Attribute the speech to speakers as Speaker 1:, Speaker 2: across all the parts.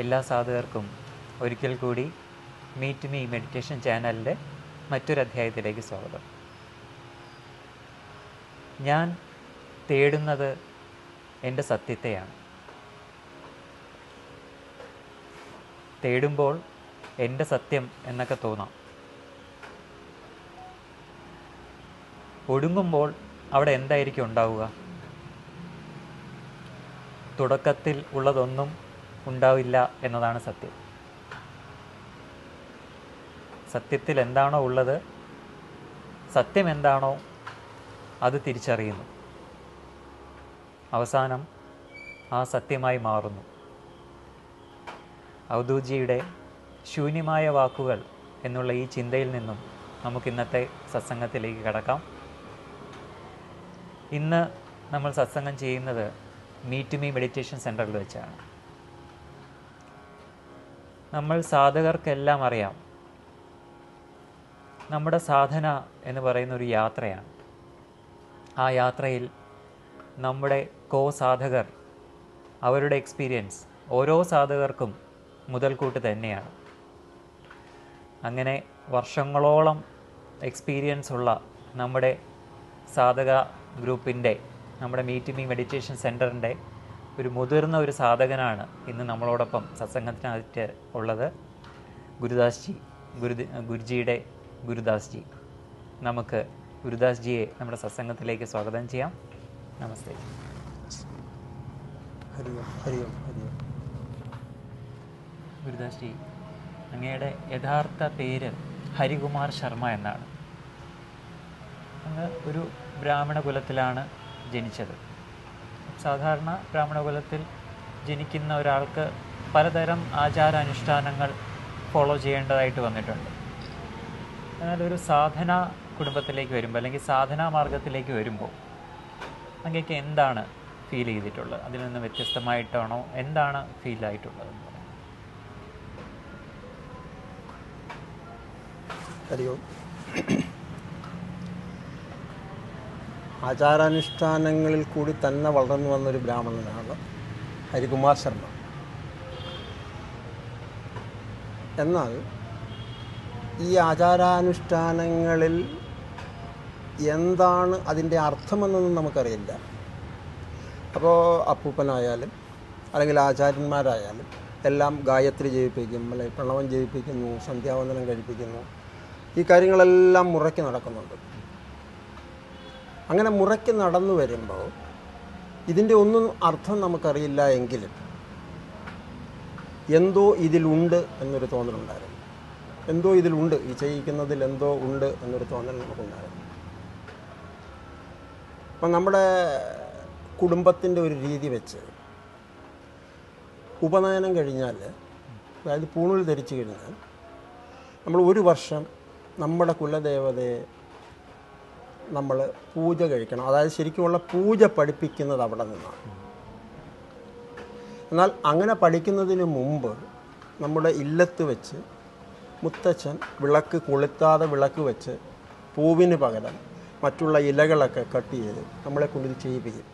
Speaker 1: എല്ലാ സാധകർക്കും ഒരിക്കൽ കൂടി മീറ്റ് മീ മെഡിറ്റേഷൻ ചാനലിന്റെ മറ്റൊരധ്യായത്തിലേക്ക് സ്വാഗതം. ഞാൻ തേടുന്നത് എന്റെ സത്യത്തെയാണ്. തേടുമ്പോൾ എന്റെ സത്യം എന്നൊക്കെ തോന്നാം. ഒടുങ്ങുമ്പോൾ അവിടെ എന്തായിരിക്കും ഉണ്ടാവുക? തുടക്കത്തിൽ ഉള്ളതൊന്നും ഉണ്ടാവില്ല എന്നതാണ് സത്യം. സത്യത്തിൽ എന്താണോ ഉള്ളത് സത്യം എന്താണോ അത് തിരിച്ചറിയുന്നു. അവസാനം ആ സത്യമായി മാറുന്നു. ഔദൂജിയുടെ ശൂന്യമായ വാക്കുകൾ എന്നുള്ള ഈ ചിന്തയിൽ നിന്നും നമുക്ക് ഇന്നത്തെ സത്സംഗത്തിലേക്ക് കടക്കാം. ഇന്ന് നമ്മൾ സത്സംഗം ചെയ്യുന്നത് മീറ്റ് മീ മെഡിറ്റേഷൻ സെന്ററിൽ വെച്ചാണ്. നമ്മൾ സാധകർക്കെല്ലാം അറിയാം. നമ്മുടെ സാധന എന്ന് പറയുന്ന ഒരു യാത്രയാണ്. ആ യാത്രയിൽ നമ്മുടെ കോ സാധകർ അവരുടെ എക്സ്പീരിയൻസ് ഓരോ സാധകർക്കും മുതൽക്കൂട്ട് തന്നെയാണ്. അങ്ങനെ വർഷങ്ങളോളം എക്സ്പീരിയൻസ് ഉള്ള നമ്മുടെ സാധക ഗ്രൂപ്പിന്റെ നമ്മുടെ മീറ്റ് മീ മെഡിറ്റേഷൻ സെന്ററിന്റെ ഒരു മുതിർന്ന ഒരു സാധകനാണ് ഇന്ന് നമ്മളോടൊപ്പം സത്സംഗത്തിനകത്ത് ഉള്ളത് ഗുരുദാസ് ജി ഗുരു ഗുരുജിയുടെ ഗുരുദാസ് ജി നമുക്ക് ഗുരുദാസ് ജിയെ നമ്മുടെ സത്സംഗത്തിലേക്ക് സ്വാഗതം ചെയ്യാം. നമസ്തേ.
Speaker 2: ഹരി ഓം ഹരി ഓം
Speaker 1: ഗുരുദാസ് ജി അങ്ങയുടെ യഥാർത്ഥ പേര് ഹരികുമാർ ശർമ്മ എന്നാണ്. അങ്ങ് ഒരു ബ്രാഹ്മണ കുലത്തിലാണ് ജനിച്ചത്. സാധാരണ ബ്രാഹ്മണകുലത്തിൽ ജനിക്കുന്ന ഒരാൾക്ക് പലതരം ആചാരാനുഷ്ഠാനങ്ങൾ ഫോളോ ചെയ്യേണ്ടതായിട്ട് വന്നിട്ടുണ്ട്. എന്നാൽ ഒരു സാധന കുടുംബത്തിലേക്ക് വരുമ്പോൾ അല്ലെങ്കിൽ സാധനാ മാർഗത്തിലേക്ക് വരുമ്പോൾ അങ്ങേക്ക് എന്താണ് ഫീൽ ചെയ്തിട്ടുള്ളത്? അതിൽ നിന്ന് വ്യത്യസ്തമായിട്ടാണോ എന്താണ് ഫീൽ ആയിട്ടുള്ളത്?
Speaker 2: ഹരി ഓം ആചാരാനുഷ്ഠാനങ്ങളിൽ കൂടി തന്നെ വളർന്നു വന്നൊരു ബ്രാഹ്മണനാണ് ഹരികുമാർ ശർമ്മ. എന്നാൽ ഈ ആചാരാനുഷ്ഠാനങ്ങളിൽ എന്താണ് അതിന്റെ അർത്ഥമെന്നൊന്നും നമുക്കറിയില്ല. അപ്പോൾ അപ്പൂപ്പനായാലും അല്ലെങ്കിൽ ആചാര്യന്മാരായാലും എല്ലാം ഗായത്രി ജയിപ്പിക്കും അല്ലെങ്കിൽ പ്രണവം ജയിപ്പിക്കുന്നു സന്ധ്യാവന്ദനം കഴിപ്പിക്കുന്നു. ഈ കാര്യങ്ങളെല്ലാം മുറയ്ക്ക് നടക്കുന്നുണ്ട്. അങ്ങനെ മുറയ്ക്ക് നടന്നു വരുമ്പോൾ ഇതിന്റെ ഒന്നും അർത്ഥം നമുക്കറിയില്ല എങ്കിലും എന്തോ ഇതിലുണ്ട് എന്നൊരു തോന്നലുണ്ടായിരുന്നു. എന്തോ ഇതിലുണ്ട് ഈ ചെയ്യിക്കുന്നതിൽ എന്തോ ഉണ്ട് എന്നൊരു തോന്നൽ നമുക്കുണ്ടായിരുന്നു. അപ്പം നമ്മുടെ കുടുംബത്തിന്റെ ഒരു രീതി വെച്ച് ഉപനയനം കഴിഞ്ഞാൽ അതായത് പൂണൂൽ ധരിച്ചു കഴിഞ്ഞാൽ നമ്മൾ ഒരു വർഷം നമ്മുടെ കുലദേവതയെ നമ്മൾ പൂജ കഴിക്കണം. അതായത് ശരിക്കുമുള്ള പൂജ പഠിപ്പിക്കുന്നത് അവിടെ നിന്നാണ്. എന്നാൽ അങ്ങനെ പഠിക്കുന്നതിന് മുമ്പ് നമ്മുടെ ഇല്ലത്ത് വെച്ച് മുത്തച്ഛൻ വിളക്ക് കൊളുത്താതെ വിളക്ക് വെച്ച് പൂവിന് പകരം മറ്റുള്ള ഇലകളൊക്കെ കട്ട് ചെയ്ത് നമ്മളെ കൊണ്ടിത് ചെയ്യിപ്പിക്കും.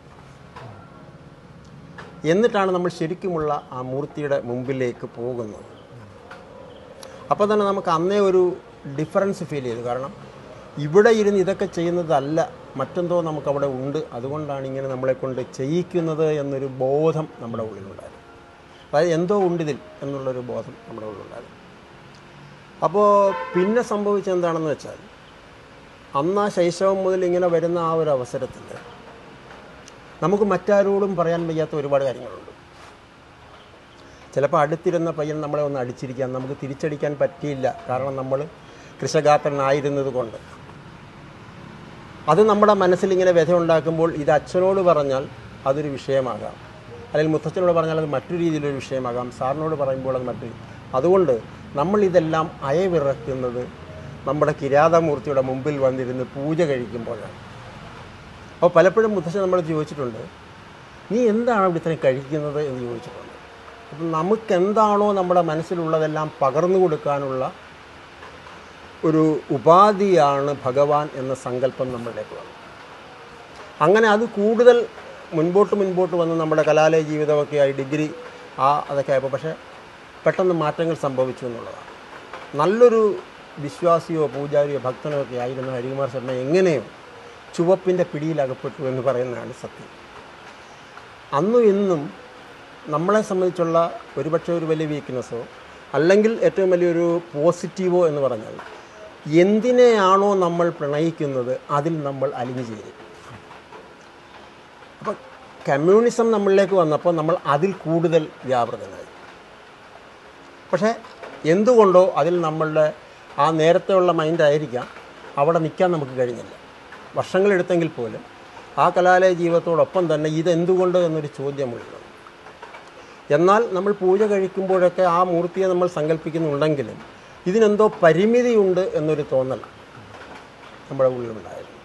Speaker 2: എന്നിട്ടാണ് നമ്മൾ ശരിക്കുമുള്ള ആ മൂർത്തിയുടെ മുമ്പിലേക്ക് പോകുന്നത്. അപ്പോൾ തന്നെ നമുക്ക് അന്നേ ഒരു ഡിഫറൻസ് ഫീൽ ചെയ്തു. കാരണം ഇവിടെ ഇരുന്ന് ഇതൊക്കെ ചെയ്യുന്നതല്ല. മറ്റെന്തോ നമുക്കവിടെ ഉണ്ട്. അതുകൊണ്ടാണ് ഇങ്ങനെ നമ്മളെ കൊണ്ട് ചെയ്യിക്കുന്നത് എന്നൊരു ബോധം നമ്മുടെ ഉള്ളിലുണ്ടായിരുന്നു അതായത് എന്തോ ഉണ്ടിതിൽ എന്നുള്ളൊരു ബോധം നമ്മുടെ ഉള്ളിലുണ്ടായിരുന്നു അപ്പോൾ പിന്നെ സംഭവിച്ചെന്താണെന്ന് വെച്ചാൽ അന്ന് ആ ശൈശവം മുതൽ ഇങ്ങനെ വരുന്ന ആ ഒരു അവസരത്തിൽ നമുക്ക് മറ്റാരോടും പറയാൻ വയ്യാത്ത ഒരുപാട് കാര്യങ്ങളുണ്ട്. ചിലപ്പോൾ അടുത്തിരുന്ന പയ്യൻ നമ്മളെ ഒന്ന് അടിച്ചിരിക്കാം. നമുക്ക് തിരിച്ചടിക്കാൻ പറ്റിയില്ല. കാരണം നമ്മൾ കൃഷകാത്രനായിരുന്നത് കൊണ്ട്. അത് നമ്മുടെ മനസ്സിൽ ഇങ്ങനെ വ്യഥ ഉണ്ടാക്കുമ്പോൾ ഇത് അച്ഛനോട് പറഞ്ഞാൽ അതൊരു വിഷയമാകാം. അല്ലെങ്കിൽ മുത്തച്ഛനോട് പറഞ്ഞാൽ അത് മറ്റൊരു രീതിയിലൊരു വിഷയമാകാം. സാറിനോട് പറയുമ്പോൾ അത് മറ്റൊരു അതുകൊണ്ട് നമ്മൾ ഇതെല്ലാം അയവിറക്കുന്നത് നമ്മുടെ കിരാതമൂർത്തിയുടെ മുമ്പിൽ വന്നിരുന്ന് പൂജ കഴിക്കുമ്പോഴാണ്. അപ്പോൾ പലപ്പോഴും മുത്തച്ഛൻ നമ്മൾ ചോദിച്ചിട്ടുണ്ട് നീ എന്താണ് ഇവിടെ ഇത്രയും കഴിക്കുന്നത്? എന്ന് ചോദിച്ചിട്ടുണ്ട്. അപ്പം നമുക്കെന്താണോ നമ്മുടെ മനസ്സിലുള്ളതെല്ലാം പകർന്നു കൊടുക്കാനുള്ള ഒരു ഉപാധിയാണ് ഭഗവാൻ എന്ന സങ്കല്പം നമ്മളിലേക്ക് വന്നു. അങ്ങനെ അത് കൂടുതൽ മുൻപോട്ട് മുൻപോട്ട് വന്ന് നമ്മുടെ കലാലയ ജീവിതമൊക്കെ ആയി ഡിഗ്രി ആ അതൊക്കെ ആയപ്പോൾ പക്ഷേ പെട്ടെന്ന് മാറ്റങ്ങൾ സംഭവിച്ചു എന്നുള്ളതാണ്. നല്ലൊരു വിശ്വാസിയോ പൂജാരിയോ ഭക്തനോ ഒക്കെ ആയിരുന്ന ഹരികുമാർ ശർമ്മ എങ്ങനെയോ ചുവപ്പിന്റെ പിടിയിലകപ്പെട്ടു എന്ന് പറയുന്നതാണ് സത്യം. അന്നും ഇന്നും നമ്മളെ സംബന്ധിച്ചുള്ള ഒരുപക്ഷെ ഒരു വലിയ വീക്ക്നെസ്സോ അല്ലെങ്കിൽ ഏറ്റവും വലിയൊരു പോസിറ്റീവോ എന്ന് പറഞ്ഞാൽ എന്തിനെയാണോ നമ്മൾ പ്രണയിക്കുന്നത് അതിൽ നമ്മൾ അലിഞ്ഞു ചേരും. അപ്പോൾ കമ്മ്യൂണിസം നമ്മളിലേക്ക് വന്നപ്പോൾ നമ്മൾ അതിൽ കൂടുതൽ വ്യാപൃതനായി. പക്ഷേ എന്തുകൊണ്ടോ അതിൽ നമ്മളുടെ ആ നേരത്തെയുള്ള മൈൻഡായിരിക്കാം അവിടെ നിൽക്കാൻ നമുക്ക് കഴിഞ്ഞില്ല. വർഷങ്ങളെടുത്തെങ്കിൽ പോലും ആ കലാലയ ജീവിതത്തോടൊപ്പം തന്നെ ഇതെന്തുകൊണ്ട് എന്നൊരു ചോദ്യം ഉള്ളത് എന്നാൽ നമ്മൾ പൂജ കഴിക്കുമ്പോഴൊക്കെ ആ മൂർത്തിയെ നമ്മൾ സങ്കല്പിക്കുന്നുണ്ടെങ്കിലും ഇതിനെന്തോ പരിമിതിയുണ്ട് എന്നൊരു തോന്നൽ നമ്മുടെ ഉള്ളിലുണ്ടായിരുന്നു.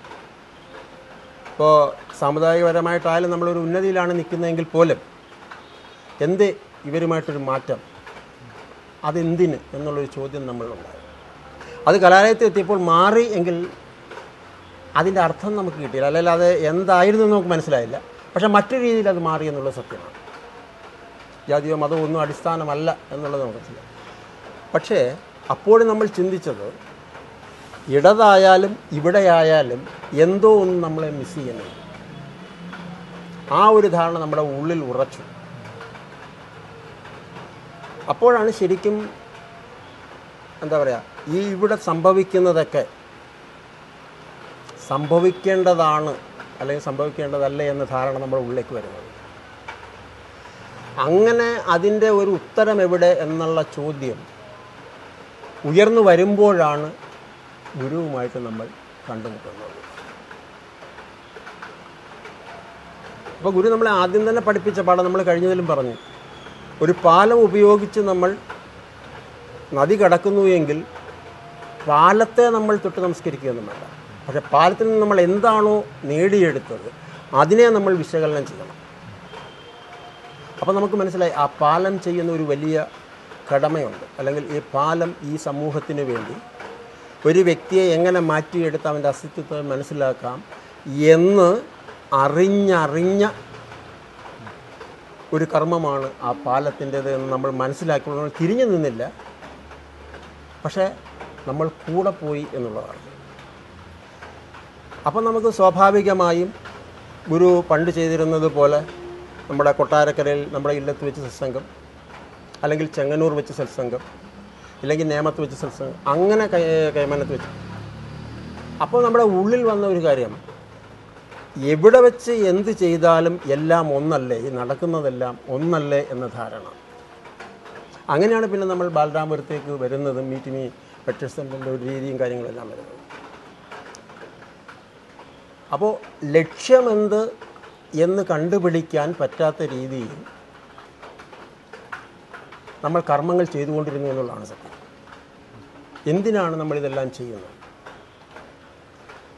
Speaker 2: ഇപ്പോൾ സാമുദായികപരമായിട്ടായാലും നമ്മളൊരു ഉന്നതിയിലാണ് നിൽക്കുന്നതെങ്കിൽ പോലും എന്ത് ഇവരുമായിട്ടൊരു മാറ്റം? അതെന്തിന് എന്നുള്ളൊരു ചോദ്യം നമ്മളിലുണ്ടായി അത് കലാലയത്തിൽ എത്തിയപ്പോൾ മാറി എങ്കിൽ അതിന്റെ അർത്ഥം നമുക്ക് കിട്ടിയില്ല. അല്ലെങ്കിൽ അത് എന്തായിരുന്നു നമുക്ക് മനസ്സിലായില്ല. പക്ഷെ മറ്റു രീതിയിൽ അത് മാറി എന്നുള്ളത് സത്യമാണ്. ജാതിയോ മതമോ ഒന്നും അടിസ്ഥാനമല്ല എന്നുള്ളത് നമുക്ക് മനസ്സിലായി പക്ഷേ അപ്പോഴും നമ്മൾ ചിന്തിച്ചത് ഇടതായാലും ഇവിടെയായാലും എന്തോ ഒന്ന് നമ്മളെ മിസ് ചെയ്യുന്നു ആ ഒരു ധാരണ നമ്മുടെ ഉള്ളിൽ ഉറച്ചു. അപ്പോഴാണ് ശരിക്കും എന്താ പറയുക ഈ ഇവിടെ സംഭവിക്കുന്നതൊക്കെ സംഭവിക്കേണ്ടതാണ് അല്ലെങ്കിൽ സംഭവിക്കേണ്ടതല്ല എന്ന ധാരണ നമ്മുടെ ഉള്ളിലേക്ക് വരുന്നത്. അങ്ങനെ അതിന്റെ ഒരു ഉത്തരം എവിടെ എന്നുള്ള ചോദ്യം ഉയർന്നു വരുമ്പോഴാണ് ഗുരുവുമായിട്ട് നമ്മൾ കണ്ടുമുട്ടുന്നത്. അപ്പോൾ ഗുരു നമ്മളെ ആദ്യം തന്നെ പഠിപ്പിച്ച പാഠം നമ്മൾ കഴിഞ്ഞതിലും പറഞ്ഞു. ഒരു പാലം ഉപയോഗിച്ച് നമ്മൾ നദി കടക്കുന്നു എങ്കിൽ പാലത്തെ നമ്മൾ തൊട്ട് നമസ്കരിക്കുകയൊന്നും വേണ്ട. പക്ഷേ പാലത്തിൽ നിന്ന് നമ്മൾ എന്താണോ നേടിയെടുത്തത് അതിനെ നമ്മൾ വിശകലനം ചെയ്യണം. അപ്പോൾ നമുക്ക് മനസ്സിലായി ആ പാലം ചെയ്യുന്ന ഒരു വലിയ കടമയുണ്ട്. അല്ലെങ്കിൽ ഈ പാലം ഈ സമൂഹത്തിന് വേണ്ടി ഒരു വ്യക്തിയെ എങ്ങനെ മാറ്റിയെടുത്ത് അവന്റെ അസ്തിത്വത്തെ മനസ്സിലാക്കാം എന്ന് അറിഞ്ഞറിഞ്ഞ ഒരു കർമ്മമാണ് ആ പാലത്തിന്റേത് എന്ന് നമ്മൾ മനസ്സിലാക്കുമ്പോൾ നമ്മൾ തിരിഞ്ഞു നിന്നില്ല. പക്ഷേ നമ്മൾ കൂടെ പോയി എന്നുള്ളതാണ്. അപ്പം നമുക്ക് സ്വാഭാവികമായും ഗുരു പണ്ട് ചെയ്തിരുന്നത് പോലെ നമ്മുടെ കൊട്ടാരക്കരയിൽ നമ്മുടെ ഇല്ലത്ത് വെച്ച് സത്സംഗം അല്ലെങ്കിൽ ചെങ്ങന്നൂർ വെച്ച് സത്സംഗം ഇല്ലെങ്കിൽ നേമത്ത് വെച്ച് സത്സംഗം അങ്ങനെ കൈമാനത്ത് വെച്ച്. അപ്പോൾ നമ്മുടെ ഉള്ളിൽ വന്ന ഒരു കാര്യം എവിടെ വെച്ച് എന്ത് ചെയ്താലും എല്ലാം ഒന്നല്ലേ ഈ നടക്കുന്നതെല്ലാം ഒന്നല്ലേ എന്ന ധാരണ. അങ്ങനെയാണ് പിന്നെ നമ്മൾ ബാലരാമപുരത്തേക്ക് വരുന്നതും മീറ്റ് മീ പെറ്റർ ഒരു രീതിയും കാര്യങ്ങളെല്ലാം വരുന്നത്. അപ്പോൾ ലക്ഷ്യമെന്ത് എന്ന് കണ്ടുപിടിക്കാൻ പറ്റാത്ത രീതിയിൽ നമ്മൾ കർമ്മങ്ങൾ ചെയ്തുകൊണ്ടിരുന്നു എന്നുള്ളതാണ് സത്യം. എന്തിനാണ് നമ്മളിതെല്ലാം ചെയ്യുന്നത്?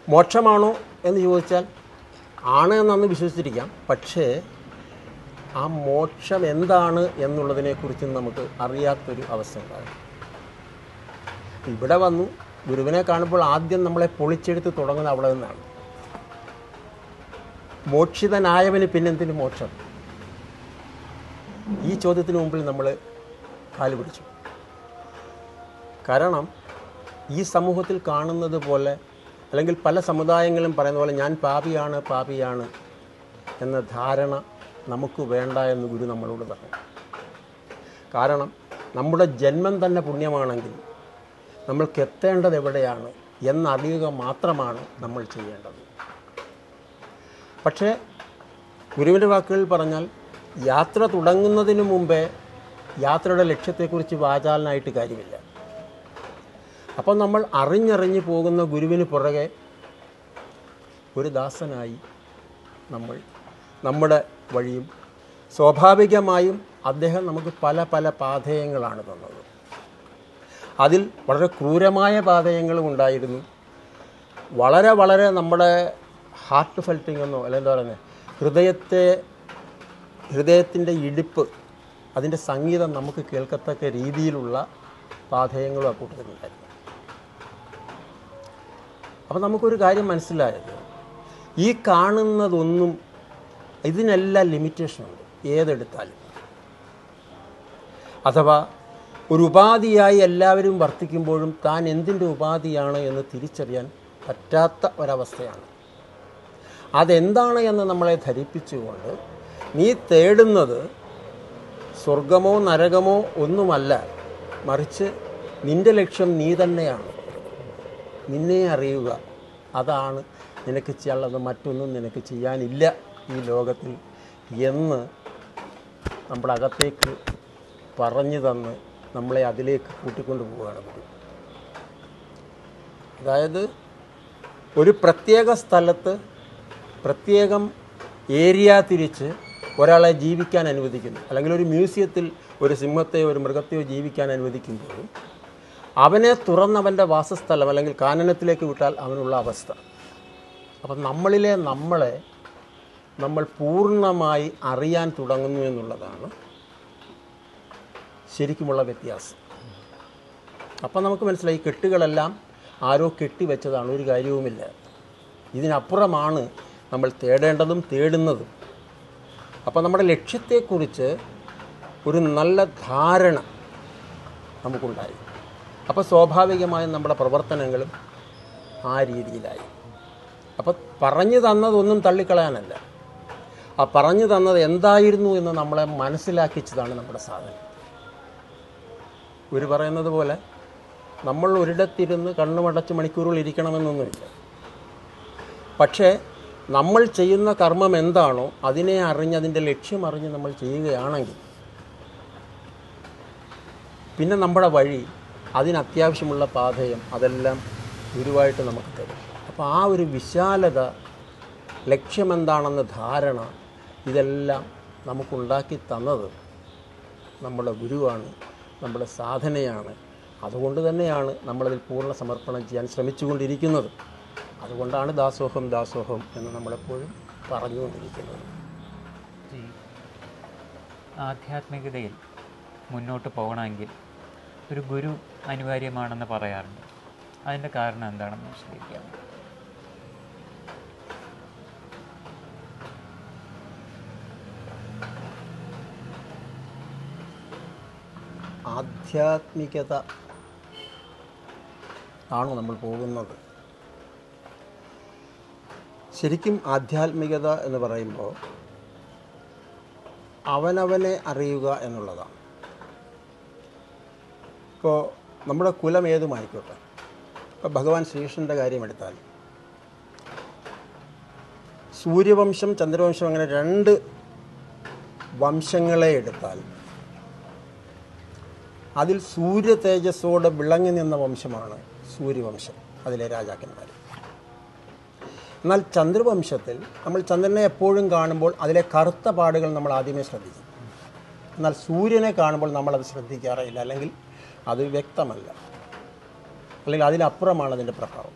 Speaker 2: മോക്ഷമാണോ എന്ന് ചോദിച്ചാൽ ആണ് എന്നന്ന് വിശ്വസിച്ചിരിക്കാം. പക്ഷേ ആ മോക്ഷം എന്താണ് എന്നുള്ളതിനെക്കുറിച്ച് നമുക്ക് അറിയാത്തൊരു അവസ്ഥ ഉണ്ടാകും. ഇവിടെ വന്നു ഗുരുവിനെ കാണുമ്പോൾ ആദ്യം നമ്മളെ പൊളിച്ചെടുത്ത് തുടങ്ങുന്ന അവിടെ നിന്നാണ് മോക്ഷിതനായവന് പിന്നെന്തിന് മോക്ഷം? ഈ ചോദ്യത്തിന് മുമ്പിൽ നമ്മൾ കാൽ പിടിച്ചു. കാരണം ഈ സമൂഹത്തിൽ കാണുന്നത് പോലെ അല്ലെങ്കിൽ പല സമുദായങ്ങളും പറയുന്ന പോലെ ഞാൻ പാപിയാണ് പാപിയാണ് എന്ന ധാരണ നമുക്ക് വേണ്ട എന്ന് ഗുരു നമ്മളോട് പറഞ്ഞു. കാരണം നമ്മുടെ ജന്മം തന്നെ പുണ്യമാണെങ്കിൽ നമ്മൾക്ക് എത്തേണ്ടത് എവിടെയാണ് എന്നറിയുക മാത്രമാണ് നമ്മൾ ചെയ്യേണ്ടത്. പക്ഷേ ഗുരുവിന്റെ വാക്കുകളിൽ പറഞ്ഞാൽ യാത്ര തുടങ്ങുന്നതിന് മുമ്പേ യാത്രയുടെ ലക്ഷ്യത്തെക്കുറിച്ച് വാചാലനായിട്ട് കാര്യമില്ല. അപ്പം നമ്മൾ അറിഞ്ഞറിഞ്ഞ് പോകുന്ന ഗുരുവിന് പുറകെ ഒരു ദാസനായി നമ്മൾ നമ്മുടെ വഴിയും സ്വാഭാവികമായും അദ്ദേഹം നമുക്ക് പല പല പാതയങ്ങളാണ് തന്നത്. അതിൽ വളരെ ക്രൂരമായ പാതയങ്ങളും ഉണ്ടായിരുന്നു. വളരെ വളരെ നമ്മുടെ ഹാർട്ട് ഫെൽറ്റിംഗ് എന്നോ അല്ലെന്താ പറയുന്നത് ഹൃദയത്തെ ഹൃദയത്തിന്റെ ഇടിപ്പ് അതിന്റെ സംഗീതം നമുക്ക് കേൾക്കത്തക്ക രീതിയിലുള്ള പാധേയങ്ങളും ആ കൂട്ടത്തിലുണ്ടായിരുന്നു അപ്പം നമുക്കൊരു കാര്യം മനസ്സിലായത് ഈ കാണുന്നതൊന്നും ഇതിനെല്ലാം ലിമിറ്റേഷനുണ്ട് ഏതെടുത്താലും. അഥവാ ഒരു ഉപാധിയായി എല്ലാവരും വർത്തിക്കുമ്പോഴും താൻ എന്തിന്റെ ഉപാധിയാണ് എന്ന് തിരിച്ചറിയാൻ പറ്റാത്ത ഒരവസ്ഥയാണ്. അതെന്താണ് എന്ന് നമ്മളെ ധരിപ്പിച്ചുകൊണ്ട് നീ തേടുന്നത് സ്വർഗമോ നരകമോ ഒന്നുമല്ല. മറിച്ച് നിന്റെ ലക്ഷ്യം നീ തന്നെയാണ്. നിന്നെ അറിയുക. അതാണ് നിനക്ക് ചെയ്യാനുള്ളത്. മറ്റൊന്നും നിനക്ക് ചെയ്യാനില്ല ഈ ലോകത്തിൽ എന്ന് നമ്മുടെ അകത്തേക്ക് പറഞ്ഞു തന്ന് നമ്മളെ അതിലേക്ക് കൂട്ടിക്കൊണ്ടു പോവുകയാണ് അതായത് ഒരു പ്രത്യേക സ്ഥലത്ത് പ്രത്യേകം ഏരിയ തിരിച്ച് ഒരാളെ ജീവിക്കാൻ അനുവദിക്കുന്നു. അല്ലെങ്കിൽ ഒരു മ്യൂസിയത്തിൽ ഒരു സിംഹത്തെയോ ഒരു മൃഗത്തെയോ ജീവിക്കാൻ അനുവദിക്കുമ്പോൾ അവനെ തുറന്നവന്റെ വാസസ്ഥലം അല്ലെങ്കിൽ കാനനത്തിലേക്ക് വിട്ടാൽ അവനുള്ള അവസ്ഥ. അപ്പം നമ്മളിലെ നമ്മളെ നമ്മൾ പൂർണമായി അറിയാൻ തുടങ്ങുന്നു എന്നുള്ളതാണ് ശരിക്കുമുള്ള വ്യത്യാസം. അപ്പം നമുക്ക് മനസ്സിലായി കെട്ടുകളെല്ലാം ആരോ കെട്ടിവെച്ചതാണ് ഒരു കാര്യവുമില്ല. ഇതിനപ്പുറമാണ് നമ്മൾ തേടേണ്ടതും തേടുന്നതും. അപ്പോൾ നമ്മുടെ ലക്ഷ്യത്തെക്കുറിച്ച് ഒരു നല്ല ധാരണ നമുക്കുണ്ടായി. അപ്പോൾ സ്വാഭാവികമായും നമ്മുടെ പ്രവർത്തനങ്ങളും ആ രീതിയിലായി. അപ്പോൾ പറഞ്ഞു തന്നതൊന്നും തള്ളിക്കളയാനല്ല. ആ പറഞ്ഞു തന്നത് എന്തായിരുന്നു എന്ന് നമ്മളെ മനസ്സിലാക്കിച്ചതാണ് നമ്മുടെ സാധനം. ഒരു പറയുന്നത് പോലെ നമ്മൾ ഒരിടത്തിരുന്ന് കണ്ണുമടച്ച് മണിക്കൂറുകൾ ഇരിക്കണമെന്നൊന്നുമില്ല. പക്ഷേ നമ്മൾ ചെയ്യുന്ന കർമ്മം എന്താണോ അതിനെ അറിഞ്ഞ് അതിന്റെ ലക്ഷ്യം അറിഞ്ഞ് നമ്മൾ ചെയ്യുകയാണെങ്കിൽ പിന്നെ നമ്മുടെ വഴി അതിനത്യാവശ്യമുള്ള പാതയം അതെല്ലാം ഗുരുവായിട്ട് നമുക്ക് തരും. അപ്പോൾ ആ ഒരു വിശാലത ലക്ഷ്യമെന്താണെന്ന ധാരണ ഇതെല്ലാം നമുക്കുണ്ടാക്കി തന്നത് നമ്മുടെ ഗുരുവാണ് നമ്മുടെ സാധനയാണ്. അതുകൊണ്ട് തന്നെയാണ് നമ്മളതിൽ പൂർണ സമർപ്പണം ചെയ്യാൻ ശ്രമിച്ചുകൊണ്ടിരിക്കുന്നത്. അതുകൊണ്ടാണ് ദാസോഹം ദാസോഹം എന്ന് നമ്മളെപ്പോഴും പറഞ്ഞുകൊണ്ടിരിക്കുന്നത്.
Speaker 1: ആധ്യാത്മികതയിൽ മുന്നോട്ട് പോകണമെങ്കിൽ ഒരു ഗുരു അനിവാര്യമാണെന്ന് പറയാറുണ്ട്. അതിന്റെ കാരണം എന്താണെന്ന് വിശദീകരിക്കാം.
Speaker 2: ആധ്യാത്മികത ആണോ നമ്മൾ പോകുന്നത്? ശരിക്കും ആധ്യാത്മികത എന്ന് പറയുമ്പോൾ അവനവനെ അറിയുക എന്നുള്ളതാണ്. ഇപ്പോൾ നമ്മുടെ കുലം ഏതുമായിക്കോട്ടെ? ഇപ്പോൾ ഭഗവാൻ ശ്രീകൃഷ്ണന്റെ കാര്യമെടുത്താൽ സൂര്യവംശം ചന്ദ്രവംശം അങ്ങനെ രണ്ട് വംശങ്ങളെ എടുത്താൽ അതിൽ സൂര്യ തേജസ്സോടെ വിളങ്ങി നിന്ന വംശമാണ് സൂര്യവംശം അതിലെ രാജാക്കന്മാർ എന്നാൽ ചന്ദ്രവംശത്തിൽ നമ്മൾ ചന്ദ്രനെ എപ്പോഴും കാണുമ്പോൾ അതിലെ കറുത്ത പാടുകൾ നമ്മൾ ആദ്യമേ ശ്രദ്ധിക്കും. എന്നാൽ സൂര്യനെ കാണുമ്പോൾ നമ്മളത് ശ്രദ്ധിക്കാറില്ല അല്ലെങ്കിൽ അത് വ്യക്തമല്ല. അല്ലെങ്കിൽ അതിലപ്പുറമാണ് അതിന്റെ പ്രഭാവം.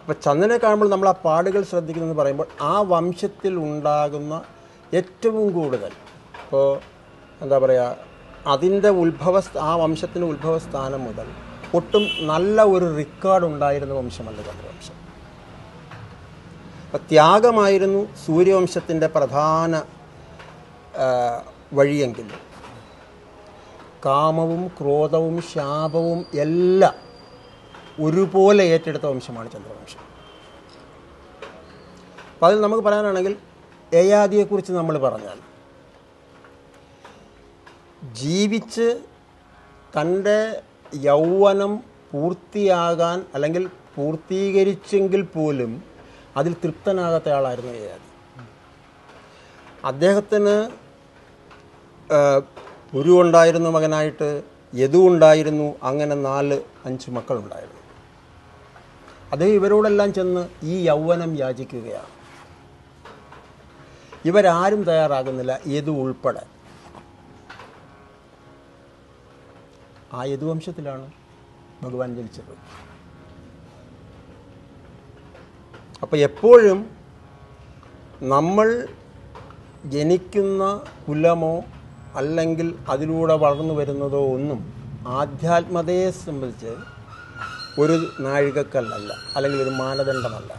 Speaker 2: അപ്പോൾ ചന്ദ്രനെ കാണുമ്പോൾ നമ്മൾ ആ പാടുകൾ ശ്രദ്ധിക്കുന്നതെന്ന് പറയുമ്പോൾ ആ വംശത്തിൽ ഉണ്ടാകുന്ന ഏറ്റവും കൂടുതൽ ഇപ്പോൾ എന്താ പറയുക അതിന്റെ ഉത്ഭവ ആ വംശത്തിന്റെ ഉത്ഭവസ്ഥാനം മുതൽ ഒട്ടും നല്ല ഒരു റെക്കോർഡ് ഉണ്ടായിരുന്ന വംശമല്ല ചന്ദ്രവംശം. അപ്പം ത്യാഗമായിരുന്നു സൂര്യവംശത്തിന്റെ പ്രധാന വഴിയെങ്കിൽ. കാമവും ക്രോധവും ശാപവും എല്ലാം ഒരുപോലെ ഏറ്റെടുത്ത വംശമാണ് ചന്ദ്രവംശം. അപ്പോൾ അതിൽ നമുക്ക് പറയാനാണെങ്കിൽ യയാദിയെക്കുറിച്ച് നമ്മൾ പറഞ്ഞാൽ ജീവിച്ച് തന്റെ യൗവനം പൂർത്തിയാകാൻ അല്ലെങ്കിൽ പൂർത്തീകരിച്ചെങ്കിൽ പോലും അതിൽ തൃപ്തനാകാത്ത ആളായിരുന്നു യയാതി അദ്ദേഹത്തിന് ഗുരു ഉണ്ടായിരുന്നു മകനായിട്ട് യദു ഉണ്ടായിരുന്നു അങ്ങനെ നാല് അഞ്ച് മക്കളുണ്ടായിരുന്നു. അദ്ദേഹം ഇവരോടെല്ലാം ചെന്ന് ഈ യൗവനം യാചിക്കുകയാണ്. ഇവരാരും തയ്യാറാകുന്നില്ല യദു ഉൾപ്പെടെ. ആ യദുവംശത്തിലാണ് ഭഗവാൻ ജനിച്ചത്. അപ്പോൾ എപ്പോഴും നമ്മൾ ജനിക്കുന്ന കുലമോ അല്ലെങ്കിൽ അതിലൂടെ വളർന്നു വരുന്നതോ ഒന്നും ആധ്യാത്മതയെ സംബന്ധിച്ച് ഒരു നാഴികക്കല്ലല്ല അല്ലെങ്കിൽ ഒരു മാനദണ്ഡമല്ല.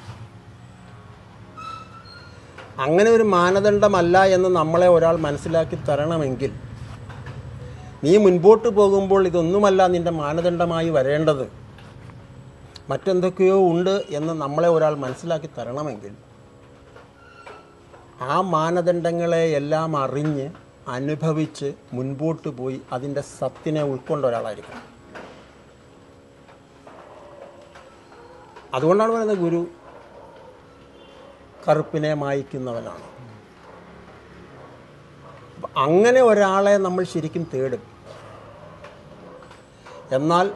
Speaker 2: അങ്ങനെ ഒരു മാനദണ്ഡമല്ല എന്ന് നമ്മളെ ഒരാൾ മനസ്സിലാക്കി തരണമെങ്കിൽ നീ മുൻപോട്ട് പോകുമ്പോൾ ഇതൊന്നുമല്ല നിന്റെ മാനദണ്ഡമായി വരേണ്ടത്. മറ്റെന്തൊക്കെയോ ഉണ്ട് എന്ന് നമ്മളെ ഒരാൾ മനസ്സിലാക്കി തരണമെങ്കിൽ ആ മാനദണ്ഡങ്ങളെ എല്ലാം അറിഞ്ഞ് അനുഭവിച്ച് മുൻപോട്ട് പോയി അതിന്റെ സത്തിനെ ഉൾക്കൊണ്ട ഒരാളായിരിക്കണം. അതുകൊണ്ടാണ് പറയുന്നത് ഗുരു കറുപ്പിനെ മായ്ക്കുന്നവനാണ്. അങ്ങനെ ഒരാളെ നമ്മൾ ശരിക്കും തേടും. എന്നാൽ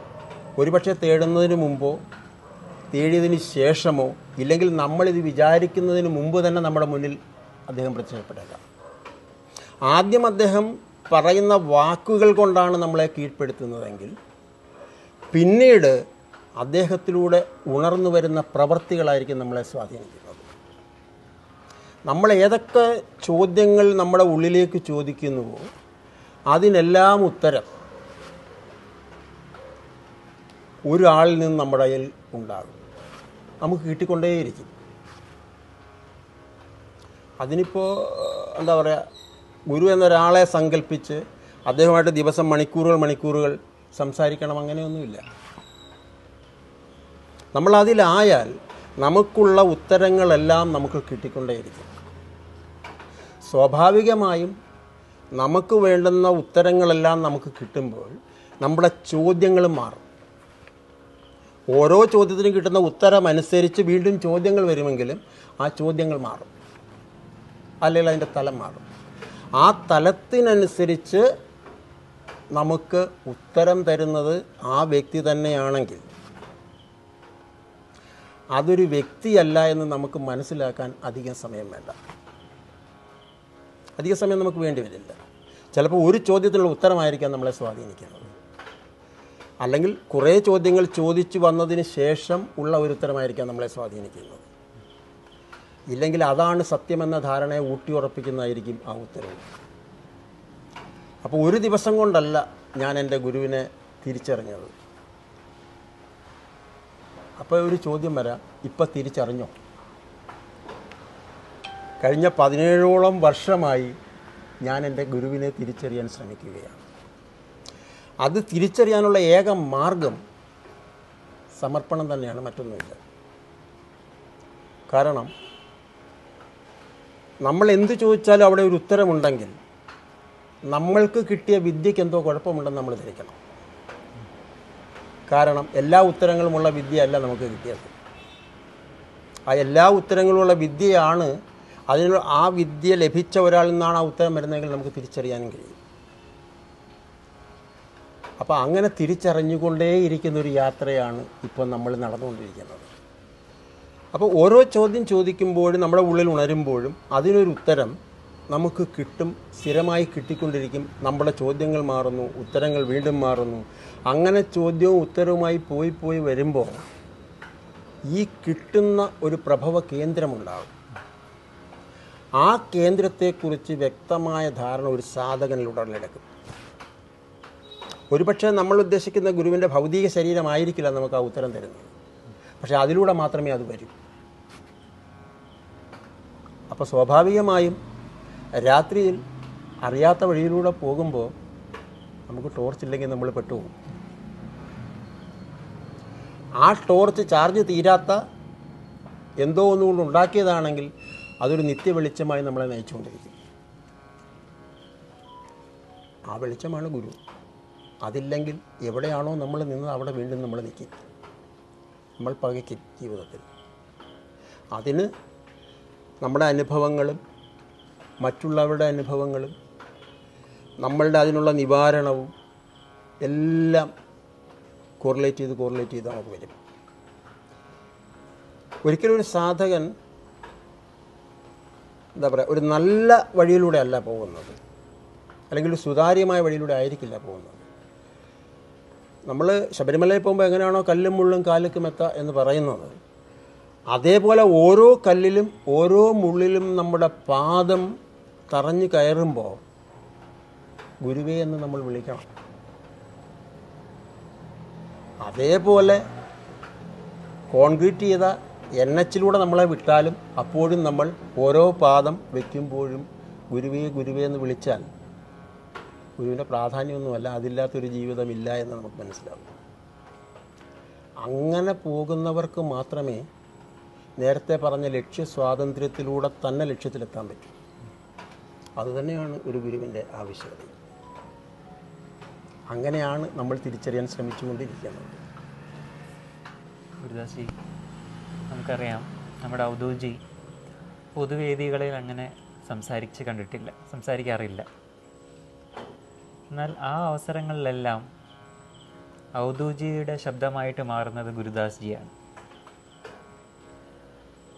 Speaker 2: ഒരുപക്ഷെ തേടുന്നതിന് മുമ്പോ തേടിയതിന് ശേഷമോ ഇല്ലെങ്കിൽ നമ്മളിത് വിചാരിക്കുന്നതിന് മുമ്പ് തന്നെ നമ്മുടെ മുന്നിൽ അദ്ദേഹം പ്രത്യക്ഷപ്പെട്ടേക്കാം ആദ്യം അദ്ദേഹം പറയുന്ന വാക്കുകൾ കൊണ്ടാണ് നമ്മളെ കീഴ്പ്പെടുത്തുന്നതെങ്കിൽ പിന്നീട് അദ്ദേഹത്തിലൂടെ ഉണർന്നു വരുന്ന പ്രവൃത്തികളായിരിക്കും നമ്മളെ സ്വാധീനിക്കുന്നത്. നമ്മൾ ഏതൊക്കെ ചോദ്യങ്ങൾ നമ്മുടെ ഉള്ളിലേക്ക് ചോദിക്കുന്നുവോ അതിനെല്ലാം ഉത്തരം ഒരാളിൽ നിന്ന് നമ്മുടെ ഉണ്ടാകും. നമുക്ക് കിട്ടിക്കൊണ്ടേയിരിക്കും. അതിനിപ്പോൾ എന്താ പറയുക ഗുരു എന്നൊരാളെ സങ്കല്പിച്ച് അദ്ദേഹമായിട്ട് ദിവസം മണിക്കൂറുകൾ മണിക്കൂറുകൾ സംസാരിക്കണം അങ്ങനെയൊന്നുമില്ല. നമ്മളതിലായാൽ നമുക്കുള്ള ഉത്തരങ്ങളെല്ലാം നമുക്ക് കിട്ടിക്കൊണ്ടേയിരിക്കും. സ്വാഭാവികമായും നമുക്ക് വേണ്ടുന്ന ഉത്തരങ്ങളെല്ലാം നമുക്ക് കിട്ടുമ്പോൾ നമ്മുടെ ചോദ്യങ്ങൾ മാറും. ഓരോ ചോദ്യത്തിനും കിട്ടുന്ന ഉത്തരം അനുസരിച്ച് വീണ്ടും ചോദ്യങ്ങൾ വരുമെങ്കിലും ആ ചോദ്യങ്ങൾ മാറും. അല്ലെങ്കിൽ അതിന്റെ തലം മാറും. ആ തലത്തിനനുസരിച്ച് നമുക്ക് ഉത്തരം തരുന്നത് ആ വ്യക്തി തന്നെയാണെങ്കിൽ അതൊരു വ്യക്തിയല്ല എന്ന് നമുക്ക് മനസ്സിലാക്കാൻ അധികം സമയം വേണ്ട. അധിക സമയം നമുക്ക് വേണ്ടി വരില്ല. ചിലപ്പോൾ ഒരു ചോദ്യത്തിനുള്ള ഉത്തരമായിരിക്കാം നമ്മളെ സ്വാധീനിക്കുന്നത്. അല്ലെങ്കിൽ കുറേ ചോദ്യങ്ങൾ ചോദിച്ചു വന്നതിന് ശേഷം ഉള്ള ഒരു ഉത്തരമായിരിക്കാം നമ്മളെ സ്വാധീനിക്കുന്നത്. ഇല്ലെങ്കിൽ അതാണ് സത്യമെന്ന ധാരണയെ ഊട്ടിയുറപ്പിക്കുന്നതായിരിക്കും ആ ഉത്തരവ്. അപ്പോൾ ഒരു ദിവസം കൊണ്ടല്ല ഞാൻ എന്റെ ഗുരുവിനെ തിരിച്ചറിഞ്ഞത്. അപ്പോൾ ഒരു ചോദ്യം വരാം. ഇപ്പം തിരിച്ചറിഞ്ഞോ? കഴിഞ്ഞ പതിനേഴോളം വർഷമായി ഞാൻ എന്റെ ഗുരുവിനെ തിരിച്ചറിയാൻ ശ്രമിക്കുകയാണ്. അത് തിരിച്ചറിയാനുള്ള ഏക മാർഗം സമർപ്പണം തന്നെയാണ് മറ്റൊന്നുമില്ല കാരണം നമ്മൾ എന്ത് ചോദിച്ചാലും അവിടെ ഒരു ഉത്തരമുണ്ടെങ്കിൽ നമ്മൾക്ക് കിട്ടിയ വിദ്യയ്ക്ക് എന്തോ കുഴപ്പമുണ്ടെന്ന് നമ്മൾ ധരിക്കണം. കാരണം എല്ലാ ഉത്തരങ്ങളുമുള്ള വിദ്യയല്ല നമുക്ക് കിട്ടിയത്. ആ എല്ലാ ഉത്തരങ്ങളുമുള്ള വിദ്യയാണ് അതിനുള്ള ആ വിദ്യ ലഭിച്ച ഒരാളിൽ നിന്നാണ് ആ ഉത്തരം വരുന്നതെങ്കിൽ നമുക്ക് തിരിച്ചറിയാനും കഴിയും. അപ്പോൾ അങ്ങനെ തിരിച്ചറിഞ്ഞുകൊണ്ടേയിരിക്കുന്ന ഒരു യാത്രയാണ് ഇപ്പോൾ നമ്മൾ നടന്നുകൊണ്ടിരിക്കുന്നത്. അപ്പോൾ ഓരോ ചോദ്യം ചോദിക്കുമ്പോഴും നമ്മുടെ ഉള്ളിൽ ഉണരുമ്പോഴും അതിനൊരു ഉത്തരം നമുക്ക് കിട്ടും സ്ഥിരമായി കിട്ടിക്കൊണ്ടിരിക്കും. നമ്മുടെ ചോദ്യങ്ങൾ മാറുന്നു ഉത്തരങ്ങൾ വീണ്ടും മാറുന്നു. അങ്ങനെ ചോദ്യവും ഉത്തരവുമായി പോയി പോയി വരുമ്പോൾ ഈ കിട്ടുന്ന ഒരു പ്രഭവ കേന്ദ്രമുണ്ടാകും. ആ കേന്ദ്രത്തെക്കുറിച്ച് വ്യക്തമായ ധാരണ ഒരു സാധകനിലൂടെ ഉടലെടുക്കും ഒരുപക്ഷെ നമ്മൾ ഉദ്ദേശിക്കുന്ന ഗുരുവിന്റെ ഭൗതിക ശരീരമായിരിക്കില്ല നമുക്ക് ആ ഉത്തരം തരുന്നത്. പക്ഷെ അതിലൂടെ മാത്രമേ അത് വരൂ. അപ്പോൾ സ്വാഭാവികമായും രാത്രിയിൽ അറിയാത്ത വഴിയിലൂടെ പോകുമ്പോൾ നമുക്ക് ടോർച്ച് ഇല്ലെങ്കിൽ നമ്മൾ പെട്ടുപോകും. ആ ടോർച്ച് ചാർജ് തീരാത്ത എന്തോ ഒന്നുകൊണ്ട് ഉണ്ടാക്കിയതാണെങ്കിൽ അതൊരു നിത്യ വെളിച്ചമായി നമ്മളെ നയിച്ചുകൊണ്ടിരിക്കും. ആ വെളിച്ചമാണ് ഗുരു. അതില്ലെങ്കിൽ എവിടെയാണോ നമ്മൾ നിന്നത് അവിടെ വീണ്ടും നമ്മൾ നിൽക്കും. നമ്മൾ പകയ്ക്കും ജീവിതത്തിൽ. അതിന് നമ്മുടെ അനുഭവങ്ങളും മറ്റുള്ളവരുടെ അനുഭവങ്ങളും നമ്മളുടെ അതിനുള്ള നിവാരണവും എല്ലാം കോറിലേറ്റ് ചെയ്ത് കോറിലേറ്റ് ചെയ്ത് നമുക്ക് വരും. ഒരിക്കലും ഒരു സാധകൻ എന്താ പറയുക ഒരു നല്ല വഴിയിലൂടെ അല്ല പോകുന്നത്. അല്ലെങ്കിൽ ഒരു സുതാര്യമായ വഴിയിലൂടെ ആയിരിക്കില്ല പോകുന്നത്. നമ്മൾ ശബരിമലയിൽ പോകുമ്പോൾ എങ്ങനെയാണോ കല്ലും മുള്ളും കാലുക്കും എത്ത എന്ന് പറയുന്നത്. അതേപോലെ ഓരോ കല്ലിലും ഓരോ മുള്ളിലും നമ്മുടെ പാദം തറഞ്ഞു കയറുമ്പോൾ ഗുരുവേ എന്ന് നമ്മൾ വിളിക്കണം. അതേപോലെ കോൺക്രീറ്റ് ചെയ്ത എൻ എച്ചിലൂടെ നമ്മളെ വിട്ടാലും അപ്പോഴും നമ്മൾ ഓരോ പാദം വയ്ക്കുമ്പോഴും ഗുരുവേ ഗുരുവേ എന്ന് വിളിച്ചാൽ ഗുരുവിന്റെ പ്രാധാന്യമൊന്നുമല്ല അതില്ലാത്തൊരു ജീവിതമില്ല എന്ന് നമുക്ക് മനസ്സിലാവും. അങ്ങനെ പോകുന്നവർക്ക് മാത്രമേ നേരത്തെ പറഞ്ഞ ലക്ഷ്യ സ്വാതന്ത്ര്യത്തിലൂടെ തന്നെ ലക്ഷ്യത്തിലെത്താൻ പറ്റൂ. അതുതന്നെയാണ് ഒരു ഗുരുവിന്റെ ആവശ്യകത. അങ്ങനെയാണ് നമ്മൾ തിരിച്ചറിയാൻ ശ്രമിച്ചുകൊണ്ടിരിക്കുന്നത്.
Speaker 1: ഗുരുദാസി നമുക്കറിയാം നമ്മുടെ ഔദ്യോഗി പൊതുവേദികളിൽ അങ്ങനെ സംസാരിച്ച് കണ്ടിട്ടില്ല സംസാരിക്കാറില്ല. എന്നാൽ ആ അവസരങ്ങളിലെല്ലാം ഔദൂജിയുടെ ശബ്ദമായിട്ട് മാറുന്നത് ഗുരുദാസ്ജിയാണ്.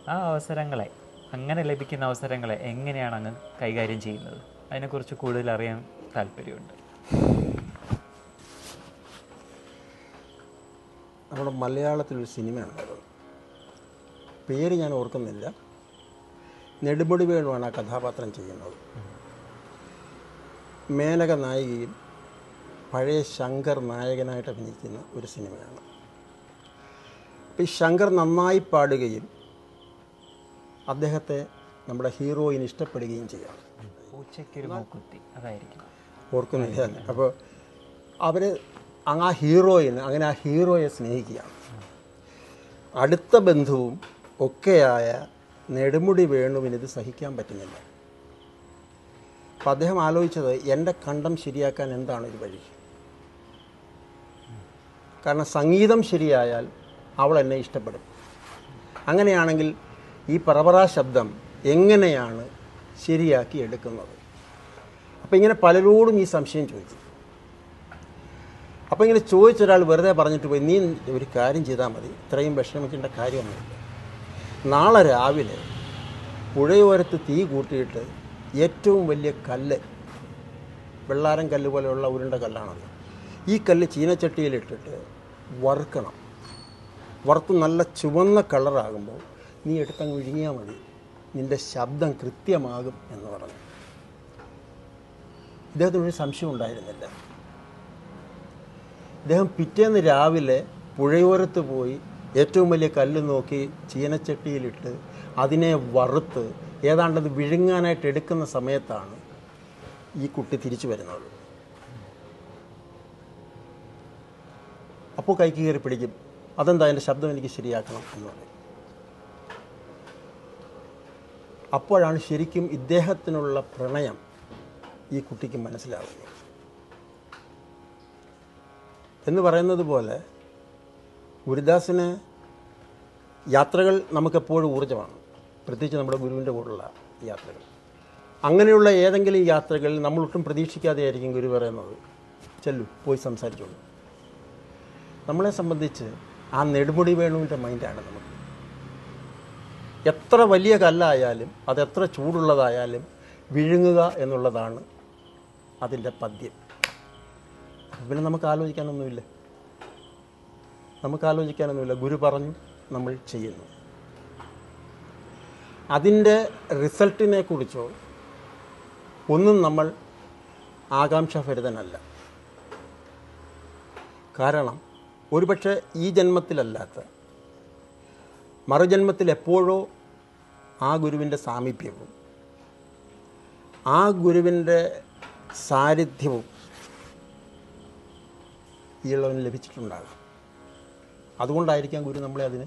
Speaker 1: ആ അവസരങ്ങളെ അങ്ങനെ ലഭിക്കുന്ന അവസരങ്ങളെ എങ്ങനെയാണ് അങ്ങ് കൈകാര്യം ചെയ്യുന്നത്? അതിനെക്കുറിച്ച് കൂടുതൽ അറിയാൻ താല്പര്യമുണ്ട്.
Speaker 2: നമ്മുടെ മലയാളത്തിലൊരു സിനിമയാണ് പേര് ഞാൻ ഓർക്കുന്നില്ല. നെടുമുടി വേണുവാണ് ആ കഥാപാത്രം ചെയ്യുന്നത്. മേനക നായികയും പഴയ ശങ്കർ നായകനായിട്ട് അഭിനയിക്കുന്ന ഒരു സിനിമയാണ്. അപ്പോൾ ഈ ശങ്കർ നന്നായി പാടുകയും അദ്ദേഹത്തെ നമ്മുടെ ഹീറോയിൻ ഇഷ്ടപ്പെടുകയും ചെയ്യാം ഓർക്കുന്നില്ല അപ്പോൾ അവർ ആ ഹീറോയിന് അങ്ങനെ ആ ഹീറോയെ സ്നേഹിക്കുകയാണ്. അടുത്ത ബന്ധുവും ഒക്കെയായ നെടുമുടി വേണുവിന് ഇത് സഹിക്കാൻ പറ്റുന്നില്ല. അപ്പം അദ്ദേഹം ആലോചിച്ചത് എന്റെ കണ്ടം ശരിയാക്കാൻ എന്താണ് ഒരു വഴി? കാരണം സംഗീതം ശരിയായാൽ അവൾ എന്നെ ഇഷ്ടപ്പെടും. അങ്ങനെയാണെങ്കിൽ ഈ പറപറ ശബ്ദം എങ്ങനെയാണ് ശരിയാക്കി എടുക്കുന്നത്? അപ്പം ഇങ്ങനെ പലരോടും ഈ സംശയം ചോദിച്ചു. അപ്പോൾ ഇങ്ങനെ ചോദിച്ചൊരാൾ വെറുതെ പറഞ്ഞിട്ട് പോയി നീ ഒരു കാര്യം ചെയ്താൽ മതി ഇത്രയും വിഷമിക്കേണ്ട കാര്യമൊന്നുമില്ല. നാളെ രാവിലെ പുഴയോരത്ത് തീ കൂട്ടിയിട്ട് ഏറ്റവും വലിയ കല്ല് വെള്ളാരം കല്ല് പോലെയുള്ള ഉരുണ്ട കല്ലാണത്. ഈ കല്ല് ചീനച്ചട്ടിയിലിട്ടിട്ട് വറുക്കണം. വറുത്ത് നല്ല ചുവന്ന കളറാകുമ്പോൾ നീ എടുത്തങ്ങ് വിഴുങ്ങിയാൽ മതി. നിന്റെ ശബ്ദം കൃത്യമാകും എന്ന് പറഞ്ഞു. ഇദ്ദേഹത്തിനൊരു സംശയം ഉണ്ടായിരുന്നില്ല. ഇദ്ദേഹം പിറ്റേന്ന് രാവിലെ പുഴയോരത്ത് പോയി ഏറ്റവും വലിയ കല്ല് നോക്കി ചീനച്ചട്ടിയിലിട്ട് അതിനെ വറുത്ത് ഏതാണ്ടത് വിഴുങ്ങാനായിട്ട് എടുക്കുന്ന സമയത്താണ് ഈ കുട്ടി തിരിച്ചു വരുന്നത്. അപ്പോൾ കൈക്ക് കയറി പിടിക്കും. അതെന്താ എന്റെ ശബ്ദം എനിക്ക് ശരിയാക്കണം എന്ന് പറയും. അപ്പോഴാണ് ശരിക്കും ഇദ്ദേഹത്തിനുള്ള പ്രണയം ഈ കുട്ടിക്ക് മനസ്സിലാകുന്നത് എന്ന് പറയുന്നത് പോലെ ഗുരുദാസിന് യാത്രകൾ നമുക്കെപ്പോഴും ഊർജമാണ്. പ്രത്യേകിച്ച് നമ്മുടെ ഗുരുവിന്റെ കൂടെയുള്ള യാത്രകൾ. അങ്ങനെയുള്ള ഏതെങ്കിലും യാത്രകളിൽ നമ്മൾ ഒട്ടും പ്രതീക്ഷിക്കാതെ ആയിരിക്കും ഗുരു പറയുന്നത്. ചെല്ലു പോയി സംസാരിച്ചോളൂ. നമ്മളെ സംബന്ധിച്ച് ആ നെടുമുടി വേണുവിന്റെ മൈൻഡാണ് നമുക്ക്. എത്ര വലിയ കല്ലായാലും അതെത്ര ചൂടുള്ളതായാലും വിഴുങ്ങുക എന്നുള്ളതാണ് അതിന്റെ പദ്യം. പിന്നെ നമുക്ക് ആലോചിക്കാനൊന്നുമില്ല. നമുക്ക് ആലോചിക്കാനൊന്നുമില്ല. ഗുരു പറഞ്ഞു നമ്മൾ ചെയ്യുന്നു. അതിന്റെ റിസൾട്ടിനെ കുറിച്ചോ ഒന്നും നമ്മൾ ആകാംക്ഷഭരിതനല്ല. കാരണം ഒരുപക്ഷെ ഈ ജന്മത്തിലല്ലാത്ത മറുജന്മത്തിൽ എപ്പോഴോ ആ ഗുരുവിന്റെ സാമീപ്യവും ആ ഗുരുവിന്റെ സാന്നിധ്യവും ഈയുള്ളവന് ലഭിച്ചിട്ടുണ്ടാകും. അതുകൊണ്ടായിരിക്കാം ഗുരു നമ്മളെ അതിന്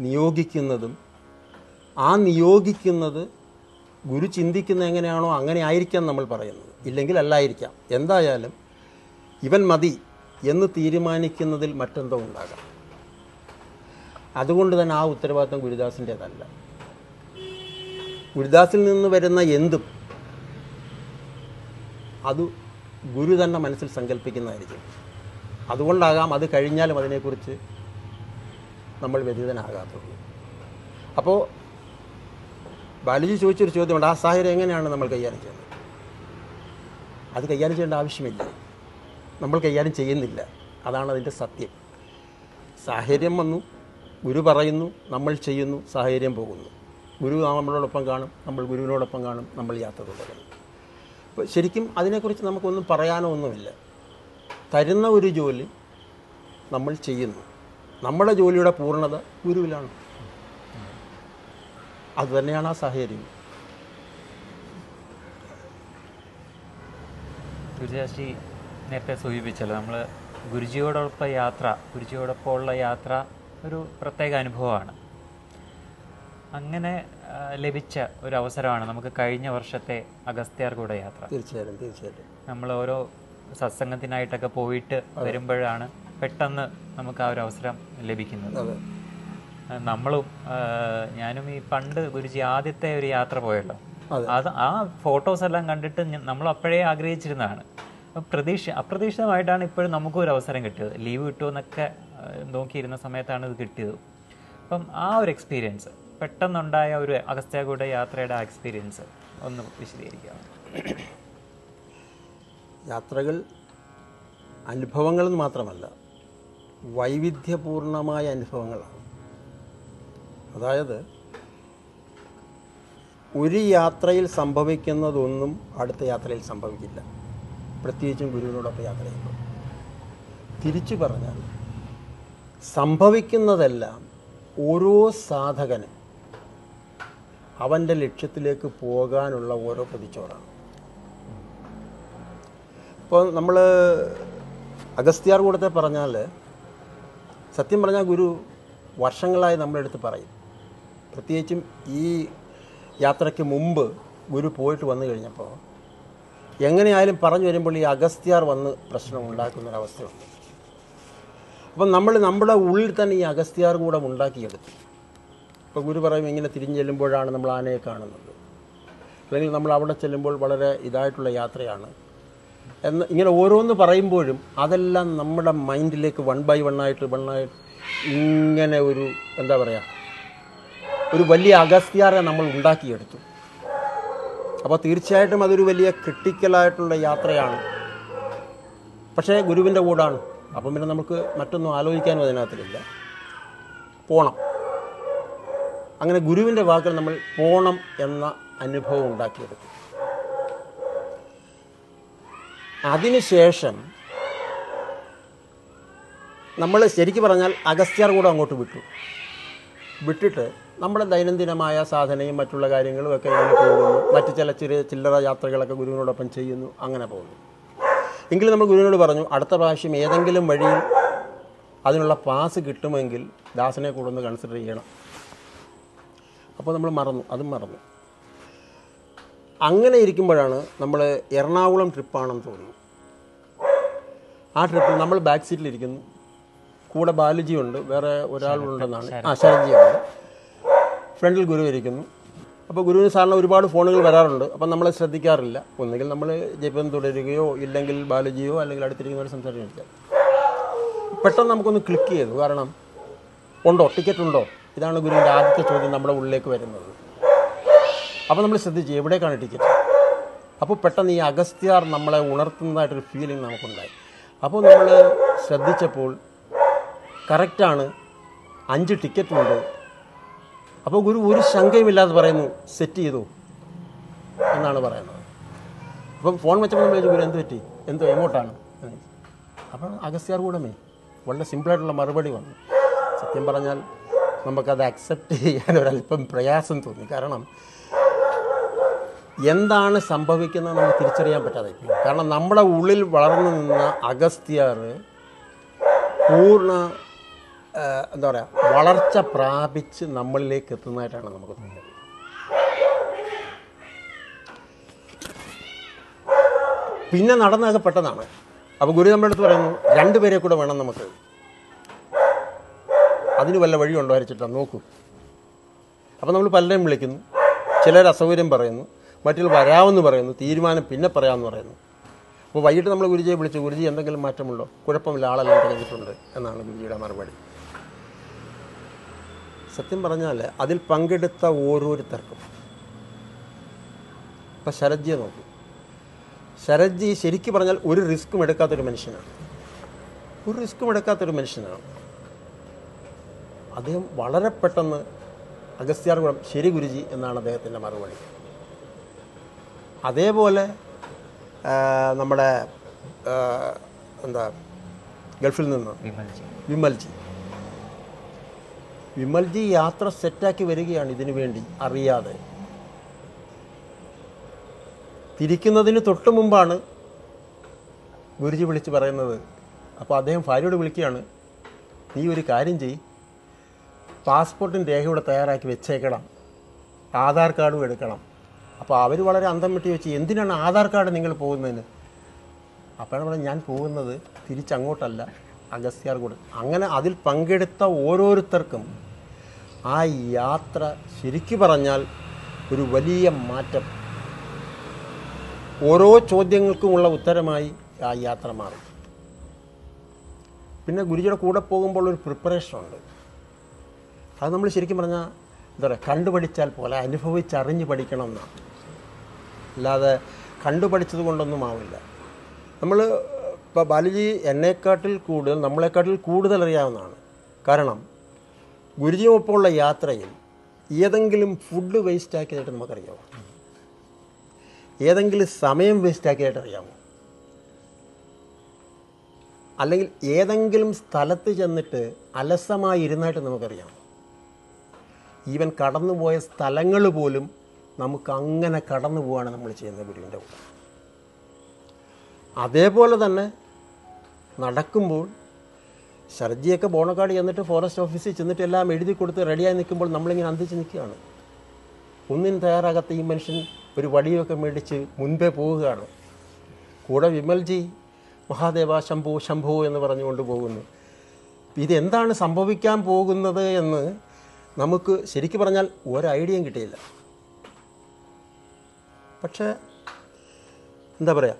Speaker 2: നിയോഗിക്കുന്നതും ആ നിയോഗിക്കുന്നത് ഗുരു ചിന്തിക്കുന്ന എങ്ങനെയാണോ അങ്ങനെ ആയിരിക്കാം നമ്മൾ പറയുന്നത്. ഇല്ലെങ്കിൽ അല്ലായിരിക്കാം. എന്തായാലും ഇവൻ മതി എന്ന് തീരുമാനിക്കുന്നതിൽ മറ്റെന്തോ ഉണ്ടാകാം. അതുകൊണ്ട് തന്നെ ആ ഉത്തരവാദിത്വം ഗുരുദാസിന്റേതല്ല ഗുരുദാസിൽ നിന്ന് വരുന്ന എന്തും അത് ഗുരു തന്നെ മനസ്സിൽ സങ്കല്പിക്കുന്നതായിരിക്കും അതുകൊണ്ടാകാം അത് കഴിഞ്ഞാലും അതിനെക്കുറിച്ച് നമ്മൾ വ്യതീതനാകാത്തുള്ളൂ അപ്പോൾ ബാലുജി ചോദിച്ചൊരു ചോദ്യമുണ്ട്. ആ സാഹചര്യം എങ്ങനെയാണ് നമ്മൾ കൈകാര്യം ചെയ്യുന്നത്? അത് കൈകാര്യം ചെയ്യേണ്ട ആവശ്യമില്ല. നമ്മൾ കൈകാര്യം ചെയ്യുന്നില്ല. അതാണ് അതിന്റെ സത്യം. സാഹചര്യം വന്നു ഗുരു പറയുന്നു നമ്മൾ ചെയ്യുന്നു സാഹചര്യം പോകുന്നു. ഗുരു നമ്മളോടൊപ്പം കാണും നമ്മൾ ഗുരുവിനോടൊപ്പം കാണും നമ്മൾ യാത്ര തുടരുന്നു അപ്പോൾ ശരിക്കും അതിനെക്കുറിച്ച് നമുക്കൊന്നും പറയാനോ ഒന്നുമില്ല. തരുന്ന ഒരു ജോലി നമ്മൾ ചെയ്യുന്നു. നമ്മുടെ ജോലിയുടെ പൂർണത ഗുരുവിലാണ്. അതുതന്നെയാണ് ആ സാഹചര്യം.
Speaker 1: ഗുരുജാശ്രീ നേരത്തെ സൂചിപ്പിച്ചല്ലോ നമ്മൾ ഗുരുജിയോടൊപ്പം യാത്ര ഗുരുജിയോടൊപ്പം ഉള്ള യാത്ര ഒരു പ്രത്യേക അനുഭവമാണ്. അങ്ങനെ ലഭിച്ച ഒരു അവസരമാണ് നമുക്ക് കഴിഞ്ഞ വർഷത്തെ അഗസ്ത്യാർകൂട യാത്ര.
Speaker 2: തീർച്ചയായും തീർച്ചയായിട്ടും.
Speaker 1: നമ്മൾ ഓരോ സത്സംഗത്തിനായിട്ടൊക്കെ പോയിട്ട് വരുമ്പോഴാണ് പെട്ടെന്ന് നമുക്ക് ആ ഒരു അവസരം ലഭിക്കുന്നത്. നമ്മളും ഞാനും ഈ പണ്ട് ഗുരുജി ആദ്യത്തെ ഒരു യാത്ര പോയല്ലോ.
Speaker 2: അതെ.
Speaker 1: ആ ഫോട്ടോസ് എല്ലാം കണ്ടിട്ട് നമ്മൾ അപ്പോഴേ ആഗ്രഹിച്ചിരുന്നതാണ്. പ്രതീക്ഷ അപ്രതീക്ഷിതമായിട്ടാണ് ഇപ്പോഴും നമുക്കും ഒരു അവസരം കിട്ടിയത്. ലീവ് കിട്ടുമെന്നൊക്കെ നോക്കിയിരുന്ന സമയത്താണ് ഇത് കിട്ടിയത്. അപ്പം ആ ഒരു എക്സ്പീരിയൻസ് പെട്ടെന്നുണ്ടായ ഒരു അഗസ്ത്യാകൂട യാത്രയുടെ ആ എക്സ്പീരിയൻസ് ഒന്ന് വിശദീകരിക്കാം
Speaker 2: യാത്രകൾ അനുഭവങ്ങളെന്ന് മാത്രമല്ല വൈവിധ്യപൂർണമായ അനുഭവങ്ങളാണ്. അതായത് ഒരു യാത്രയിൽ സംഭവിക്കുന്നതൊന്നും അടുത്ത യാത്രയിൽ സംഭവിക്കില്ല. പ്രത്യേകിച്ചും ഗുരുവിനോടൊപ്പം യാത്ര ചെയ്യുമ്പോൾ. തിരിച്ചു പറഞ്ഞാൽ സംഭവിക്കുന്നതെല്ലാം ഓരോ സാധകനും അവന്റെ ലക്ഷ്യത്തിലേക്ക് പോകാനുള്ള ഓരോ പ്രതിച്ചോറാണ്. ഇപ്പോൾ നമ്മൾ അഗസ്ത്യാർ കൂടത്തെ പറഞ്ഞാൽ സത്യം പറഞ്ഞാൽ ഗുരു വർഷങ്ങളായി നമ്മളെടുത്ത് പറയും. പ്രത്യേകിച്ചും ഈ യാത്രയ്ക്ക് മുമ്പ് ഗുരു പോയിട്ട് വന്നു കഴിഞ്ഞപ്പോൾ എങ്ങനെയായാലും പറഞ്ഞു വരുമ്പോൾ ഈ അഗസ്ത്യാർ വന്ന് പ്രശ്നം ഉണ്ടാക്കുന്നൊരവസ്ഥയുണ്ട് അപ്പം നമ്മൾ നമ്മുടെ ഉള്ളിൽ തന്നെ ഈ അഗസ്ത്യാർ കൂടെ ഉണ്ടാക്കിയെടുത്തു. ഇപ്പോൾ ഗുരു പറയും ഇങ്ങനെ തിരിഞ്ഞു ചെല്ലുമ്പോഴാണ് നമ്മൾ ആനയെ കാണുന്നത്. അല്ലെങ്കിൽ നമ്മൾ അവിടെ ചെല്ലുമ്പോൾ വളരെ ഇതായിട്ടുള്ള യാത്രയാണ്. എന്ന് ഇങ്ങനെ ഓരോന്ന് പറയുമ്പോഴും അതെല്ലാം നമ്മുടെ മൈൻഡിലേക്ക് വൺ ബൈ വൺ ആയിട്ട് വൺ ആയിട്ട് ഇങ്ങനെ ഒരു എന്താ പറയുക ഒരു വലിയ അഗസ്ത്യാറെ നമ്മൾ ഉണ്ടാക്കിയെടുത്തു. അപ്പോൾ തീർച്ചയായിട്ടും അതൊരു വലിയ ക്രിട്ടിക്കലായിട്ടുള്ള യാത്രയാണ്. പക്ഷേ ഗുരുവിന്റെ കൂടാണ്. അപ്പം പിന്നെ നമുക്ക് മറ്റൊന്നും ആലോചിക്കാനും അതിനകത്തിലില്ല. പോണം. അങ്ങനെ ഗുരുവിന്റെ വാക്കിൽ നമ്മൾ പോണം എന്ന അനുഭവം ഉണ്ടാക്കിയെടുത്തു. അതിനുശേഷം നമ്മൾ ശരിക്കും പറഞ്ഞാൽ അഗസ്ത്യാർ കൂടെ അങ്ങോട്ട് വിട്ടു. വിട്ടിട്ട് നമ്മുടെ ദൈനംദിനമായ സാധനയും മറ്റുള്ള കാര്യങ്ങളും ഒക്കെ ഇങ്ങനെ പോകുന്നു. മറ്റ് ചില ചെറിയ ചില്ലറ യാത്രകളൊക്കെ ഗുരുവിനോടൊപ്പം ചെയ്യുന്നു. അങ്ങനെ പോകുന്നു. എങ്കിലും നമ്മൾ ഗുരുവിനോട് പറഞ്ഞു അടുത്ത പ്രാവശ്യം ഏതെങ്കിലും വഴിയിൽ അതിനുള്ള പാസ് കിട്ടുമെങ്കിൽ ദാസനെ കൂടെ ഒന്ന് കൺസിഡർ ചെയ്യണം. അപ്പോൾ നമ്മൾ മറന്നു. അതും മറന്നു. അങ്ങനെ ഇരിക്കുമ്പോഴാണ് നമ്മൾ എറണാകുളം ട്രിപ്പാണെന്ന് തോന്നുന്നു. ആ ട്രിപ്പിൽ നമ്മൾ ബാക്ക് സീറ്റിലിരിക്കുന്നു കൂടെ ബാലുജിയുണ്ട്. വേറെ ഒരാളുണ്ടെന്നാണ്. ആ ശരൺജിയുണ്ട് ഫ്രണ്ടിൽ ഗുരു ഇരിക്കുന്നു. അപ്പോൾ ഗുരുവിന് സാറിന് ഒരുപാട് ഫോണുകൾ വരാറുണ്ട്. അപ്പം നമ്മളെ ശ്രദ്ധിക്കാറില്ല. ഒന്നുകിൽ നമ്മൾ ജപം തുടരുകയോ ഇല്ലെങ്കിൽ ബാലജിയോ അല്ലെങ്കിൽ അടുത്തിരിക്കുന്നവർ സംസാരിക്കുക പെട്ടെന്ന് നമുക്കൊന്ന് ക്ലിക്ക് ചെയ്തു. കാരണം ഉണ്ടോ? ടിക്കറ്റ് ഉണ്ടോ? ഇതാണ് ഗുരുവിന്റെ ആദ്യത്തെ ചോദ്യം നമ്മുടെ ഉള്ളിലേക്ക് വരുന്നത്. അപ്പോൾ നമ്മൾ ശ്രദ്ധിച്ചു എവിടേക്കാണ് ടിക്കറ്റ് അപ്പോൾ പെട്ടെന്ന് ഈ അഗസ്ത്യാർ നമ്മളെ ഉണർത്തുന്നതായിട്ടൊരു ഫീലിംഗ് നമുക്കുണ്ടായി. അപ്പോൾ നമ്മൾ ശ്രദ്ധിച്ചപ്പോൾ കറക്റ്റാണ് അഞ്ച് ടിക്കറ്റ് ഉണ്ട്. അപ്പോൾ ഗുരു ഒരു ശങ്കയുമില്ലാതെ പറയുന്നു സെറ്റ് ചെയ്തു എന്നാണ് പറയുന്നത്. അപ്പം ഫോൺ വെച്ചപ്പോൾ നമ്മൾ ഗുരു എന്ത് പറ്റി? എന്തോ എങ്ങോട്ടാണ്. അപ്പോൾ അഗസ്ത്യാർ കൂടമേ വളരെ സിമ്പിളായിട്ടുള്ള മറുപടി വന്നു. സത്യം പറഞ്ഞാൽ നമുക്കത് അക്സെപ്റ്റ് ചെയ്യാൻ ഒരല്പം പ്രയാസം തോന്നി. കാരണം എന്താണ് സംഭവിക്കുന്നത് നമുക്ക് തിരിച്ചറിയാൻ പറ്റാതെ കാരണം നമ്മുടെ ഉള്ളിൽ വളർന്നു നിന്ന അഗസ്ത്യാർ പൂർണ എന്താ പറയുക വളർച്ച പ്രാപിച്ച് നമ്മളിലേക്ക് എത്തുന്നതായിട്ടാണ് നമുക്ക് പിന്നെ നടന്നതൊക്കെ പെട്ടെന്നാണ്. അപ്പോൾ ഗുരു നമ്മുടെ അടുത്ത് പറയുന്നു രണ്ടുപേരെ കൂടെ വേണം നമുക്ക്. അതിന് വല്ല വഴിയുണ്ടോ വരച്ചിട്ടാ നോക്കൂ. അപ്പോൾ നമ്മൾ പലരെയും വിളിക്കുന്നു ചിലർ അസൗകര്യം പറയുന്നു മറ്റുള്ള വരാമെന്ന് പറയുന്നു തീരുമാനം പിന്നെ പറയാമെന്ന് പറയുന്നു. അപ്പോൾ വൈകിട്ട് നമ്മൾ ഗുരുജിയെ വിളിച്ചു ഗുരുജി എന്തെങ്കിലും മാറ്റമുണ്ടോ? കുഴപ്പമില്ല ആളെല്ലാം തെളിഞ്ഞിട്ടുണ്ട് എന്നാണ് ഗുരുജിയുടെ മറുപടി. സത്യം പറഞ്ഞാൽ അതിൽ പങ്കെടുത്ത ഓരോരുത്തർക്കും. ഇപ്പം ശരജ്ജിയെ നോക്കി. ശരജ്ജി ശരിക്കും പറഞ്ഞാൽ ഒരു റിസ്ക്കും എടുക്കാത്തൊരു മനുഷ്യനാണ്. ഒരു റിസ്ക്കും എടുക്കാത്തൊരു മനുഷ്യനാണ്. അദ്ദേഹം വളരെ പെട്ടെന്ന് അഗസ്ത്യാർകുളം ശരി ഗുരുജി എന്നാണ് അദ്ദേഹത്തിന്റെ മറുപടി. അതേപോലെ നമ്മുടെ എന്താ ഗൾഫിൽ നിന്ന്
Speaker 1: വിമൽജി.
Speaker 2: വിമൽജി യാത്ര സെറ്റാക്കി വരികയാണ് ഇതിനു വേണ്ടി അറിയാതെ. തിരിക്കുന്നതിന് തൊട്ട് മുമ്പാണ് ഗുരുജി വിളിച്ച് പറയുന്നത്. അപ്പോൾ അദ്ദേഹം ഭാര്യയോട് വിളിക്കുകയാണ് നീ ഒരു കാര്യം ചെയ്. പാസ്പോർട്ടിന് രേഖ ഇവിടെ തയ്യാറാക്കി വെച്ചേക്കണം. ആധാർ കാർഡും എടുക്കണം. അപ്പോൾ അവർ വളരെ അന്തം വെട്ടി വെച്ച് എന്തിനാണ് ആധാർ കാർഡ് നിങ്ങൾ പോകുന്നതിന്? അപ്പോഴാണ് പറഞ്ഞത് ഞാൻ പോകുന്നത് തിരിച്ചങ്ങോട്ടല്ല അഗസ്ത്യാർകൂട്. അങ്ങനെ അതിൽ പങ്കെടുത്ത ഓരോരുത്തർക്കും ആ യാത്ര ശരിക്കു പറഞ്ഞാൽ ഒരു വലിയ മാറ്റം. ഓരോ ചോദ്യങ്ങൾക്കുമുള്ള ഉത്തരമായി ആ യാത്ര മാറി. പിന്നെ ഗുരുജിയുടെ കൂടെ പോകുമ്പോൾ ഒരു പ്രിപ്പറേഷൻ ഉണ്ട്. അത് നമ്മൾ ശരിക്കും പറഞ്ഞാൽ എന്താ പറയുക കണ്ടുപഠിച്ചാൽ പോലെ അനുഭവിച്ചറിഞ്ഞ് പഠിക്കണം എന്നാണ്. അല്ലാതെ കണ്ടുപഠിച്ചത് കൊണ്ടൊന്നും ആവില്ല. നമ്മൾ ഇപ്പോൾ ബാലജി എന്നെക്കാട്ടിൽ കൂടുതൽ നമ്മളെക്കാട്ടിൽ കൂടുതൽ അറിയാവുന്നതാണ്. കാരണം ഗുരുജിയൊപ്പമുള്ള യാത്രയിൽ ഏതെങ്കിലും ഫുഡ് വേസ്റ്റ് ആക്കിയതായിട്ട് നമുക്കറിയാമോ ഏതെങ്കിലും സമയം വേസ്റ്റ് ആക്കിയതായിട്ട് അറിയാമോ അല്ലെങ്കിൽ ഏതെങ്കിലും സ്ഥലത്ത് ചെന്നിട്ട് അലസമായി ഇരുന്നായിട്ട് നമുക്കറിയാം. ഈവൻ കടന്നുപോയ സ്ഥലങ്ങൾ പോലും നമുക്ക് അങ്ങനെ കടന്നു പോവാണ് നമ്മൾ ചെയ്യുന്നത് ഗുരുവിന്റെ കൂടെ. അതേപോലെ തന്നെ നടക്കുമ്പോൾ ഷർജിയൊക്കെ ബോണക്കാട് ചെന്നിട്ട് ഫോറസ്റ്റ് ഓഫീസിൽ ചെന്നിട്ട് എല്ലാം എഴുതി കൊടുത്ത് റെഡിയായി നിൽക്കുമ്പോൾ നമ്മളിങ്ങനെ അന്തിച്ച് നിൽക്കുകയാണ്. ഒന്നിന് തയ്യാറാകാത്ത ഈ മനുഷ്യൻ ഒരു വടിയൊക്കെ മേടിച്ച് മുൻപേ പോവുകയാണ്. കൂടെ വിമൽജി മഹാദേവ ശംഭു ശംഭു എന്ന് പറഞ്ഞുകൊണ്ട് പോകുന്നു. ഇതെന്താണ് സംഭവിക്കാൻ പോകുന്നത് എന്ന് നമുക്ക് ശരിക്കും പറഞ്ഞാൽ ഒരു ഐഡിയയും കിട്ടിയില്ല. പക്ഷേ എന്താ പറയുക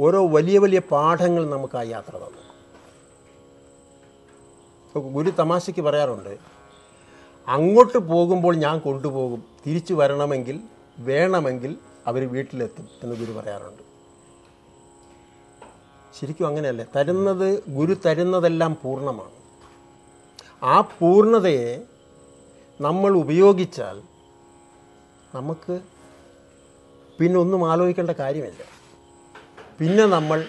Speaker 2: ഓരോ വലിയ വലിയ പാഠങ്ങൾ നമുക്ക് ആ യാത്ര തന്നു. ഗുരു തമാശയ്ക്ക് പറയാറുണ്ട്. അങ്ങോട്ട് പോകുമ്പോൾ ഞാൻ കൊണ്ടുപോകും. തിരിച്ചു വരണമെങ്കിൽ വേണമെങ്കിൽ അവർ വീട്ടിലെത്തും എന്ന് ഗുരു പറയാറുണ്ട്. ശരിക്കും അങ്ങനെയല്ലേ? തരുന്നത് ഗുരു തരുന്നതെല്ലാം പൂർണമാണ്. ആ പൂർണതയെ നമ്മൾ ഉപയോഗിച്ചാൽ നമുക്ക് പിന്നെ ഒന്നും ആലോചിക്കേണ്ട കാര്യമില്ല. പിന്നെ നമ്മൾ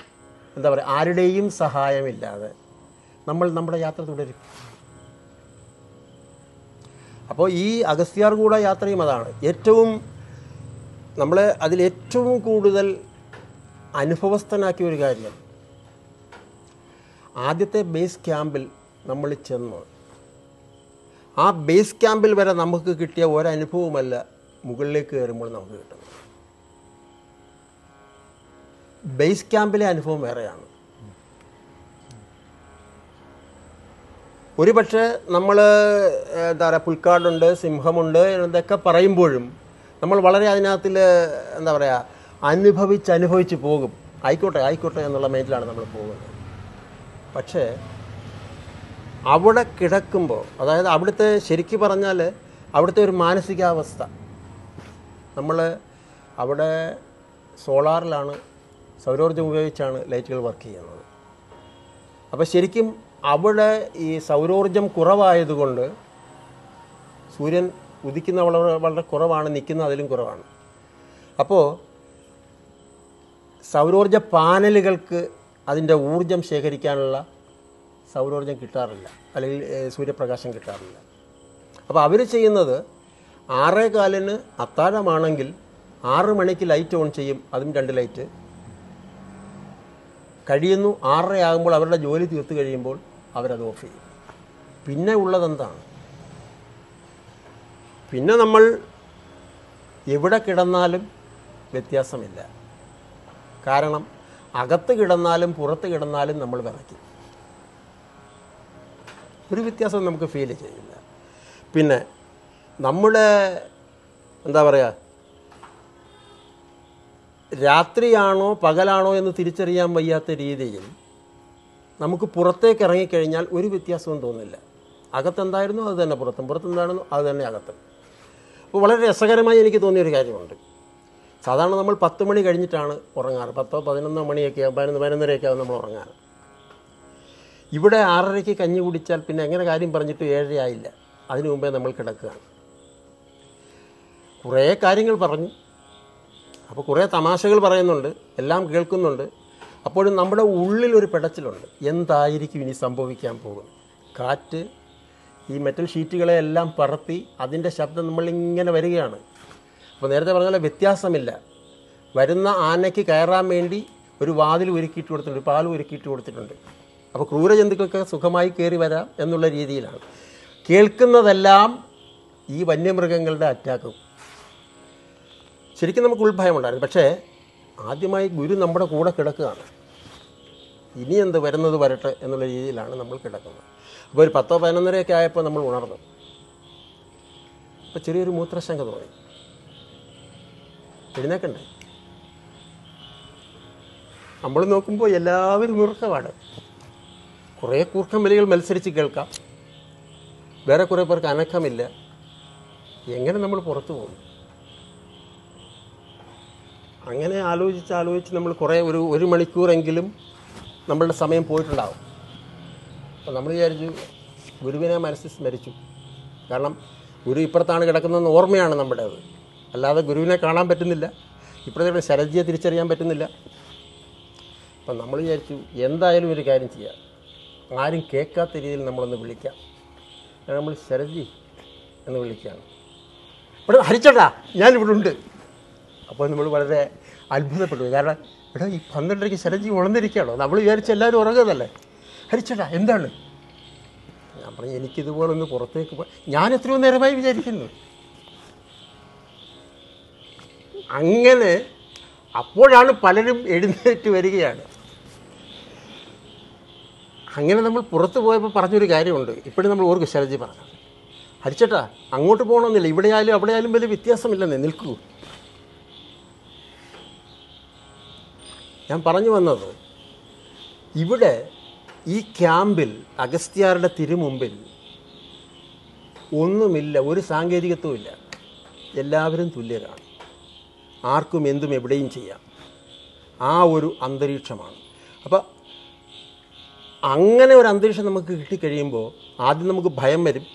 Speaker 2: എന്താ പറയുക ആരുടെയും സഹായമില്ലാതെ നമ്മൾ നമ്മുടെ യാത്ര തുടരും. അപ്പോൾ ഈ അഗസ്ത്യാർകൂട യാത്രയും അതാണ്. ഏറ്റവും നമ്മളെ അതിലേറ്റവും കൂടുതൽ അനുഭവസ്ഥനാക്കിയ ഒരു കാര്യം. ആദ്യത്തെ ബേസ് ക്യാമ്പിൽ നമ്മൾ ചെന്നു. ആ ബേസ് ക്യാമ്പിൽ വരെ നമുക്ക് കിട്ടിയ ഒരനുഭവമല്ല മുകളിലേക്ക് കയറുമ്പോൾ നമുക്ക് കിട്ടുന്നത്. ബേസ് ക്യാമ്പിലെ അനുഭവം വേറെയാണ്. ഒരു പക്ഷേ നമ്മൾ എന്താ പറയുക പുൽക്കാടുണ്ട് സിംഹമുണ്ട് എന്നതൊക്കെ പറയുമ്പോഴും നമ്മൾ വളരെ അതിനകത്തിൽ എന്താ പറയുക അനുഭവിച്ച് അനുഭവിച്ച് പോകും. ആയിക്കോട്ടെ ആയിക്കോട്ടെ എന്നുള്ള മൈൻഡിലാണ് നമ്മൾ പോകുന്നത്. പക്ഷേ അവിടെ കിടക്കുമ്പോൾ അതായത് അവിടുത്തെ ശരിക്കു പറഞ്ഞാൽ അവിടുത്തെ ഒരു മാനസികാവസ്ഥ. നമ്മൾ അവിടെ സോളാറിലാണ് സൗരോർജം ഉപയോഗിച്ചാണ് ലൈറ്റുകൾ വർക്ക് ചെയ്യുന്നത്. അപ്പോൾ ശരിക്കും അവിടെ ഈ സൗരോർജം കുറവായതുകൊണ്ട് സൂര്യൻ ഉദിക്കുന്ന വളരെ വളരെ കുറവാണ് നിൽക്കുന്ന അതിലും കുറവാണ്. അപ്പോൾ സൗരോർജ പാനലുകൾക്ക് അതിന്റെ ഊർജം ശേഖരിക്കാനുള്ള സൗരോർജം കിട്ടാറില്ല അല്ലെങ്കിൽ സൂര്യപ്രകാശം കിട്ടാറില്ല. അപ്പോൾ അവർ ചെയ്യുന്നത് ആറേ കാലിന് അത്താഴമാണെങ്കിൽ ആറ് മണിക്ക് ലൈറ്റ് ഓൺ ചെയ്യും അതും രണ്ട് ലൈറ്റ്. കഴിയുന്നു ആറര ആകുമ്പോൾ അവരുടെ ജോലി തീർത്ത് കഴിയുമ്പോൾ അവരത് ഓഫ് ചെയ്യും. പിന്നെ ഉള്ളതെന്താണ്? പിന്നെ നമ്മൾ എവിടെ കിടന്നാലും വ്യത്യാസമില്ല. കാരണം അകത്ത് കിടന്നാലും പുറത്ത് കിടന്നാലും നമ്മൾ വിറയ്ക്കും. ഒരു വ്യത്യാസം നമുക്ക് ഫീൽ ചെയ്യില്ല പിന്നെ നമ്മുടെ എന്താ പറയുക രാത്രിയാണോ പകലാണോ എന്ന് തിരിച്ചറിയാൻ വയ്യാത്ത രീതിയിൽ നമുക്ക് പുറത്തേക്ക് ഇറങ്ങിക്കഴിഞ്ഞാൽ ഒരു വ്യത്യാസവും തോന്നില്ല അകത്തെന്തായിരുന്നു അത് തന്നെ പുറത്തും. പുറത്തെന്താണെന്നോ അത് തന്നെ അകത്തും. അപ്പോൾ വളരെ രസകരമായി എനിക്ക് തോന്നിയൊരു കാര്യമുണ്ട്. സാധാരണ നമ്മൾ പത്ത് മണി കഴിഞ്ഞിട്ടാണ് ഉറങ്ങാറ്. പത്തോ പതിനൊന്നോ മണിയൊക്കെ ആകും പതിനൊന്ന് പതിനൊന്നരയൊക്കെ ആവും നമ്മൾ ഉറങ്ങാറ്. ഇവിടെ ആറരയ്ക്ക് കഞ്ഞി കുടിച്ചാൽ പിന്നെ എങ്ങനെ കാര്യം പറഞ്ഞിട്ട് ഏഴരയായില്ല. അതിനു മുമ്പേ നമ്മൾ കിടക്കുകയാണ്. കുറേ കാര്യങ്ങൾ പറഞ്ഞു. അപ്പോൾ കുറേ തമാശകൾ പറയുന്നുണ്ട്. എല്ലാം കേൾക്കുന്നുണ്ട്. അപ്പോഴും നമ്മുടെ ഉള്ളിലൊരു പിടച്ചിലുണ്ട്. എന്തായിരിക്കും ഇനി സംഭവിക്കാൻ പോകുന്നത്? കാറ്റ് ഈ മെറ്റൽ ഷീറ്റുകളെ എല്ലാം പറത്തി അതിന്റെ ശബ്ദം നമ്മളിങ്ങനെ വരികയാണ്. അപ്പോൾ നേരത്തെ പറഞ്ഞ പോലെ വ്യത്യാസമില്ല. വരുന്ന ആനയ്ക്ക് കയറാൻ വേണ്ടി ഒരു വാതിൽ ഒരുക്കിയിട്ട് കൊടുത്തിട്ടുണ്ട് പാൽ ഒരുക്കിയിട്ട് കൊടുത്തിട്ടുണ്ട്. അപ്പോൾ ക്രൂരജന്തുക്കൾക്ക് സുഖമായി കയറി വരാം എന്നുള്ള രീതിയിലാണ്. കേൾക്കുന്നതെല്ലാം ഈ വന്യമൃഗങ്ങളുടെ അറ്റാക്കും ശരിക്കും നമുക്ക് ഉത്ഭയമുണ്ടായിരുന്നു പക്ഷേ ആദ്യമായി ഗുരു നമ്മുടെ കൂടെ കിടക്കുകയാണ്. ഇനി എന്ത് വരുന്നത് വരട്ടെ എന്നുള്ള രീതിയിലാണ് നമ്മൾ കിടക്കുന്നത്. അപ്പോൾ ഒരു പത്തോ പതിനൊന്നരയൊക്കെ ആയപ്പോൾ നമ്മൾ ഉണർന്നു. അപ്പോൾ ചെറിയൊരു മൂത്രശങ്ക തോന്നി. എഴുന്നേക്കണ്ടേ? നമ്മൾ നോക്കുമ്പോൾ എല്ലാവരും ഉറക്കമാണ്. കുറേ കൂർക്കം വലികൾ മത്സരിച്ച് കേൾക്കാം. വേറെ കുറേ പേർക്ക് അനക്കമില്ല. എങ്ങനെ നമ്മൾ പുറത്തു പോകും അങ്ങനെ ആലോചിച്ച് ആലോചിച്ച് നമ്മൾ കുറേ ഒരു ഒരു മണിക്കൂറെങ്കിലും നമ്മളുടെ സമയം പോയിട്ടുണ്ടാവും. അപ്പോൾ നമ്മൾ വിചാരിച്ചു ഗുരുവിനെ മനസ്സിൽ സ്മരിച്ചു. കാരണം ഗുരു ഇപ്പുറത്താണ് കിടക്കുന്നതെന്ന് ഓർമ്മയാണ് നമ്മുടെ അത് അല്ലാതെ ഗുരുവിനെ കാണാൻ പറ്റുന്നില്ല. ഇപ്പോഴത്തെ ശരജിയെ തിരിച്ചറിയാൻ പറ്റുന്നില്ല. അപ്പം നമ്മൾ വിചാരിച്ചു എന്തായാലും ഒരു കാര്യം ചെയ്യാം. ആരും കേൾക്കാത്ത രീതിയിൽ നമ്മളൊന്ന് വിളിക്കാം. നമ്മൾ ശരജി എന്ന് വിളിക്കുകയാണ്. ഇവിടെ ഹരിച്ചേട്ടാ ഞാനിവിടെ ഉണ്ട്. അപ്പോൾ നമ്മൾ വളരെ അത്ഭുതപ്പെട്ടു. കാരണം എടാ ഈ പന്ത്രണ്ടരയ്ക്ക് ശരജി ഉണർന്നിരിക്കുകയാണോ? നമ്മൾ വിചാരിച്ച എല്ലാവരും ഉറങ്ങുന്നതല്ലേ? ഹരിച്ചേട്ടാ എന്താണ്? ഞാൻ പറഞ്ഞു എനിക്കിതുപോലെ ഒന്ന് പുറത്തേക്ക് പോ ഞാൻ എത്രയോ നേരമായി വിചാരിക്കുന്നു. അങ്ങനെ അപ്പോഴാണ് പലരും എഴുന്നേറ്റ് വരികയാണ്. അങ്ങനെ നമ്മൾ പുറത്ത് പോയപ്പോൾ പറഞ്ഞൊരു കാര്യമുണ്ട്. ഇപ്പോഴും നമ്മൾ ഓർക്കും ശരജി പറഞ്ഞു. ഹരിച്ചേട്ടാ അങ്ങോട്ട് പോകണമെന്നില്ല. ഇവിടെ ആയാലും അവിടെ ആയാലും വലിയ വ്യത്യാസമില്ലെന്നേ നിൽക്കൂ. ഞാൻ പറഞ്ഞു വന്നത് ഇവിടെ ഈ ക്യാമ്പിൽ അഗസ്ത്യാരുടെ തിരുമുമ്പിൽ ഒന്നുമില്ല ഒരു സാങ്കേതികത്വവും ഇല്ല. എല്ലാവരും തുല്യരാണ്. ആർക്കും എന്തും എവിടെയും ചെയ്യാം. ആ ഒരു അന്തരീക്ഷമാണ്. അപ്പോൾ അങ്ങനെ ഒരു അന്തരീക്ഷം നമുക്ക് കിട്ടിക്കഴിയുമ്പോൾ ആദ്യം നമുക്ക് ഭയം വരും.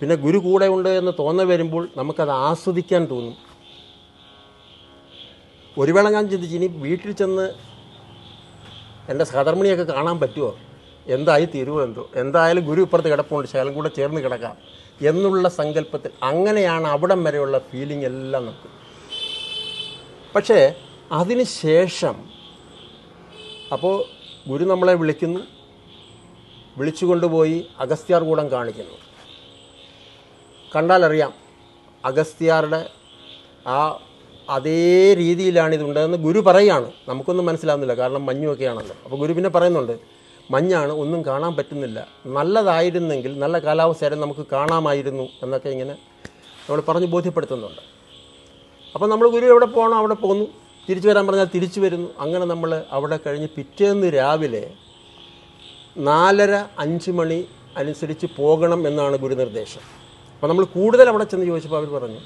Speaker 2: പിന്നെ ഗുരു കൂടെ ഉണ്ട് എന്ന് തോന്നൽ വരുമ്പോൾ നമുക്കത് ആസ്വദിക്കാൻ തോന്നും. ഒരു വേള ഞാൻ ചിന്തിച്ചു ഇനി വീട്ടിൽ ചെന്ന് എന്റെ സഹധർമ്മിണിയൊക്കെ കാണാൻ പറ്റുമോ? എന്തായി തീരുമോ എന്തോ? എന്തായാലും ഗുരു ഇപ്പുറത്ത് കിടപ്പുണ്ട് ശകലം കൂടെ ചേർന്ന് കിടക്കാം എന്നുള്ള സങ്കല്പത്തിൽ അങ്ങനെയാണ് അവിടം വരെയുള്ള ഫീലിംഗ് എല്ലാം നമുക്ക്. പക്ഷേ അതിന് ശേഷം അപ്പോൾ ഗുരു നമ്മളെ വിളിക്കുന്നു. വിളിച്ചു കൊണ്ടുപോയി അഗസ്ത്യാർ കൂടം കാണിക്കുന്നു. കണ്ടാലറിയാം അഗസ്ത്യാരുടെ ആ അതേ രീതിയിലാണ് ഇതുണ്ടെന്ന് ഗുരു പറയുകയാണ് നമുക്കൊന്നും മനസ്സിലാവുന്നില്ല. കാരണം മഞ്ഞുമൊക്കെയാണല്ലോ. അപ്പോൾ ഗുരു പിന്നെ പറയുന്നുണ്ട് മഞ്ഞാണ് ഒന്നും കാണാൻ പറ്റുന്നില്ല. നല്ലതായിരുന്നെങ്കിൽ നല്ല കാലാവസ്ഥയായിരുന്നു നമുക്ക് കാണാമായിരുന്നു എന്നൊക്കെ ഇങ്ങനെ നമ്മൾ പറഞ്ഞ് ബോധ്യപ്പെടുത്തുന്നുണ്ട്. അപ്പോൾ നമ്മൾ ഗുരു എവിടെ പോകണം അവിടെ പോകുന്നു തിരിച്ചു വരാൻ പറഞ്ഞാൽ തിരിച്ചു വരുന്നു. അങ്ങനെ നമ്മൾ അവിടെ കഴിഞ്ഞ് പിറ്റേന്ന് രാവിലെ നാലര അഞ്ച് മണി അനുസരിച്ച് പോകണം എന്നാണ് ഗുരുനിർദ്ദേശം. അപ്പോൾ നമ്മൾ കൂടുതൽ അവിടെ ചെന്ന് ചോദിച്ചപ്പോൾ അവർ പറഞ്ഞു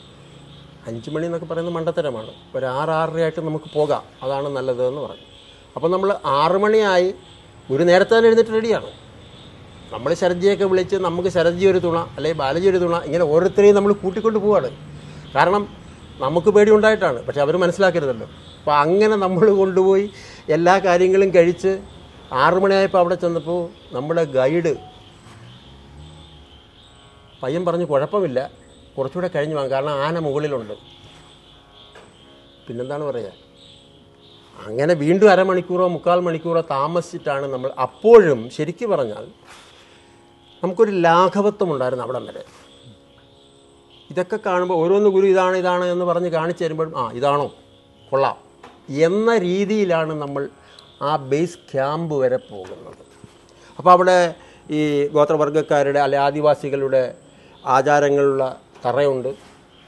Speaker 2: അഞ്ച് മണി എന്നൊക്കെ പറയുന്നത് മണ്ടത്തരമാണ്. ഒരു ആറ് ആറരയായിട്ട് നമുക്ക് പോകാം. അതാണ് നല്ലതെന്ന് പറഞ്ഞു. അപ്പോൾ നമ്മൾ ആറ് മണിയായി ഒരു നേരത്തെ തന്നെ എഴുന്നേറ്റ് റെഡിയാണ്. നമ്മൾ ശരജിയൊക്കെ വിളിച്ച് നമുക്ക് ശരജി ഒരു തുണ അല്ലെങ്കിൽ ബാലജി ഒരു തുണ ഇങ്ങനെ ഓരോരുത്തരെയും നമ്മൾ കൂട്ടിക്കൊണ്ട് പോവാണ്. കാരണം നമുക്ക് പേടി ഉണ്ടായിട്ടാണ്. പക്ഷെ അവർ മനസ്സിലാക്കരുതല്ലോ. അപ്പോൾ അങ്ങനെ നമ്മൾ കൊണ്ടുപോയി എല്ലാ കാര്യങ്ങളും കഴിച്ച് ആറ് മണിയായപ്പോൾ അവിടെ ചെന്നപ്പോൾ നമ്മുടെ ഗൈഡ് പയ്യൻ പറഞ്ഞു കുഴപ്പമില്ല. കുറച്ചുകൂടെ കഴിഞ്ഞ് വാങ്ങും കാരണം ആന മുകളിലുണ്ട്. പിന്നെന്താണ് പറയുക അങ്ങനെ വീണ്ടും അരമണിക്കൂറോ മുക്കാൽ മണിക്കൂറോ താമസിച്ചിട്ടാണ് നമ്മൾ അപ്പോഴും ശരിക്കു പറഞ്ഞാൽ നമുക്കൊരു ലാഘവത്വം ഉണ്ടായിരുന്നു അവിടം വരെ. ഇതൊക്കെ കാണുമ്പോൾ ഓരോന്ന് ഗുരു ഇതാണ് ഇതാണ് എന്ന് പറഞ്ഞ് കാണിച്ചു തരുമ്പോഴും ആ ഇതാണോ? കൊള്ളാം. എന്ന രീതിയിലാണ് നമ്മൾ ആ ബേസ് ക്യാമ്പ് വരെ പോകുന്നത്. അപ്പോൾ അവിടെ ഈ ഗോത്രവർഗക്കാരുടെ അല്ലെ ആദിവാസികളുടെ ആചാരങ്ങളുള്ള തറയുണ്ട്.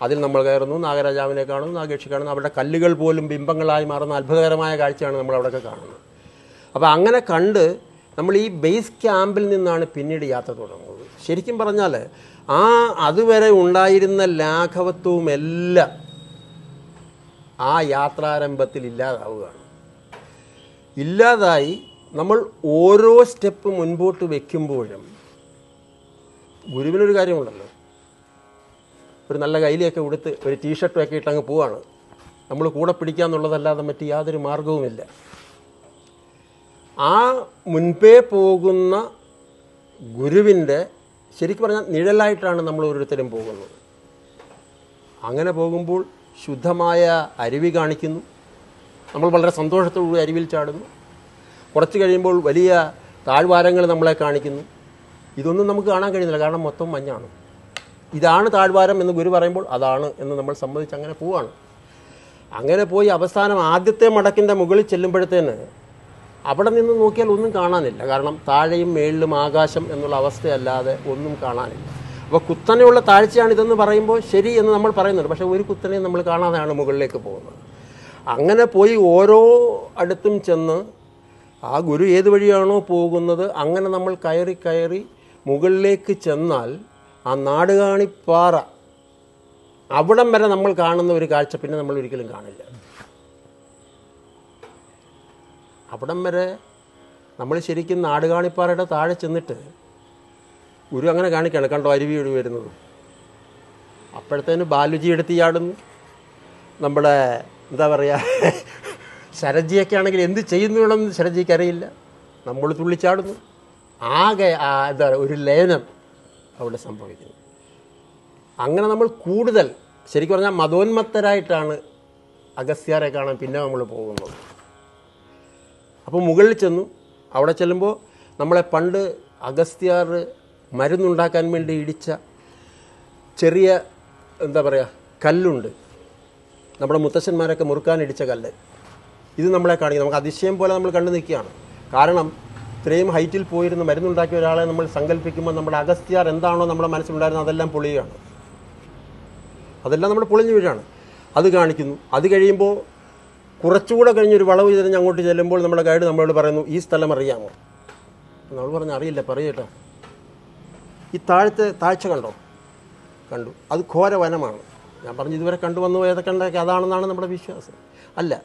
Speaker 2: അതിൽ നമ്മൾ കയറുന്നു. നാഗരാജാവിനെ കാണുന്നു നാഗേക്ഷി കാണുന്നു അവരുടെ കല്ലുകൾ പോലും ബിംബങ്ങളായി മാറുന്ന അത്ഭുതകരമായ കാഴ്ചയാണ് നമ്മൾ അവിടെയൊക്കെ കാണുന്നത്. അപ്പോൾ അങ്ങനെ കണ്ട് നമ്മൾ ഈ ബേസ് ക്യാമ്പിൽ നിന്നാണ് പിന്നീട് യാത്ര തുടങ്ങുന്നത്. ശരിക്കും പറഞ്ഞാൽ ആ അതുവരെ ഉണ്ടായിരുന്ന ലാഘവത്വവും എല്ലാം ആ യാത്രാരംഭത്തിൽ ഇല്ലാതാവുകയാണ്. ഇല്ലാതായി നമ്മൾ ഓരോ സ്റ്റെപ്പ് മുൻപോട്ട് വയ്ക്കുമ്പോഴും ഗുരുവിനൊരു കാര്യമുണ്ടല്ലോ. ഒരു നല്ല കൈലിയൊക്കെ ഉടുത്ത് ഒരു ടീഷർട്ടും ഒക്കെ ഇട്ടങ്ങ് പോവാണ്. നമ്മൾ കൂടെ പിടിക്കുക എന്നുള്ളതല്ലാതെ മറ്റ് യാതൊരു മാർഗവുമില്ല ആ മുൻപേ പോകുന്ന ഗുരുവിന്റെ ശരിക്കും പറഞ്ഞാൽ നിഴലായിട്ടാണ് നമ്മൾ ഓരോരുത്തരും പോകുന്നത്. അങ്ങനെ പോകുമ്പോൾ ശുദ്ധമായ അരുവി കാണിക്കുന്നു. നമ്മൾ വളരെ സന്തോഷത്തോടുകൂടി അരുവിൽ ചാടുന്നു. കുറച്ച് കഴിയുമ്പോൾ വലിയ താഴ്വാരങ്ങൾ നമ്മളെ കാണിക്കുന്നു. ഇതൊന്നും നമുക്ക് കാണാൻ കഴിയുന്നില്ല. കാരണം മൊത്തം മഞ്ഞാണ്. ഇതാണ് താഴ്വാരം എന്ന് ഗുരു പറയുമ്പോൾ അതാണ് എന്ന് നമ്മൾ സമ്മതിച്ച് അങ്ങനെ പോവാണ്. അങ്ങനെ പോയി അവസാനം ആദ്യത്തെ മടക്കിന്റെ മുകളിൽ ചെല്ലുമ്പോഴത്തേന് അവിടെ നിന്ന് നോക്കിയാൽ ഒന്നും കാണാനില്ല. കാരണം താഴെയും മേളിലും ആകാശം എന്നുള്ള അവസ്ഥയല്ലാതെ ഒന്നും കാണാനില്ല. അപ്പോൾ കുത്തനെയുള്ള താഴ്ചയാണ് ഇതെന്ന് പറയുമ്പോൾ ശരി എന്ന് നമ്മൾ പറയുന്നുണ്ട്. പക്ഷേ ഒരു കുത്തനെയും നമ്മൾ കാണാതെയാണ് മുകളിലേക്ക് പോകുന്നത്. അങ്ങനെ പോയി ഓരോ അടുത്തും ചെന്ന് ആ ഗുരു ഏത് വഴിയാണോ പോകുന്നത് അങ്ങനെ നമ്മൾ കയറി കയറി മുകളിലേക്ക് ചെന്നാൽ ആ നാടുകാണിപ്പാറ. അവിടം വരെ നമ്മൾ കാണുന്ന ഒരു കാഴ്ച പിന്നെ നമ്മൾ ഒരിക്കലും കാണില്ല. അവിടം വരെ നമ്മൾ ശരിക്കും നാടുകാണിപ്പാറയുടെ താഴെ ചെന്നിട്ട് ഗുരു അങ്ങനെ കാണിക്കുകയാണ് കണ്ടോ അരുവി ഒഴി വരുന്നത്? അപ്പോഴത്തേന് ബാലുജി എടുത്ത് ചാടുന്നു. നമ്മുടെ എന്താ പറയുക ശരജിയൊക്കെ ആണെങ്കിൽ എന്ത് ചെയ്യുന്നു വേണമെന്ന് ശരജിക്ക് അറിയില്ല. നമ്മൾ തുള്ളിച്ചാടുന്നു. ആകെ എന്താ പറയുക ഒരു ലയനം. അവിടെ സംഭവിക്കുന്നു. അങ്ങനെ നമ്മൾ കൂടുതൽ ശരിക്കും പറഞ്ഞാൽ മതോന്മത്തരായിട്ടാണ് അഗസ്ത്യാരെ കാണാൻ പിന്നെ നമ്മൾ പോകുന്നത്. അപ്പോൾ മുകളിൽ ചെന്നു. അവിടെ ചെല്ലുമ്പോൾ നമ്മളെ പണ്ട് അഗസ്ത്യാർ മരുന്നുണ്ടാക്കാൻ വേണ്ടി ഇടിച്ച ചെറിയ എന്താ പറയുക കല്ലുണ്ട്. നമ്മുടെ മുത്തശ്ശന്മാരൊക്കെ മുറുക്കാൻ ഇടിച്ച കല്ല്. ഇത് നമ്മളെ കാണിക്കും നമുക്ക് അതിശയം പോലെ നമ്മൾ കണ്ടു നിൽക്കുകയാണ്. കാരണം ഇത്രയും ഹൈറ്റിൽ പോയിരുന്ന് മരുന്നുണ്ടാക്കിയ ഒരാളെ നമ്മൾ സങ്കല്പിക്കുമ്പോൾ നമ്മുടെ അഗസ്ത്യാർ എന്താണോ നമ്മുടെ മനസ്സിലുണ്ടായിരുന്നത് അതെല്ലാം പൊളിയാണ് അതെല്ലാം നമ്മൾ പൊളിഞ്ഞു വീഴാണ്. അത് കാണിക്കുന്നു. അത് കഴിയുമ്പോൾ കുറച്ചുകൂടെ കഴിഞ്ഞൊരു വളവ് തിരിഞ്ഞ് അങ്ങോട്ട് ചെല്ലുമ്പോൾ നമ്മുടെ ഗൈഡ് നമ്മളോട് പറയുന്നു ഈ സ്ഥലം അറിയാമോ? നമ്മൾ പറഞ്ഞു അറിയില്ല പറയട്ടെ ഈ താഴത്തെ താഴ്ച കണ്ടോ? കണ്ടു. അത് ഘോര വനമാണ്. ഞാൻ പറഞ്ഞു ഇതുവരെ കണ്ടുവന്നു ഏതൊക്കെ അതാണെന്നാണ് നമ്മുടെ വിശ്വാസം. അല്ല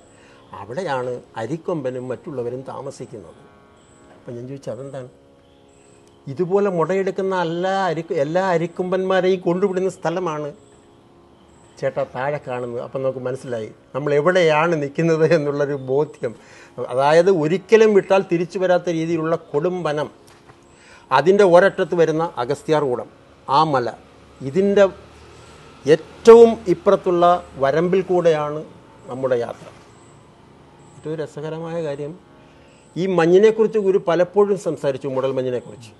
Speaker 2: അവിടെയാണ് അരിക്കൊമ്പനും മറ്റുള്ളവരും താമസിക്കുന്നത്. അപ്പം ഞാൻ ചോദിച്ചു അതെന്താണ്? ഇതുപോലെ മുടയെടുക്കുന്ന എല്ലാ അരി എല്ലാ അരിക്കുമ്പന്മാരെയും കൊണ്ടുവിടുന്ന സ്ഥലമാണ്. ചേട്ടാ താഴെ കാണുന്നത്. അപ്പം നമുക്ക് മനസ്സിലായി നമ്മൾ എവിടെയാണ് നിൽക്കുന്നത് എന്നുള്ളൊരു ബോധ്യം. അതായത് ഒരിക്കലും വിട്ടാൽ തിരിച്ചു വരാത്ത രീതിയിലുള്ള കൊടുമ്പനം. അതിന്റെ ഒരറ്റത്ത് വരുന്ന അഗസ്ത്യാർകൂടം ആ മല. ഇതിന്റെ ഏറ്റവും ഇപ്പുറത്തുള്ള വരമ്പിൽ കൂടെയാണ് നമ്മുടെ യാത്ര. ഏറ്റവും രസകരമായ കാര്യം. ഈ മഞ്ഞിനെക്കുറിച്ച് ഗുരു പലപ്പോഴും സംസാരിച്ചു മുടൽ മഞ്ഞിനെക്കുറിച്ച്.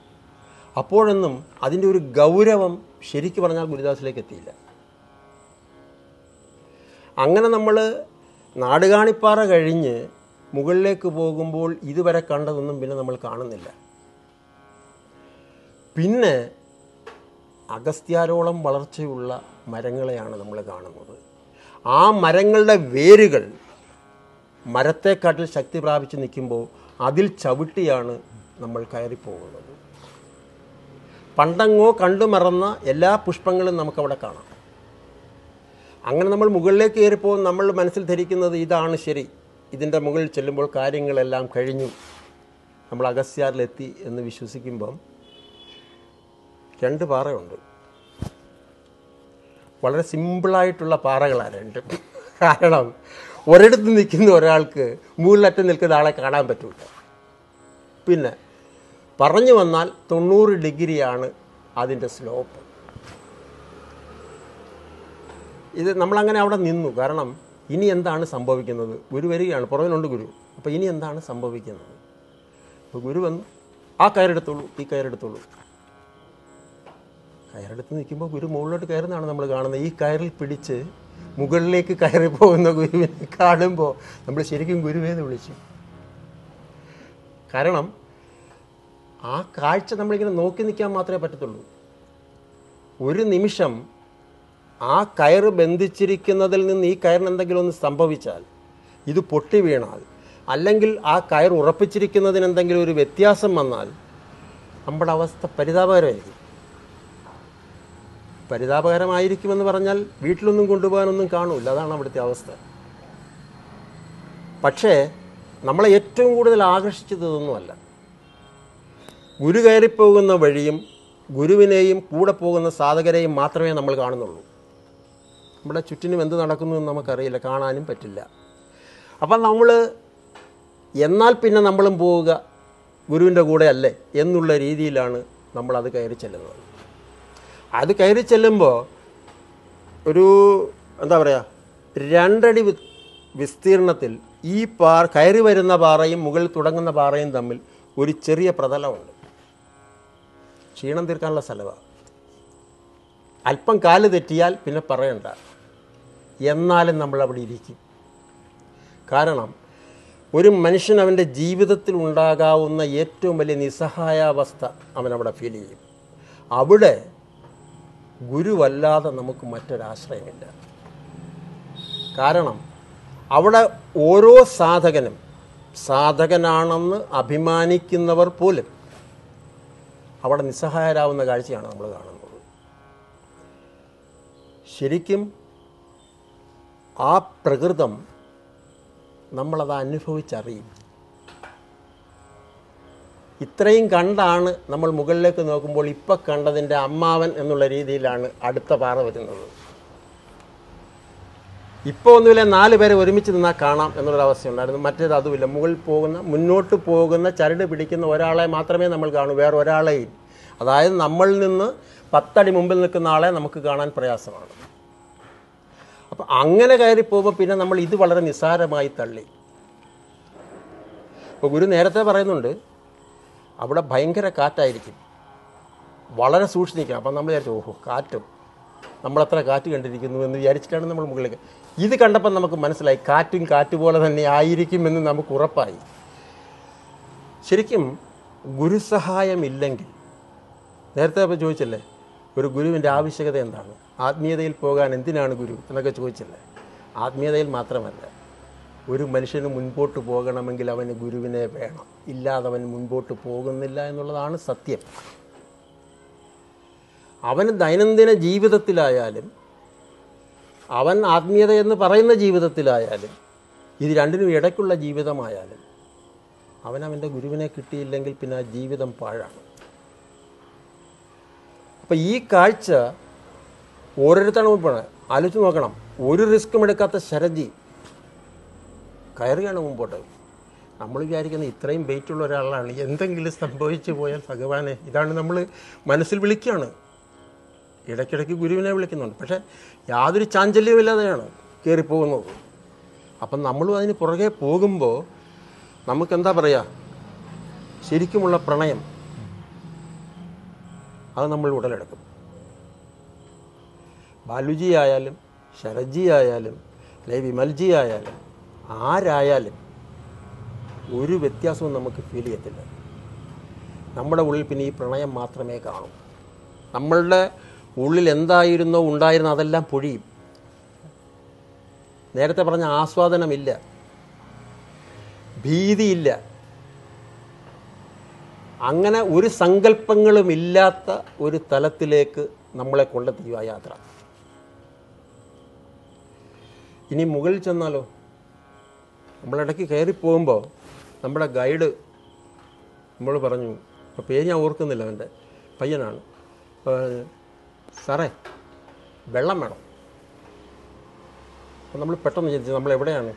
Speaker 2: അപ്പോഴൊന്നും അതിന്റെ ഒരു ഗൗരവം ശരിക്കു പറഞ്ഞാൽ ഗുരുദാസിലേക്ക് എത്തിയില്ല. അങ്ങനെ നമ്മൾ നാടുകാണിപ്പാറ കഴിഞ്ഞ് മുകളിലേക്ക് പോകുമ്പോൾ ഇതുവരെ കണ്ടതൊന്നും പിന്നെ നമ്മൾ കാണുന്നില്ല. പിന്നെ അഗസ്ത്യാരോളം വളർച്ചയുള്ള മരങ്ങളെയാണ് നമ്മൾ കാണുന്നത്. ആ മരങ്ങളുടെ വേരുകൾ മരത്തെക്കാട്ടിൽ ശക്തി പ്രാപിച്ച് നിൽക്കുമ്പോൾ അതിൽ ചവിട്ടിയാണ് നമ്മൾ കയറിപ്പോകുന്നത്. പണ്ടങ്ങോ കണ്ടു മറന്ന എല്ലാ പുഷ്പങ്ങളും നമുക്കവിടെ കാണാം. അങ്ങനെ നമ്മൾ മുകളിലേക്ക് കയറിപ്പോൾ നമ്മൾ മനസ്സിൽ ധരിക്കുന്നത് ഇതാണ് ശരി. ഇതിന്റെ മുകളിൽ ചെല്ലുമ്പോൾ കാര്യങ്ങളെല്ലാം കഴിഞ്ഞു. നമ്മൾ അഗസ്ത്യാറിലെത്തി എന്ന് വിശ്വസിക്കുമ്പം രണ്ട് പാറയുണ്ട്. വളരെ സിമ്പിളായിട്ടുള്ള പാറകളാണ് രണ്ട്. കാരണം ഒരിടത്ത് നിൽക്കുന്ന ഒരാൾക്ക് മൂലറ്റം നിൽക്കുന്ന ആളെ കാണാൻ പറ്റില്ല പിന്നെ പറഞ്ഞു വന്നാൽ തൊണ്ണൂറ് ഡിഗ്രിയാണ് അതിന്റെ സ്ലോപ്പ്. ഇത് നമ്മളങ്ങനെ അവിടെ നിന്നു. കാരണം ഇനി എന്താണ് സംഭവിക്കുന്നത്? ഗുരു വരികയാണ്. പുറകിലുണ്ട് ഗുരു. അപ്പോൾ ഇനി എന്താണ് സംഭവിക്കുന്നത്? അപ്പോൾ ഗുരു വന്നു. ആ കയറെടുത്തോളൂ ഈ കയറെടുത്തോളൂ. കയറെടുത്ത് നിൽക്കുമ്പോൾ ഗുരു മുകളിലോട്ട് കയറുന്നതാണ് നമ്മൾ കാണുന്നത്. ഈ കയറിൽ പിടിച്ച് മുകളിലേക്ക് കയറി പോകുന്ന ഗുരുവിനെ കാണുമ്പോൾ നമ്മൾ ശരിക്കും ഗുരുവേന്ന് വിളിച്ചു. കാരണം ആ കാഴ്ച നമ്മളിങ്ങനെ നോക്കി നിൽക്കാൻ മാത്രമേ പറ്റത്തുള്ളൂ. ഒരു നിമിഷം ആ കയറ് ബന്ധിച്ചിരിക്കുന്നതിൽ നിന്ന് ഈ കയറിന് എന്തെങ്കിലും ഒന്ന് സംഭവിച്ചാൽ ഇത് പൊട്ടി വീണാൽ അല്ലെങ്കിൽ ആ കയർ ഉറപ്പിച്ചിരിക്കുന്നതിന് എന്തെങ്കിലും ഒരു വ്യത്യാസം വന്നാൽ നമ്മുടെ അവസ്ഥ പരിതാപകരമായിരിക്കും. പരിതാപകരമായിരിക്കുമെന്ന് പറഞ്ഞാൽ വീട്ടിലൊന്നും കൊണ്ടുപോകാനൊന്നും കാണൂല. അതാണ് അവിടുത്തെ അവസ്ഥ. പക്ഷേ നമ്മളെ ഏറ്റവും കൂടുതൽ ആകർഷിച്ചതൊന്നുമല്ല. ഗുരു കയറിപ്പോകുന്ന വഴിയും ഗുരുവിനെയും കൂടെ പോകുന്ന സാധകരെയും മാത്രമേ നമ്മൾ കാണുന്നുള്ളൂ. നമ്മുടെ ചുറ്റിനും എന്ത് നടക്കുന്നു എന്ന് നമുക്കറിയില്ല. കാണാനും പറ്റില്ല. അപ്പം നമ്മൾ എന്നാൽ പിന്നെ നമ്മളും പോവുക ഗുരുവിന്റെ കൂടെ അല്ലേ എന്നുള്ള രീതിയിലാണ് നമ്മളത് കയറി ചെല്ലുന്നത്. അത് കയറി ചെല്ലുമ്പോൾ ഒരു എന്താ പറയുക രണ്ടടി വിസ്തീർണത്തിൽ ഈ പാറ കയറി വരുന്ന പാറയും മുകളിൽ തുടങ്ങുന്ന പാറയും തമ്മിൽ ഒരു ചെറിയ പ്രതലമുണ്ട്. ക്ഷീണം തീർക്കാനുള്ള സ്ഥലമാണ് അല്പം കാൽ തെറ്റിയാൽ പിന്നെ പറയണ്ട. എന്നാലും നമ്മൾ അവിടെ ഇരിക്കും. കാരണം ഒരു മനുഷ്യൻ അവന്റെ ജീവിതത്തിൽ ഉണ്ടാകാവുന്ന ഏറ്റവും വലിയ നിസ്സഹായാവസ്ഥ അവനവിടെ ഫീൽ ചെയ്യും. അവിടെ ഗുരുവല്ലാതെ നമുക്ക് മറ്റൊരാശ്രയമില്ല. കാരണം അവിടെ ഓരോ സാധകനും സാധകനാണെന്ന് അഭിമാനിക്കുന്നവർ പോലും അവിടെ നിസ്സഹായരാവുന്ന കാഴ്ചയാണ് നമ്മൾ കാണുന്നത്. ശരിക്കും ആ പ്രകൃതം നമ്മളത് അനുഭവിച്ചറിയും. ഇത്രയും കണ്ടാണ് നമ്മൾ മുകളിലേക്ക് നോക്കുമ്പോൾ ഇപ്പം കണ്ടതിന്റെ അമ്മാവൻ എന്നുള്ള രീതിയിലാണ് അടുത്ത പാറ വരുന്നത്. ഇപ്പോൾ ഒന്നുമില്ല നാല് പേരെ ഒരുമിച്ച് നിന്നാൽ കാണാം എന്നുള്ളൊരു അവസ്ഥയുണ്ടായിരുന്നു മറ്റേത് അതുമില്ല. മുകളിൽ പോകുന്ന മുന്നോട്ട് പോകുന്ന ചരട് പിടിക്കുന്ന ഒരാളെ മാത്രമേ നമ്മൾ കാണൂ വേറെ ഒരാളെയും അതായത് നമ്മളിൽ നിന്ന് പത്തടി മുമ്പിൽ നിൽക്കുന്ന ആളെ നമുക്ക് കാണാൻ പ്രയാസമാണ്. അപ്പം അങ്ങനെ കയറി പോകുമ്പോൾ പിന്നെ നമ്മൾ ഇത് വളരെ നിസ്സാരമായി തള്ളി. ഇപ്പോൾ ഗുരു നേരത്തെ പറയുന്നുണ്ട് അവിടെ ഭയങ്കര കാറ്റായിരിക്കും. വളരെ സൂക്ഷിക്കുക അപ്പം നമ്മൾ വിചാരിച്ചു ഓഹോ കാറ്റും. നമ്മളത്ര കാറ്റ് കണ്ടിരിക്കുന്നു എന്ന് വിചാരിച്ചിട്ടാണ് നമ്മൾ മുകളിലേക്ക്. ഇത് കണ്ടപ്പോൾ നമുക്ക് മനസ്സിലായി കാറ്റും കാറ്റ് പോലെ തന്നെ ആയിരിക്കുമെന്ന് നമുക്ക് ഉറപ്പായി. ശരിക്കും ഗുരുസഹായമില്ലെങ്കിൽ നേരത്തെ അപ്പോൾ ചോദിച്ചില്ലേ ഒരു ഗുരുവിന്റെ ആവശ്യകത എന്താണ്? ആത്മീയതയിൽ പോകാൻ എന്തിനാണ് ഗുരു? എന്നൊക്കെ ചോദിച്ചില്ലേ. ആത്മീയതയിൽ മാത്രമല്ല. ഒരു മനുഷ്യന് മുൻപോട്ട് പോകണമെങ്കിൽ അവന് ഗുരുവിനെ വേണം. ഇല്ലാതെ അവൻ മുൻപോട്ട് പോകുന്നില്ല എന്നുള്ളതാണ് സത്യം. അവന് ദൈനംദിന ജീവിതത്തിലായാലും അവൻ ആത്മീയത എന്ന് പറയുന്ന ജീവിതത്തിലായാലും ഇത് രണ്ടിനും ഇടയ്ക്കുള്ള ജീവിതമായാലും അവൻ അവന്റെ ഗുരുവിനെ കിട്ടിയില്ലെങ്കിൽ പിന്നെ ആ ജീവിതം പാഴാണ്. അപ്പം ഈ കാഴ്ച ഓരോരുത്തരും ആലോചിച്ച് നോക്കണം. ഒരു റിസ്ക്കും എടുക്കാത്ത ശരജി കയറുകയാണ് മുമ്പോട്ട് നമ്മൾ വിചാരിക്കുന്ന ഇത്രയും വെയിറ്റുള്ള ഒരാളാണ്. എന്തെങ്കിലും സംഭവിച്ചു പോയാൽ ഭഗവാനെ ഇതാണ് നമ്മൾ മനസ്സിൽ വിളിക്കുകയാണ് ഇടയ്ക്കിടയ്ക്ക് ഗുരുവിനെ വിളിക്കുന്നുണ്ട്. പക്ഷേ യാതൊരു ചാഞ്ചല്യമില്ലാതെയാണ് കയറിപ്പോകുന്നത്. അപ്പം നമ്മളും അതിന് പുറകെ പോകുമ്പോൾ നമുക്കെന്താ പറയുക ശരിക്കുമുള്ള പ്രണയം അത് നമ്മൾ ഉടലെടുക്കും. ബാലുജി ആയാലും ശരത്ജി ആയാലും അല്ലെങ്കിൽ വിമൽജി ആയാലും ആരായാലും ഒരു വ്യത്യാസവും നമുക്ക് ഫീൽ ചെയ്യത്തില്ല. നമ്മുടെ ഉള്ളിൽ പിന്നെ ഈ പ്രണയം മാത്രമേ കാണൂ. നമ്മളുടെ ഉള്ളിൽ എന്തായിരുന്നോ ഉണ്ടായിരുന്നോ അതെല്ലാം പൊഴിയും. നേരത്തെ പറഞ്ഞ ആസ്വാദനമില്ല. ഭീതിയില്ല. അങ്ങനെ ഒരു സങ്കല്പങ്ങളും ഇല്ലാത്ത ഒരു തലത്തിലേക്ക് നമ്മളെ കൊണ്ടെത്തിക്കും ആ യാത്ര. ഇനി മുകളിൽ ചെന്നാലോ? നമ്മളിടയ്ക്ക് കയറി പോകുമ്പോൾ നമ്മുടെ ഗൈഡ് നമ്മൾ പറഞ്ഞു പേര് ഞാൻ ഓർക്കുന്നില്ല അവന്റെ പയ്യനാണ്. സാറേ വെള്ളം വേണം. അപ്പം നമ്മൾ പെട്ടെന്ന് ചിന്തിച്ചു നമ്മൾ എവിടെയാണ്?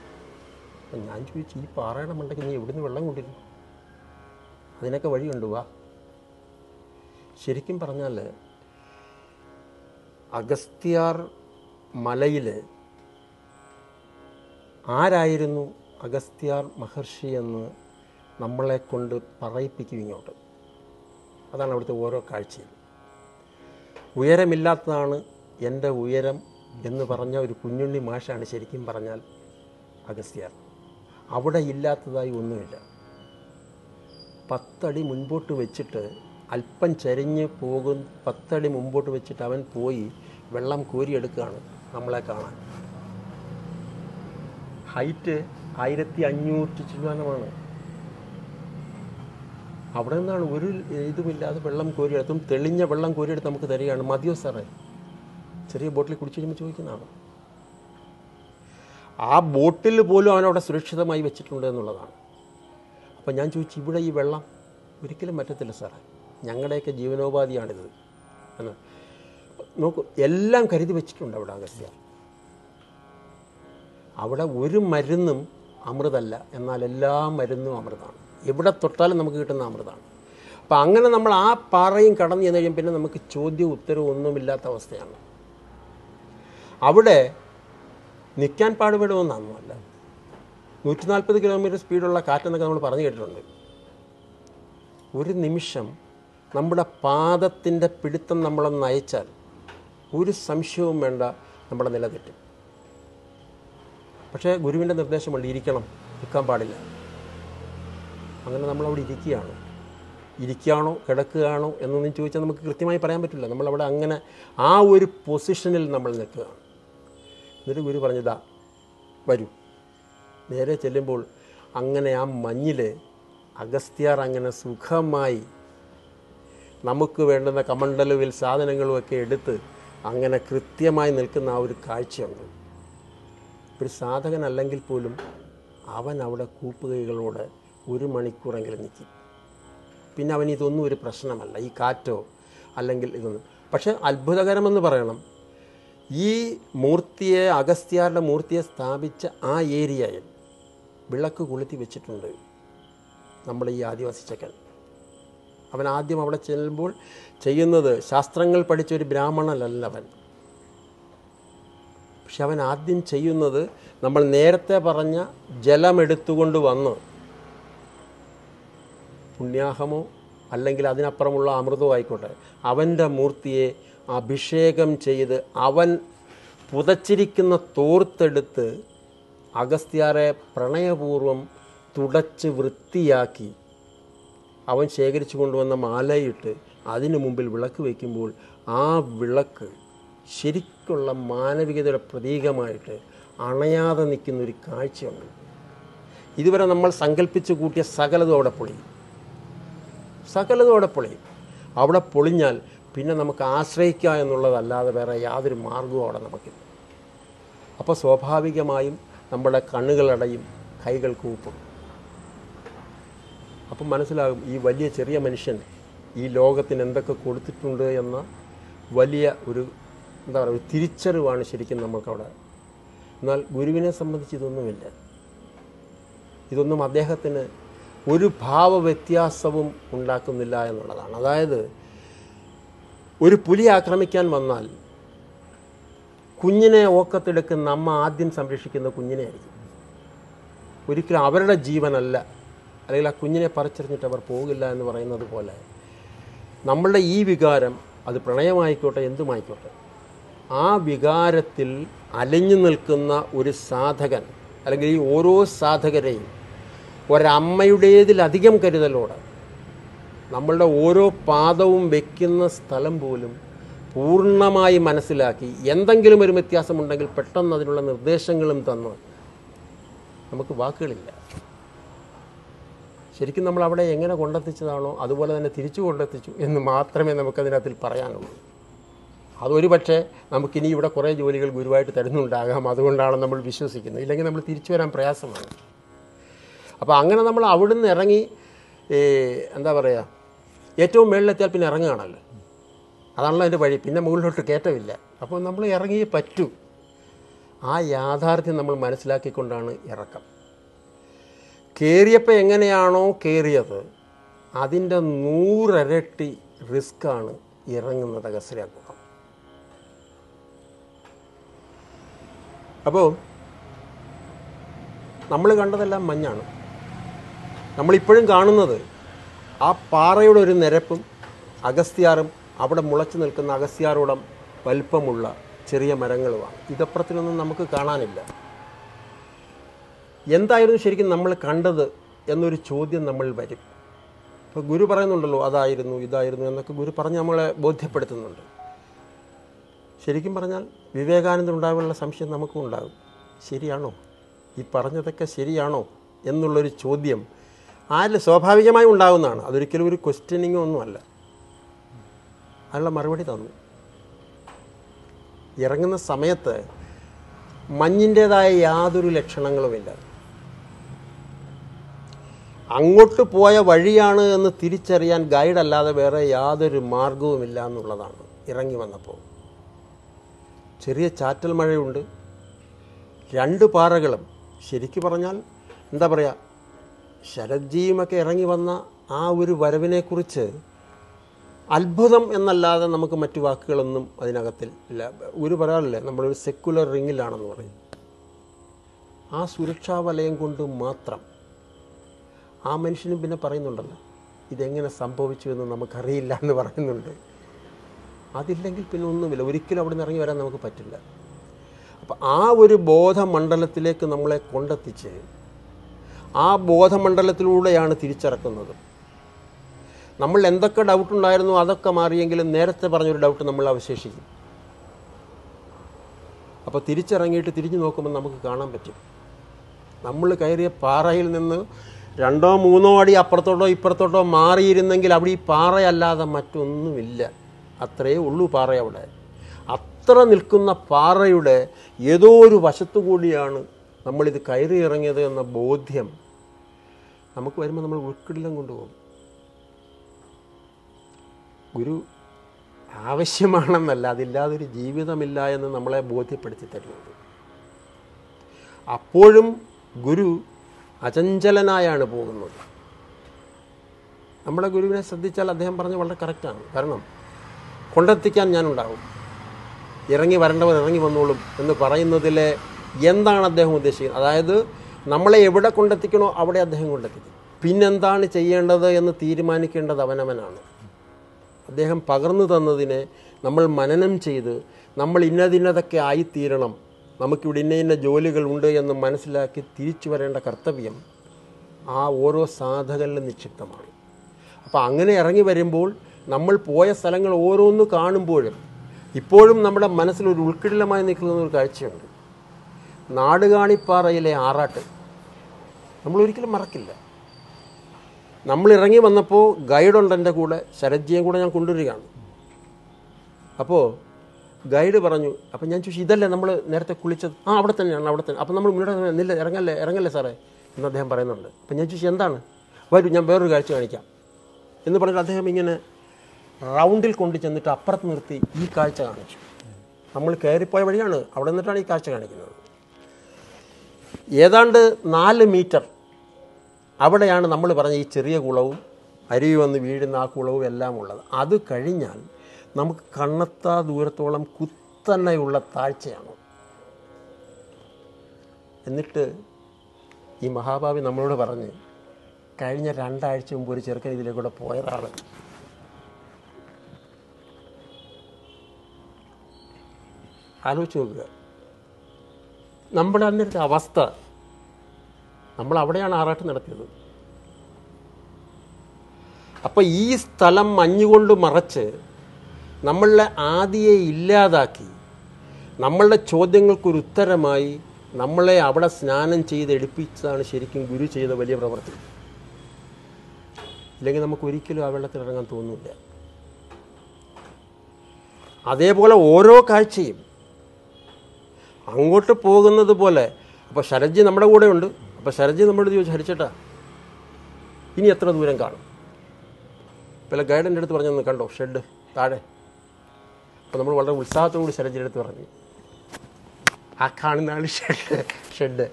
Speaker 2: അപ്പം ഞാൻ ചോദിച്ചു ഈ പാറയുടെ മണ്ടയ്ക്ക് നീ എവിടുന്ന് വെള്ളം കൊണ്ടിരുന്നു അതിനൊക്കെ വഴിയുണ്ട് വാ ശരിക്കും പറഞ്ഞാൽ അഗസ്ത്യാർ മലയിൽ ആരായിരുന്നു അഗസ്ത്യാർ മഹർഷി എന്ന് നമ്മളെ കൊണ്ട് പറയിപ്പിക്കും ഇങ്ങോട്ട്. അതാണ് അവിടുത്തെ ഓരോ കാഴ്ചയും. ഉയരമില്ലാത്തതാണ് എന്റെ ഉയരം എന്ന് പറഞ്ഞ ഒരു കുഞ്ഞുണ്ണി മാഷാണ് ശരിക്കും പറഞ്ഞാൽ അഗസ്ത്യാർ. അവിടെ ഇല്ലാത്തതായി ഒന്നുമില്ല. പത്തടി മുൻപോട്ട് വെച്ചിട്ട് അല്പം ചരിഞ്ഞ് പോകും പത്തടി മുമ്പോട്ട് വെച്ചിട്ട് അവൻ പോയി വെള്ളം കോരിയെടുക്കുകയാണ് നമ്മളെ കാണാൻ. ഹൈറ്റ് ആയിരത്തി അഞ്ഞൂറ്റി ശതമാനമാണ് അവിടെ നിന്നാണ് ഒരു ഇതുമില്ലാതെ വെള്ളം കോരിയെടുത്തും തെളിഞ്ഞ വെള്ളം കോരിയെടുത്ത് നമുക്ക് തരികയാണ് മതിയോ സാറേ? ചെറിയ ബോട്ടിൽ കുടിച്ചു കഴിയുമ്പോൾ ചോദിക്കുന്നതാണ്. ആ ബോട്ടിൽ പോലും അവനവിടെ സുരക്ഷിതമായി വെച്ചിട്ടുണ്ട് എന്നുള്ളതാണ്. അപ്പം ഞാൻ ചോദിച്ചു ഇവിടെ ഈ വെള്ളം ഒരിക്കലും പറ്റത്തില്ല സാറേ. ഞങ്ങളുടെയൊക്കെ ജീവനോപാധിയാണിത്. എന്ന്. നോക്കൂ എല്ലാം കരുതി വെച്ചിട്ടുണ്ട് അവിടെ അഗസ്ത്യ. അവിടെ ഒരു മരുന്നും അമൃതല്ല. എന്നാൽ എല്ലാ മരുന്നും അമൃതമാണ് എവിടെ തൊട്ടാലും നമുക്ക് കിട്ടുന്ന അമൃതമാണ് അപ്പം അങ്ങനെ നമ്മൾ ആ പാറയും കടന്നു ചെന്ന് കഴിയുമ്പോൾ പിന്നെ നമുക്ക് ചോദ്യവും ഉത്തരവും ഒന്നുമില്ലാത്ത അവസ്ഥയാണ്. അവിടെ നിൽക്കാൻ പാടുപെടുമെന്നൊന്നുമല്ല നൂറ്റി നാൽപ്പത് കിലോമീറ്റർ സ്പീഡുള്ള കാറ്റെന്നൊക്കെ നമ്മൾ പറഞ്ഞു കേട്ടിട്ടുണ്ട്. ഒരു നിമിഷം നമ്മുടെ പാദത്തിന്റെ പിടുത്തം നമ്മളൊന്ന് അയച്ചാൽ ഒരു സംശയവും വേണ്ട നമ്മുടെ നില തെറ്റും. പക്ഷേ ഗുരുവിന്റെ നിർദ്ദേശമുണ്ട് ഇരിക്കണം നിൽക്കാൻ പാടില്ല. അങ്ങനെ നമ്മൾ അവിടെ ഇരിക്കുകയാണ്. ഇരിക്കുകയാണോ കിടക്കുകയാണോ എന്നൊന്നും ചോദിച്ചാൽ നമുക്ക് കൃത്യമായി പറയാൻ പറ്റില്ല. നമ്മളവിടെ അങ്ങനെ ആ ഒരു പൊസിഷനിൽ നമ്മൾ നിൽക്കുകയാണ്. എന്നിട്ട് ഗുരു പറഞ്ഞതാ വരൂ. നേരെ ചെല്ലുമ്പോൾ അങ്ങനെ ആ മഞ്ഞിൽ അഗസ്ത്യാർ അങ്ങനെ സുഖമായി നമുക്ക് വേണ്ടുന്ന കമണ്ടലുവിൽ സാധനങ്ങളുമൊക്കെ എടുത്ത് അങ്ങനെ കൃത്യമായി നിൽക്കുന്ന ആ ഒരു കാഴ്ചയുണ്ട് ഒരു സാധകനല്ലെങ്കിൽ പോലും അവൻ അവിടെ കൂപ്പുകൈകളോട് ഒരു മണിക്കൂറെങ്കിലും നിൽക്കും പിന്നെ അവൻ ഇതൊന്നും ഒരു പ്രശ്നമല്ല. ഈ കാറ്റോ അല്ലെങ്കിൽ ഇതൊന്നും. പക്ഷേ അത്ഭുതകരമെന്ന് പറയണം. ഈ മൂർത്തിയെ അഗസ്ത്യാരുടെ മൂർത്തിയെ സ്ഥാപിച്ച ആ ഏരിയയിൽ വിളക്ക് കൊളുത്തി വെച്ചിട്ടുണ്ട് നമ്മൾ ഈ ആദിവാസി അവൻ ആദ്യം അവിടെ ചെല്ലുമ്പോൾ ചെയ്യുന്നത് ശാസ്ത്രങ്ങൾ പഠിച്ച ഒരു ബ്രാഹ്മണനല്ല അവൻ പക്ഷെ അവൻ ആദ്യം ചെയ്യുന്നത് നമ്മൾ നേരത്തെ പറഞ്ഞ ജലമെടുത്തുകൊണ്ട് വന്ന് പുണ്യാഹമോ അല്ലെങ്കിൽ അതിനപ്പുറമുള്ള അമൃതവും ആയിക്കോട്ടെ അവന്റെ മൂർത്തിയെ അഭിഷേകം ചെയ്ത് അവൻ പുതച്ചിരിക്കുന്ന തോർത്തെടുത്ത് അഗസ്ത്യാരെ പ്രണയപൂർവം തുടച്ച് വൃത്തിയാക്കി അവൻ ശേഖരിച്ചു കൊണ്ടുവന്ന മാലയിട്ട് അതിനു മുമ്പിൽ വിളക്ക് വയ്ക്കുമ്പോൾ ആ വിളക്ക് ശരിക്കുള്ള മാനവികതയുടെ പ്രതീകമായിട്ട് അണയാതെ നിൽക്കുന്ന ഒരു കാഴ്ചയുണ്ട്. ഇതുവരെ നമ്മൾ സങ്കല്പിച്ചു കൂട്ടിയ സകലതും അവിടെ പൊളിയും സകലതും അവിടെ പൊളിയും അവിടെ പൊളിഞ്ഞാൽ പിന്നെ നമുക്ക് ആശ്രയിക്കുക എന്നുള്ളതല്ലാതെ വേറെ യാതൊരു മാർഗവും അവിടെ നമുക്കില്ല. അപ്പോൾ സ്വാഭാവികമായും നമ്മുടെ കണ്ണുകളടയും കൈകൾ കൂപ്പും. അപ്പം മനസ്സിലാകും ഈ വലിയ ചെറിയ മനുഷ്യൻ ഈ ലോകത്തിന് എന്തൊക്കെ കൊടുത്തിട്ടുണ്ട് എന്ന വലിയ ഒരു എന്താ പറയുക തിരിച്ചറിവാണ് ശരിക്കും നമ്മൾക്കവിടെ. എന്നാൽ ഗുരുവിനെ സംബന്ധിച്ച് ഇതൊന്നുമില്ല. ഇതൊന്നും അദ്ദേഹത്തിന് ഒരു ഭാവവ്യത്യാസവും ഉണ്ടാക്കുന്നില്ല എന്നുള്ളതാണ്. അതായത് ഒരു പുലി ആക്രമിക്കാൻ വന്നാൽ കുഞ്ഞിനെ ഓക്കത്തെടുക്കുന്ന അമ്മ ആദ്യം സംരക്ഷിക്കുന്ന കുഞ്ഞിനെ ആയിരിക്കും ഒരിക്കലും അവരുടെ ജീവനല്ല. അല്ലെങ്കിൽ ആ കുഞ്ഞിനെ പറിച്ചെറിഞ്ഞിട്ട് അവർ പോകില്ല എന്ന് പറയുന്നത് പോലെ നമ്മളുടെ ഈ വികാരം അത് പ്രണയമായിക്കോട്ടെ എന്തുമായിക്കോട്ടെ ആ വികാരത്തിൽ അലഞ്ഞു നിൽക്കുന്ന ഒരു സാധകൻ അല്ലെങ്കിൽ ഈ ഓരോ സാധകരെയും ഒരമ്മയുടേതിലധികം കരുതലോടെ നമ്മളുടെ ഓരോ പാദവും വെക്കുന്ന സ്ഥലം പോലും പൂർണമായി മനസ്സിലാക്കി എന്തെങ്കിലും ഒരു വ്യത്യാസമുണ്ടെങ്കിൽ പെട്ടെന്ന് അതിനുള്ള നിർദ്ദേശങ്ങളും തന്ന് നമുക്ക് വാക്കുകളില്ല. ശരിക്കും നമ്മൾ അവിടെ എങ്ങനെ കൊണ്ടെത്തിച്ചതാണോ അതുപോലെ തന്നെ തിരിച്ചു കൊണ്ടെത്തിച്ചു എന്ന് മാത്രമേ നമുക്കതിനകത്തിൽ പറയാനുള്ളൂ. അതൊരു പക്ഷേ നമുക്കിനി ഇവിടെ കുറേ ജോലികൾ ഗുരുവായിട്ട് തരുന്നുണ്ടാകാം. അതുകൊണ്ടാണ് നമ്മൾ വിശ്വസിക്കുന്നത്. ഇല്ലെങ്കിൽ നമ്മൾ തിരിച്ചു വരാൻ പ്രയാസമാണ്. അപ്പോൾ അങ്ങനെ നമ്മൾ അവിടുന്ന് ഇറങ്ങി എന്താ പറയുക ഏറ്റവും മുകളിലെത്തിയാൽ പിന്നെ ഇറങ്ങുകയാണല്ലോ. അതാണല്ലോ അതിന്റെ വഴി. പിന്നെ മുകളിലോട്ട് കയറ്റമില്ല. അപ്പോൾ നമ്മൾ ഇറങ്ങിയേ പറ്റൂ. ആ യാഥാർത്ഥ്യം നമ്മൾ മനസ്സിലാക്കിക്കൊണ്ടാണ് ഇറക്കം. കയറിയപ്പോൾ എങ്ങനെയാണോ കയറിയത് അതിന്റെ നൂറരട്ടി റിസ്ക്കാണ് ഇറങ്ങുന്നത് അഗസ്ത്യാർക്കുളം അപ്പോൾ നമ്മൾ കണ്ടതെല്ലാം മഞ്ഞാണ്. നമ്മളിപ്പോഴും കാണുന്നത് ആ പാറയുടെ ഒരു നിരപ്പും അഗസ്ത്യാറും അവിടെ മുളച്ചു നിൽക്കുന്ന അഗസ്ത്യാറോളം വലിപ്പമുള്ള ചെറിയ മരങ്ങളുമാണ്. ഇതപ്പുറത്തിനൊന്നും നമുക്ക് കാണാനില്ല. എന്തായിരുന്നു ശരിക്കും നമ്മൾ കണ്ടത് എന്നൊരു ചോദ്യം നമ്മൾ വരും. ഇപ്പോൾ ഗുരു പറയുന്നുണ്ടല്ലോ അതായിരുന്നു ഇതായിരുന്നു എന്നൊക്കെ ഗുരു പറഞ്ഞ് നമ്മളെ ബോധ്യപ്പെടുത്തുന്നുണ്ട്. ശരിക്കും പറഞ്ഞാൽ വിവേകാനന്ദൻ ഉണ്ടാകാനുള്ള സംശയം നമുക്കും ഉണ്ടാകും. ശരിയാണോ? ഈ പറഞ്ഞതൊക്കെ ശരിയാണോ എന്നുള്ളൊരു ചോദ്യം ആരിൽ സ്വാഭാവികമായി ഉണ്ടാകുന്നതാണ് അതൊരിക്കലും ഒരു ക്വസ്റ്റ്യനിങ് ഒന്നുമല്ല. അതിനുള്ള മറുപടി തന്നു. ഇറങ്ങുന്ന സമയത്ത് മഞ്ഞിന്റേതായ യാതൊരു ലക്ഷണങ്ങളുമില്ല. അങ്ങോട്ട് പോയ വഴിയാണ് എന്ന് തിരിച്ചറിയാൻ ഗൈഡല്ലാതെ വേറെ യാതൊരു മാർഗവുമില്ല എന്നുള്ളതാണ്. ഇറങ്ങി വന്നപ്പോൾ. ചെറിയ ചാറ്റൽ മഴയുണ്ട്. രണ്ട് പാറകളും ശരിക്കു പറഞ്ഞാൽ എന്താ പറയുക ശരജ്ജിയുമൊക്കെ ഇറങ്ങി വന്ന ആ ഒരു വരവിനെക്കുറിച്ച് അത്ഭുതം എന്നല്ലാതെ നമുക്ക് മറ്റു വാക്കുകളൊന്നും അതിനകത്തിൽ ഇല്ല. ഒരു പറയാറില്ലേ നമ്മളൊരു സെക്കുലർ റിങ്ങിലാണെന്ന് പറയും. ആ സുരക്ഷാ വലയം കൊണ്ട് മാത്രം ആ മനുഷ്യനും പിന്നെ പറയുന്നുണ്ടല്ലോ ഇതെങ്ങനെ സംഭവിച്ചു എന്ന് നമുക്കറിയില്ല എന്ന് പറയുന്നുണ്ട്. അതില്ലെങ്കിൽ പിന്നെ ഒന്നുമില്ല. ഒരിക്കലും അവിടെ നിന്ന് ഇറങ്ങി വരാൻ നമുക്ക് പറ്റില്ല. അപ്പം ആ ഒരു ബോധമണ്ഡലത്തിലേക്ക് നമ്മളെ കൊണ്ടെത്തിച്ച് ആ ബോധമണ്ഡലത്തിലൂടെയാണ് തിരിച്ചിറക്കുന്നത് നമ്മൾ എന്തൊക്കെ ഡൗട്ട് ഉണ്ടായിരുന്നു അതൊക്കെ മാറിയെങ്കിലും നേരത്തെ പറഞ്ഞൊരു ഡൗട്ട് നമ്മൾ അവശേഷിക്കും. അപ്പോൾ തിരിച്ചിറങ്ങിയിട്ട് തിരിഞ്ഞു നോക്കുമ്പോൾ നമുക്ക് കാണാൻ പറ്റും. നമ്മൾ കയറിയ പാറയിൽ നിന്ന് രണ്ടോ മൂന്നോ അടി അപ്പുറത്തോട്ടോ ഇപ്പുറത്തോട്ടോ മാറിയിരുന്നെങ്കിൽ അവിടെ ഈ പാറയല്ലാതെ മറ്റൊന്നുമില്ല. അത്രയേ ഉള്ളൂ പാറ അവിടെ. അത്ര നിൽക്കുന്ന പാറയുടെ ഏതോ ഒരു വശത്തു കൂടിയാണ് നമ്മളിത് കയറി ഇറങ്ങിയത് എന്ന ബോധ്യം. നമുക്ക് വരുമ്പോൾ നമ്മൾ ഉൾക്കിടിലം കൊണ്ടുപോകും. ഗുരു ആവശ്യമാണെന്നല്ല അതില്ലാതൊരു ജീവിതമില്ല എന്ന് നമ്മളെ ബോധ്യപ്പെടുത്തി തരുന്നത്. അപ്പോഴും ഗുരു അചഞ്ചലനായാണ് പോകുന്നത്. നമ്മുടെ ഗുരുവിനെ ശ്രദ്ധിച്ചാൽ അദ്ദേഹം പറഞ്ഞ് വളരെ കറക്റ്റാണ് കാരണം കൊണ്ടെത്തിക്കാൻ ഞാനുണ്ടാവും. ഇറങ്ങി വരേണ്ടവർ ഇറങ്ങി വന്നോളും എന്ന് പറയുന്നതിൽ എന്താണ് അദ്ദേഹം ഉദ്ദേശിക്കുന്നത്? അതായത് നമ്മളെ എവിടെ കൊണ്ടെത്തിക്കണോ അവിടെ അദ്ദേഹം കൊണ്ടെത്തിക്കും. പിന്നെന്താണ് ചെയ്യേണ്ടത് എന്ന് തീരുമാനിക്കേണ്ടത് അവനവനാണ്. അദ്ദേഹം പകർന്നു തന്നതിനെ നമ്മൾ മനനം ചെയ്ത് നമ്മൾ ഇന്നതിന്നതൊക്കെ ആയിത്തീരണം. നമുക്കിവിടെ ഇന്ന ഇന്ന ജോലികളുണ്ട് എന്ന് മനസ്സിലാക്കി തിരിച്ചു വരേണ്ട കർത്തവ്യം ആ ഓരോ സാധകളിലും നിക്ഷിപ്തമാണ്. അപ്പോൾ അങ്ങനെ ഇറങ്ങി വരുമ്പോൾ നമ്മൾ പോയ സ്ഥലങ്ങൾ ഓരോന്ന് കാണുമ്പോഴും ഇപ്പോഴും നമ്മുടെ മനസ്സിൽ ഒരു ഉൾക്കിടിലമായി നിൽക്കുന്ന ഒരു കാഴ്ചയുണ്ട്. നാടുകാണിപ്പാറയിലെ ആറാട്ട്. നമ്മൾ ഒരിക്കലും മറക്കില്ല. നമ്മൾ ഇറങ്ങി വന്നപ്പോൾ ഗൈഡുണ്ട് എന്റെ കൂടെ ശരജ്ജിയും കൂടെ ഞാൻ കൊണ്ടുവരികയാണ്. അപ്പോൾ ഗൈഡ് പറഞ്ഞു അപ്പം ഞാൻ ചോദിച്ചു ഇതല്ലേ നമ്മൾ നേരത്തെ കുളിച്ചത്? ആ അവിടെ തന്നെയാണ് അവിടെ തന്നെ. അപ്പം നമ്മൾ മുന്നോട്ട് നില്ല ഇറങ്ങല്ലേ ഇറങ്ങല്ലേ സാറേ? എന്ന് അദ്ദേഹം പറയുന്നുണ്ട്. അപ്പം ഞാൻ ചോദിച്ചു എന്താണ്? വരൂ ഞാൻ വേറൊരു കാഴ്ച കാണിക്കാം. എന്ന് പറഞ്ഞിട്ട് അദ്ദേഹം ഇങ്ങനെ റൗണ്ടിൽ കൊണ്ട് ചെന്നിട്ട് അപ്പുറത്ത് നിർത്തി ഈ കാഴ്ച കാണിച്ചു. നമ്മൾ കയറിപ്പോയ വഴിയാണ്. അവിടെ നിന്നിട്ടാണ് ഈ കാഴ്ച കാണിക്കുന്നത്. ഏതാണ്ട് നാല് മീറ്റർ അവിടെയാണ് നമ്മൾ പറഞ്ഞ ഈ ചെറിയ കുളവും അരുവി വന്ന് വീഴുന്ന ആ കുളവും എല്ലാം ഉള്ളത്. അത് കഴിഞ്ഞാൽ നമുക്ക് കണ്ണത്താ ദൂരത്തോളം കുത്തനെയുള്ള താഴ്ചയാണ്. എന്നിട്ട് ഈ മഹാഭാവി നമ്മളോട് പറഞ്ഞ് കഴിഞ്ഞ രണ്ടാഴ്ച മുമ്പ് ഒരു ചെറുക്കൻ ഇതിലേക്കൂടെ പോയതാണ്. ആലോചിച്ച് നോക്കുക. നമ്മുടെ അന്നത്തെ അവസ്ഥ. നമ്മൾ അവിടെയാണ് ആറാട്ട് നടത്തിയത്. അപ്പോൾ ഈ സ്ഥലം മഞ്ഞുകൊണ്ട് മറച്ച് നമ്മളുടെ ആദിയെ ഇല്ലാതാക്കി നമ്മളുടെ ചോദ്യങ്ങൾക്കൊരു ഉത്തരമായി നമ്മളെ അവിടെ സ്നാനം ചെയ്ത് എടുപ്പിച്ചതാണ് ശരിക്കും ഗുരു ചെയ്ത വലിയ പ്രവൃത്തി. ഇല്ലെങ്കിൽ നമുക്ക് ഒരിക്കലും ആ വെള്ളത്തിൽ ഇറങ്ങാൻ തോന്നുന്നില്ല അതേപോലെ ഓരോ കാഴ്ചയും അങ്ങോട്ട് പോകുന്നത് പോലെ. അപ്പോൾ ശരജി നമ്മുടെ കൂടെ ഉണ്ട് അപ്പോൾ ശരജി നമ്മളോട് ചോദിച്ചു ഹരിച്ചേട്ടാ ഇനി എത്ര ദൂരം കാണും? പല ഗൈഡന്റെ അടുത്ത് പറഞ്ഞു കണ്ടോ? ഷെഡ് താഴെ. അപ്പോൾ നമ്മൾ വളരെ ഉത്സാഹത്തോടുകൂടി ശരജിന്റെ അടുത്ത് പറഞ്ഞു. ആ കാണുന്ന ആൾ ഷെഡ് ഷെഡ്.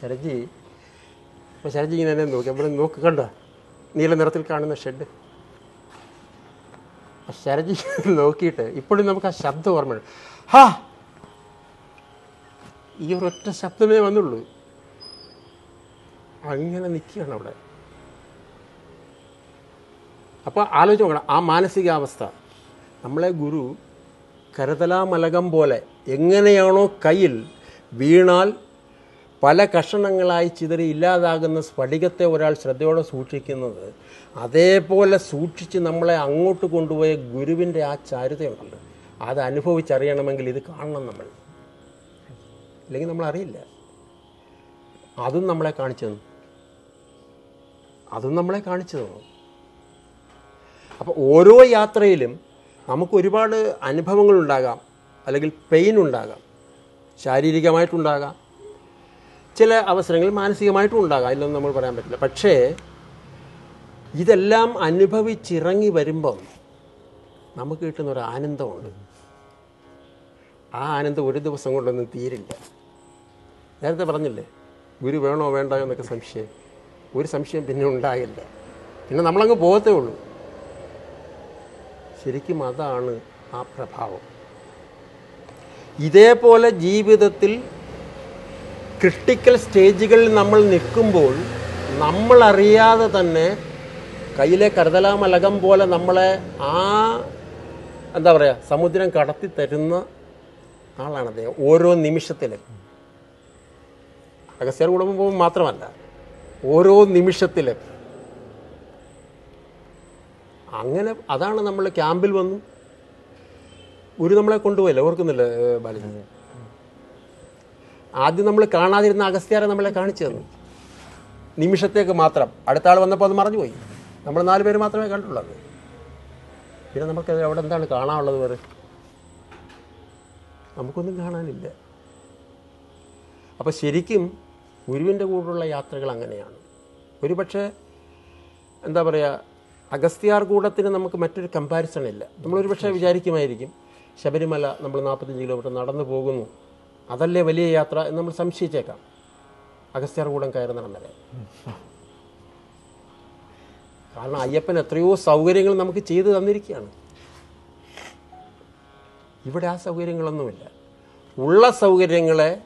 Speaker 2: ശരജി അപ്പോൾ ശരജി ഇങ്ങനെ തന്നെ നോക്കി. അവിടെ നോക്ക് കണ്ടോ? നീല നിറത്തിൽ കാണുന്ന ഷെഡ്. ശരജി നോക്കിയിട്ട് ഇപ്പോഴും നമുക്ക് ആ ശബ്ദം ഓർമ്മയുണ്ട്. ഹാ! ഈ ഒരൊറ്റ ശബ്ദമേ വന്നുള്ളൂ. അങ്ങനെ നിൽക്കുകയാണ് അവിടെ. അപ്പോൾ ആലോചിച്ച് നോക്കണം ആ മാനസികാവസ്ഥ. നമ്മളെ ഗുരു കരതലാമലകം പോലെ എങ്ങനെയാണോ കയ്യിൽ വീണാൽ പല കഷണങ്ങളായി ചിതറി ഇല്ലാതാകുന്ന സ്ഫടികത്തെ ഒരാൾ ശ്രദ്ധയോടെ സൂക്ഷിക്കുന്നത് അതേപോലെ സൂക്ഷിച്ച് നമ്മളെ അങ്ങോട്ട് കൊണ്ടുപോയ ഗുരുവിന്റെ ആ ചാരുതയുണ്ടല്ലോ. അത് അനുഭവിച്ചറിയണമെങ്കിൽ ഇത് കാണണം നമ്മൾ. ഇല്ലെങ്കിൽ നമ്മൾ അറിയില്ല അതും നമ്മളെ കാണിച്ചു തന്നു. അതും നമ്മളെ കാണിച്ചു തന്നു. അപ്പോൾ ഓരോ യാത്രയിലും നമുക്ക് ഒരുപാട് അനുഭവങ്ങളുണ്ടാകാം അല്ലെങ്കിൽ പെയിൻ ഉണ്ടാകാം. ശാരീരികമായിട്ടുണ്ടാകാം ചില അവസരങ്ങളിൽ മാനസികമായിട്ടും ഉണ്ടാകാം. ഇല്ലെന്ന് നമ്മൾ പറയാൻ പറ്റില്ല. പക്ഷേ ഇതെല്ലാം അനുഭവിച്ചിറങ്ങി വരുമ്പം നമുക്ക് കിട്ടുന്ന ഒരു ആനന്ദമുണ്ട്. ആ ആനന്ദം ഒരു ദിവസം കൊണ്ടൊന്നും തീരില്ല. നേരത്തെ പറഞ്ഞില്ലേ ഗുരു വേണോ വേണ്ടോ എന്നൊക്കെ സംശയം. ഒരു സംശയം പിന്നെ ഉണ്ടാകില്ല. പിന്നെ നമ്മളങ്ങ് പോകത്തേ ഉള്ളൂ. ശരിക്കും അതാണ് ആ പ്രഭാവം. ഇതേപോലെ ജീവിതത്തിൽ ക്രിട്ടിക്കൽ സ്റ്റേജുകളിൽ നമ്മൾ നിൽക്കുമ്പോൾ നമ്മളറിയാതെ തന്നെ കയ്യിലെ കരുതലാമലകം പോലെ നമ്മളെ ആ എന്താ പറയുക സമുദ്രം കടത്തി തരുന്ന ആളാണ് അദ്ദേഹം ഓരോ നിമിഷത്തിലും. അഗസ്ത്യാർ കുടുംബം പോകുമ്പോൾ മാത്രമല്ല ഓരോ നിമിഷത്തിലും. അങ്ങനെ അതാണ് നമ്മൾ ക്യാമ്പിൽ വന്നു. ഗുരു നമ്മളെ കൊണ്ടുപോയില്ല? ഓർക്കുന്നില്ല ബാലജി? ആദ്യം നമ്മൾ കാണാതിരുന്ന അഗസ്ത്യാരെ നമ്മളെ കാണിച്ചു തന്നു. നിമിഷത്തേക്ക് മാത്രം. അടുത്ത ആൾ വന്നപ്പോൾ അത് മറഞ്ഞു പോയി നമ്മൾ നാല് പേര് മാത്രമേ കണ്ടുള്ളൂ പിന്നെ നമുക്ക് അവിടെ എന്താണ് കാണാനുള്ളത് വേറെ? നമുക്കൊന്നും കാണാനില്ല. അപ്പോൾ ശരിക്കും ഗുരുവിന്റെ കൂടെയുള്ള യാത്രകൾ അങ്ങനെയാണ്. ഒരുപക്ഷെ എന്താ പറയുക അഗസ്ത്യാർ കൂടത്തിന് നമുക്ക് മറ്റൊരു കമ്പാരിസൺ ഇല്ല. നമ്മളൊരു പക്ഷേ വിചാരിക്കുമായിരിക്കും ശബരിമല നമ്മൾ നാൽപ്പത്തഞ്ച് കിലോമീറ്റർ നടന്നു പോകുന്നു അതല്ലേ വലിയ യാത്ര എന്ന് നമ്മൾ സംശയിച്ചേക്കാം. അഗസ്ത്യാർ കൂടം കയറുന്നിടം വരെ കാരണം അയ്യപ്പൻ എത്രയോ സൗകര്യങ്ങൾ നമുക്ക് ചെയ്തു തന്നിരിക്കുകയാണ്. ഇവിടെ ആ സൗകര്യങ്ങളൊന്നുമില്ല. ഉള്ള സൗകര്യങ്ങളെ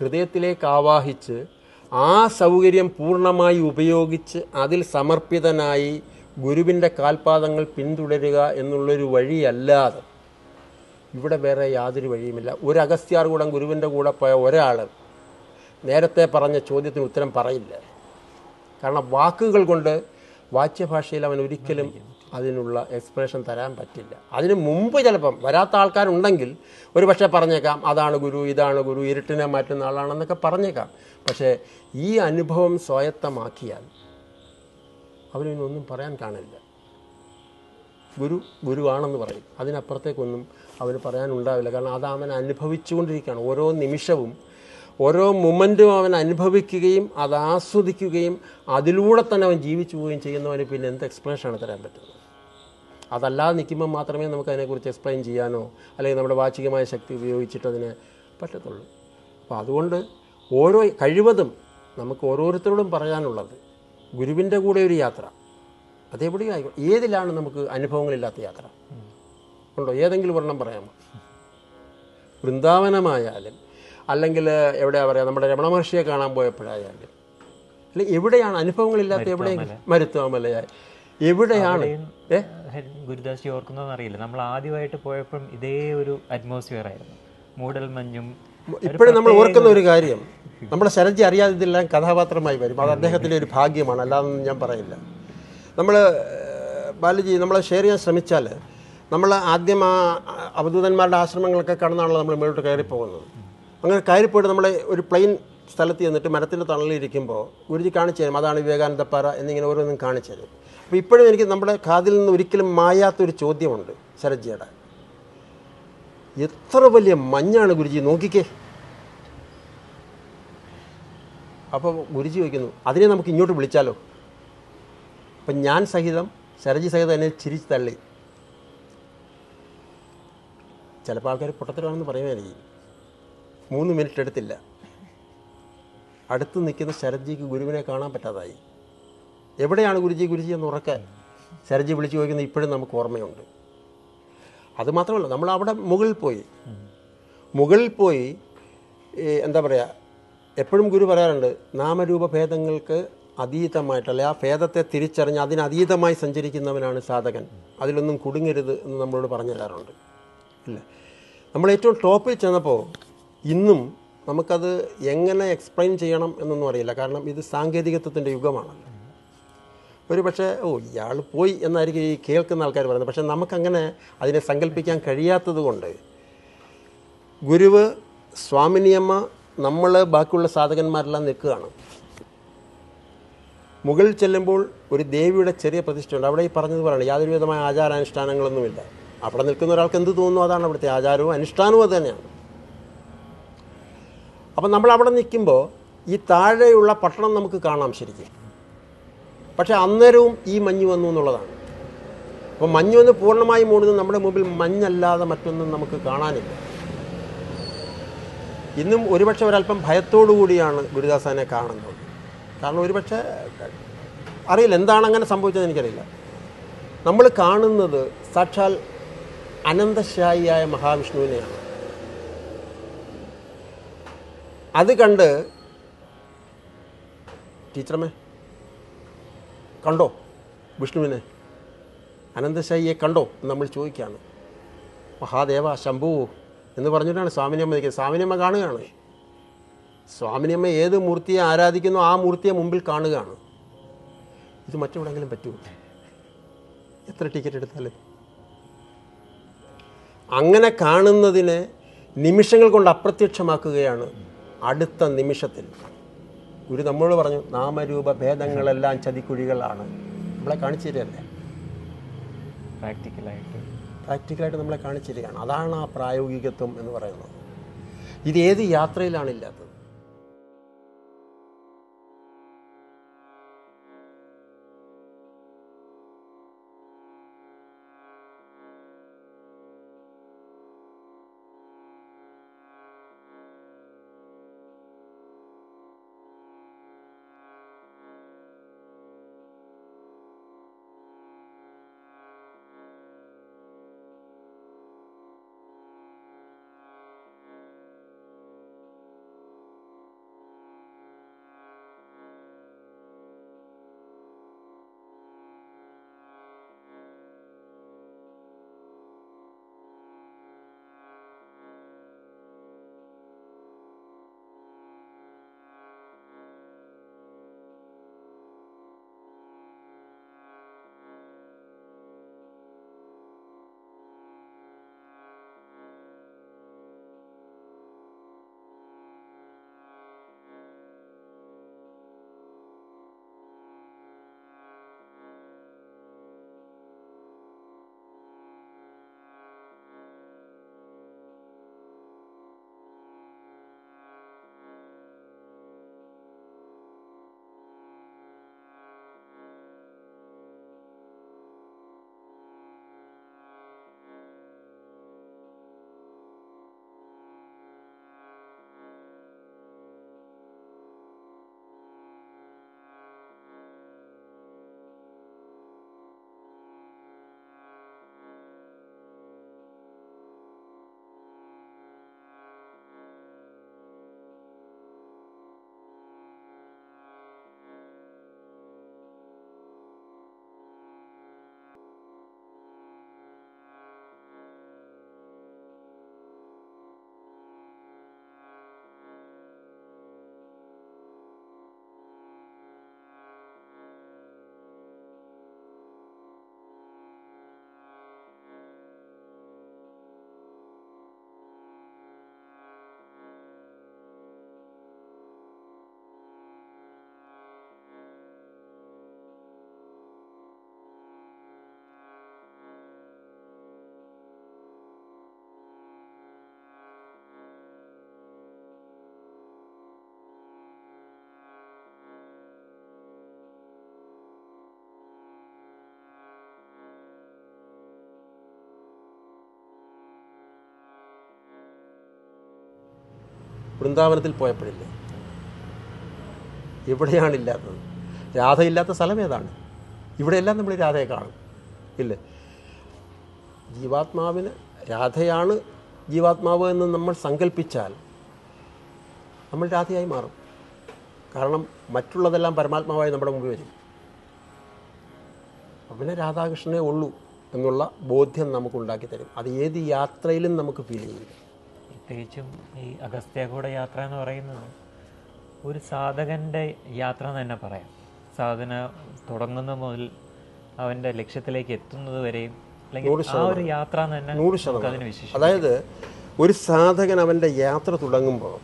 Speaker 2: ഹൃദയത്തിലേക്ക് ആവാഹിച്ച് ആ സൗകര്യം പൂർണമായി ഉപയോഗിച്ച് അതിൽ സമർപ്പിതനായി ഗുരുവിന്റെ കാൽപാദങ്ങൾ പിന്തുടരുക എന്നുള്ളൊരു വഴിയല്ലാതെ ഇവിടെ വേറെ യാതൊരു വഴിയുമില്ല. ഒരു അഗസ്ത്യാർ കൂടം ഗുരുവിന്റെ കൂടെ പോയ ഒരാൾ നേരത്തെ പറഞ്ഞ ചോദ്യത്തിന് ഉത്തരം പറയില്ല. കാരണം വാക്കുകൾ കൊണ്ട് വാച്യഭാഷയിൽ അവൻ ഒരിക്കലും അതിനുള്ള എക്സ്പ്രഷൻ തരാൻ പറ്റില്ല. അതിന് മുമ്പ് ചിലപ്പം വരാത്ത ആൾക്കാരുണ്ടെങ്കിൽ ഒരു പക്ഷേ പറഞ്ഞേക്കാം അതാണ് ഗുരു ഇതാണ് ഗുരു ഇരുട്ടിനെ മാറ്റുന്ന ആളാണെന്നൊക്കെ പറഞ്ഞേക്കാം. പക്ഷേ ഈ അനുഭവം സ്വായത്തമാക്കിയാൽ അവരിനൊന്നും പറയാൻ കാണില്ല. ഗുരു ഗുരുവാണെന്ന് പറയും. അതിനപ്പുറത്തേക്കൊന്നും അവന് പറയാനുണ്ടാവില്ല. കാരണം അത് അവൻ അനുഭവിച്ചുകൊണ്ടിരിക്കുകയാണ്. ഓരോ നിമിഷവും ഓരോ മൊമെന്റും അവൻ അനുഭവിക്കുകയും അത് ആസ്വദിക്കുകയും അതിലൂടെ തന്നെ അവൻ ജീവിച്ചു പോവുകയും ചെയ്യുന്നവന് പിന്നെ എന്ത് എക്സ്പ്ലനേഷനാണ് തരാൻ പറ്റുന്നത്? അതല്ലാതെ നിൽക്കുമ്പോൾ മാത്രമേ നമുക്ക് അതിനെക്കുറിച്ച് എക്സ്പ്ലെയിൻ ചെയ്യാനോ അല്ലെങ്കിൽ നമ്മുടെ വാചികമായ ശക്തി ഉപയോഗിച്ചിട്ട് അതിനെ പറ്റത്തുള്ളൂ. അപ്പോൾ അതുകൊണ്ട് ഓരോ കഴിവതും നമുക്ക് ഓരോരുത്തരോടും പറയാനുള്ളത് ഗുരുവിന്റെ കൂടെ ഒരു യാത്ര. അതേപടി ആയിക്കോട്ടെ ഏതിലാണ് നമുക്ക് അനുഭവങ്ങളില്ലാത്ത യാത്ര? ഉണ്ടോ? ഏതെങ്കിലും ഒരെണ്ണം പറയാമോ? വൃന്ദാവനമായാലും അല്ലെങ്കിൽ എവിടെയാ പറയുക നമ്മുടെ രമണ മഹർഷിയെ കാണാൻ പോയപ്പോഴായാലും അല്ലെങ്കിൽ എവിടെയാണ് അനുഭവങ്ങളില്ലാത്ത എവിടെയെങ്കിലും? മരുത്തുവാമലയായി എവിടെയാണ്? ഗുരുദാസ്
Speaker 1: ജി ഗുരുദാസി ഓർക്കുന്നതെന്ന് അറിയില്ല. നമ്മൾ ആദ്യമായിട്ട് പോയപ്പോഴും ഇതേ ഒരു അറ്റ്മോസ്ഫിയർ ആയിരുന്നു. മൂടൽ മഞ്ഞും
Speaker 2: ഇപ്പോഴും നമ്മൾ ഓർക്കുന്ന ഒരു കാര്യം. നമ്മുടെ ശരജി അറിയാതെ ഇതെല്ലാം കഥാപാത്രമായി വരും. അത് അദ്ദേഹത്തിന്റെ ഒരു ഭാഗ്യമാണ്. അല്ലാതെ ഞാൻ പറയില്ല. നമ്മൾ ബാലജി നമ്മളെ ഷെയർ ചെയ്യാൻ ശ്രമിച്ചാൽ നമ്മൾ ആദ്യം ആ അവധൂതന്മാരുടെ ആശ്രമങ്ങളൊക്കെ കടന്നാണല്ലോ നമ്മൾ മുകളിലോട്ട് കയറി പോകുന്നത്. അങ്ങനെ കയറിപ്പോയിട്ട് നമ്മളെ ഒരു പ്ലെയിൻ സ്ഥലത്ത് ചെന്നിട്ട് മരത്തിന്റെ തണലിരിക്കുമ്പോൾ ഗുരുജി കാണിച്ചു തരും. അതാണ് വിവേകാനന്ദപ്പാറ എന്നിങ്ങനെ ഓരോന്നും കാണിച്ചു തരും. അപ്പോൾ ഇപ്പോഴും എനിക്ക് നമ്മുടെ കാതിൽ നിന്ന് ഒരിക്കലും മായാത്തൊരു ചോദ്യമുണ്ട് ശരജിയുടെ എത്ര വലിയ മഞ്ഞാണ് ഗുരുജി നോക്കിക്കേ. അപ്പോൾ ഗുരുജി ചോദിക്കുന്നു അതിനെ നമുക്ക് ഇങ്ങോട്ട് വിളിച്ചാലോ? അപ്പം ഞാൻ സഹിതം ശരജി സഹിതം എന്നെ ചിരിച്ച് തള്ളി. ചിലപ്പോൾ ആൾക്കാർ പൊട്ടത്തരമാണെന്ന് പറയുമായിരിക്കും. മൂന്ന് മിനിറ്റ് എടുത്തില്ല. അടുത്ത് നിൽക്കുന്ന ശരജിക്ക് ഗുരുവിനെ കാണാൻ പറ്റാതായി. എവിടെയാണ് ഗുരുജി? ഗുരുജി എന്ന് ഉറക്കെ ശരജി വിളിച്ചു ചോദിക്കുന്നത് ഇപ്പോഴും നമുക്ക് ഓർമ്മയുണ്ട്. അത് മാത്രമല്ല നമ്മൾ അവിടെ മുകളിൽ പോയി. മുകളിൽ പോയി എന്താ പറയുക എപ്പോഴും ഗുരു പറയാറുണ്ട് നാമരൂപ ഭേദങ്ങൾക്ക് അതീതമായിട്ടല്ല ആ ഭേദത്തെ തിരിച്ചറിഞ്ഞ് അതിനതീതമായി സഞ്ചരിക്കുന്നവനാണ് സാധകൻ. അതിലൊന്നും കുടുങ്ങരുത് എന്ന് നമ്മളോട് പറഞ്ഞു തരാറുണ്ട്. ഇല്ല നമ്മൾ ഏറ്റവും ടോപ്പിൽ ചെന്നപ്പോൾ ഇന്നും നമുക്കത് എങ്ങനെ എക്സ്പ്ലെയിൻ ചെയ്യണം എന്നൊന്നും അറിയില്ല. കാരണം ഇത് സാങ്കേതികത്വത്തിന്റെ യുഗമാണല്ലോ. ഒരു പക്ഷേ ഓ ഇയാൾ പോയി എന്നായിരിക്കും ഈ കേൾക്കുന്ന ആൾക്കാർ പറയുന്നത്. പക്ഷേ നമുക്കങ്ങനെ അതിനെ സങ്കല്പിക്കാൻ കഴിയാത്തത് കൊണ്ട് ഗുരുവ് സ്വാമിനിയമ്മ നമ്മൾ ബാക്കിയുള്ള സാധകന്മാരെല്ലാം നിൽക്കുകയാണ്. മുകളിൽ ചെല്ലുമ്പോൾ ഒരു ദേവിയുടെ ചെറിയ പ്രതിഷ്ഠയുണ്ട്. അവിടെ ഈ പറഞ്ഞത് പറയണം യാതൊരു വിധമായ ആചാരാനുഷ്ഠാനങ്ങളൊന്നുമില്ല. അവിടെ നിൽക്കുന്ന ഒരാൾക്ക് എന്ത് തോന്നുന്നു അതാണ് അവിടുത്തെ ആചാരവും അനുഷ്ഠാനവും അത് തന്നെയാണ്. അപ്പം നമ്മൾ അവിടെ നിൽക്കുമ്പോൾ ഈ താഴെയുള്ള പട്ടണം നമുക്ക് കാണാം ശരിക്കും. പക്ഷേ അന്നേരവും ഈ മഞ്ഞ് വന്നു എന്നുള്ളതാണ്. അപ്പോൾ മഞ്ഞ് വന്ന് പൂർണമായി മൂടുന്നത് നമ്മുടെ മുമ്പിൽ മഞ്ഞല്ലാതെ മറ്റൊന്നും നമുക്ക് കാണാനില്ല. ഇന്നും ഒരുപക്ഷെ ഒരല്പം കൂടിയാണ് ഗുരുദാസനെ കാണുന്നത്. കാരണം ഒരുപക്ഷെ അറിയില്ല എന്താണ് അങ്ങനെ സംഭവിച്ചത് എനിക്കറിയില്ല. നമ്മൾ കാണുന്നത് സാക്ഷാൽ അനന്തശായിയായ മഹാവിഷ്ണുവിനെയാണ്. അത് കണ്ട് ടീച്ചറമ്മേ കണ്ടോ? വിഷ്ണുവിനെ. അനന്തശായിയെ കണ്ടോ? എന്ന് നമ്മൾ ചോദിക്കുകയാണ്. മഹാദേവ ശംഭു എന്ന് പറഞ്ഞിട്ടാണ് സ്വാമിനിയമ്മ നിൽക്കുന്നത്. സ്വാമിനിയമ്മ കാണുകയാണ്. സ്വാമിനിയമ്മ ഏത് മൂർത്തിയെ ആരാധിക്കുന്നു ആ മൂർത്തിയെ മുമ്പിൽ കാണുകയാണ്. ഇത് മറ്റെവിടെങ്കിലും പറ്റുമോ എത്ര ടിക്കറ്റ് എടുത്താലും? അങ്ങനെ കാണുന്നതിനെ നിമിഷങ്ങൾ കൊണ്ട് അപ്രത്യക്ഷമാക്കുകയാണ് അടുത്ത നിമിഷത്തിൽ. ഗുരു നമ്മളോട് പറഞ്ഞു നാമരൂപ ഭേദങ്ങളെല്ലാം ചതിക്കുഴികളാണ്. നമ്മളെ കാണിച്ചു തരികയല്ലേ?
Speaker 1: പ്രാക്ടിക്കലായിട്ട്.
Speaker 2: പ്രാക്ടിക്കലായിട്ട് നമ്മളെ കാണിച്ചു തരികയാണ്. അതാണ് ആ പ്രായോഗികത്വം എന്ന് പറയുന്നത്. ഇത് ഏത് യാത്രയിലാണ് ഇല്ലാത്തത്? വൃന്ദാവനത്തിൽ പോയപ്പോഴില്ലേ? ഇവിടെയാണ് ഇല്ലാത്തത് രാധയില്ലാത്ത സ്ഥലം ഏതാണ്? ഇവിടെയെല്ലാം നമ്മൾ രാധയെ കാണും. ഇല്ലേ? ജീവാത്മാവിന് രാധയാണ് ജീവാത്മാവ് എന്ന് നമ്മൾ സങ്കല്പിച്ചാൽ നമ്മൾ രാധയായി മാറും. കാരണം മറ്റുള്ളതെല്ലാം പരമാത്മാവായി നമ്മുടെ മുമ്പിൽ വരും. അങ്ങനെ രാധാകൃഷ്ണനെ ഉള്ളൂ എന്നുള്ള ബോധ്യം നമുക്കുണ്ടാക്കി തരും. അത് ഏത് യാത്രയിലും നമുക്ക് ഫീൽ ചെയ്യും
Speaker 1: പ്രത്യേകിച്ചും ഈ അഗസ്ത്യകൂട യാത്ര എന്ന് പറയുന്നത് ഒരു സാധകന്റെ യാത്ര എന്ന് തന്നെ പറയാം. സാധന തുടങ്ങുന്ന മുതൽ അവന്റെ ലക്ഷ്യത്തിലേക്ക് എത്തുന്നത് വരെയും അല്ലെങ്കിൽ ആ ഒരു യാത്ര എന്ന് തന്നെ
Speaker 2: നൂറ്
Speaker 1: വിശേഷം
Speaker 2: ശതമാനം അതായത് ഒരു സാധകൻ അവന്റെ യാത്ര തുടങ്ങുമ്പോൾ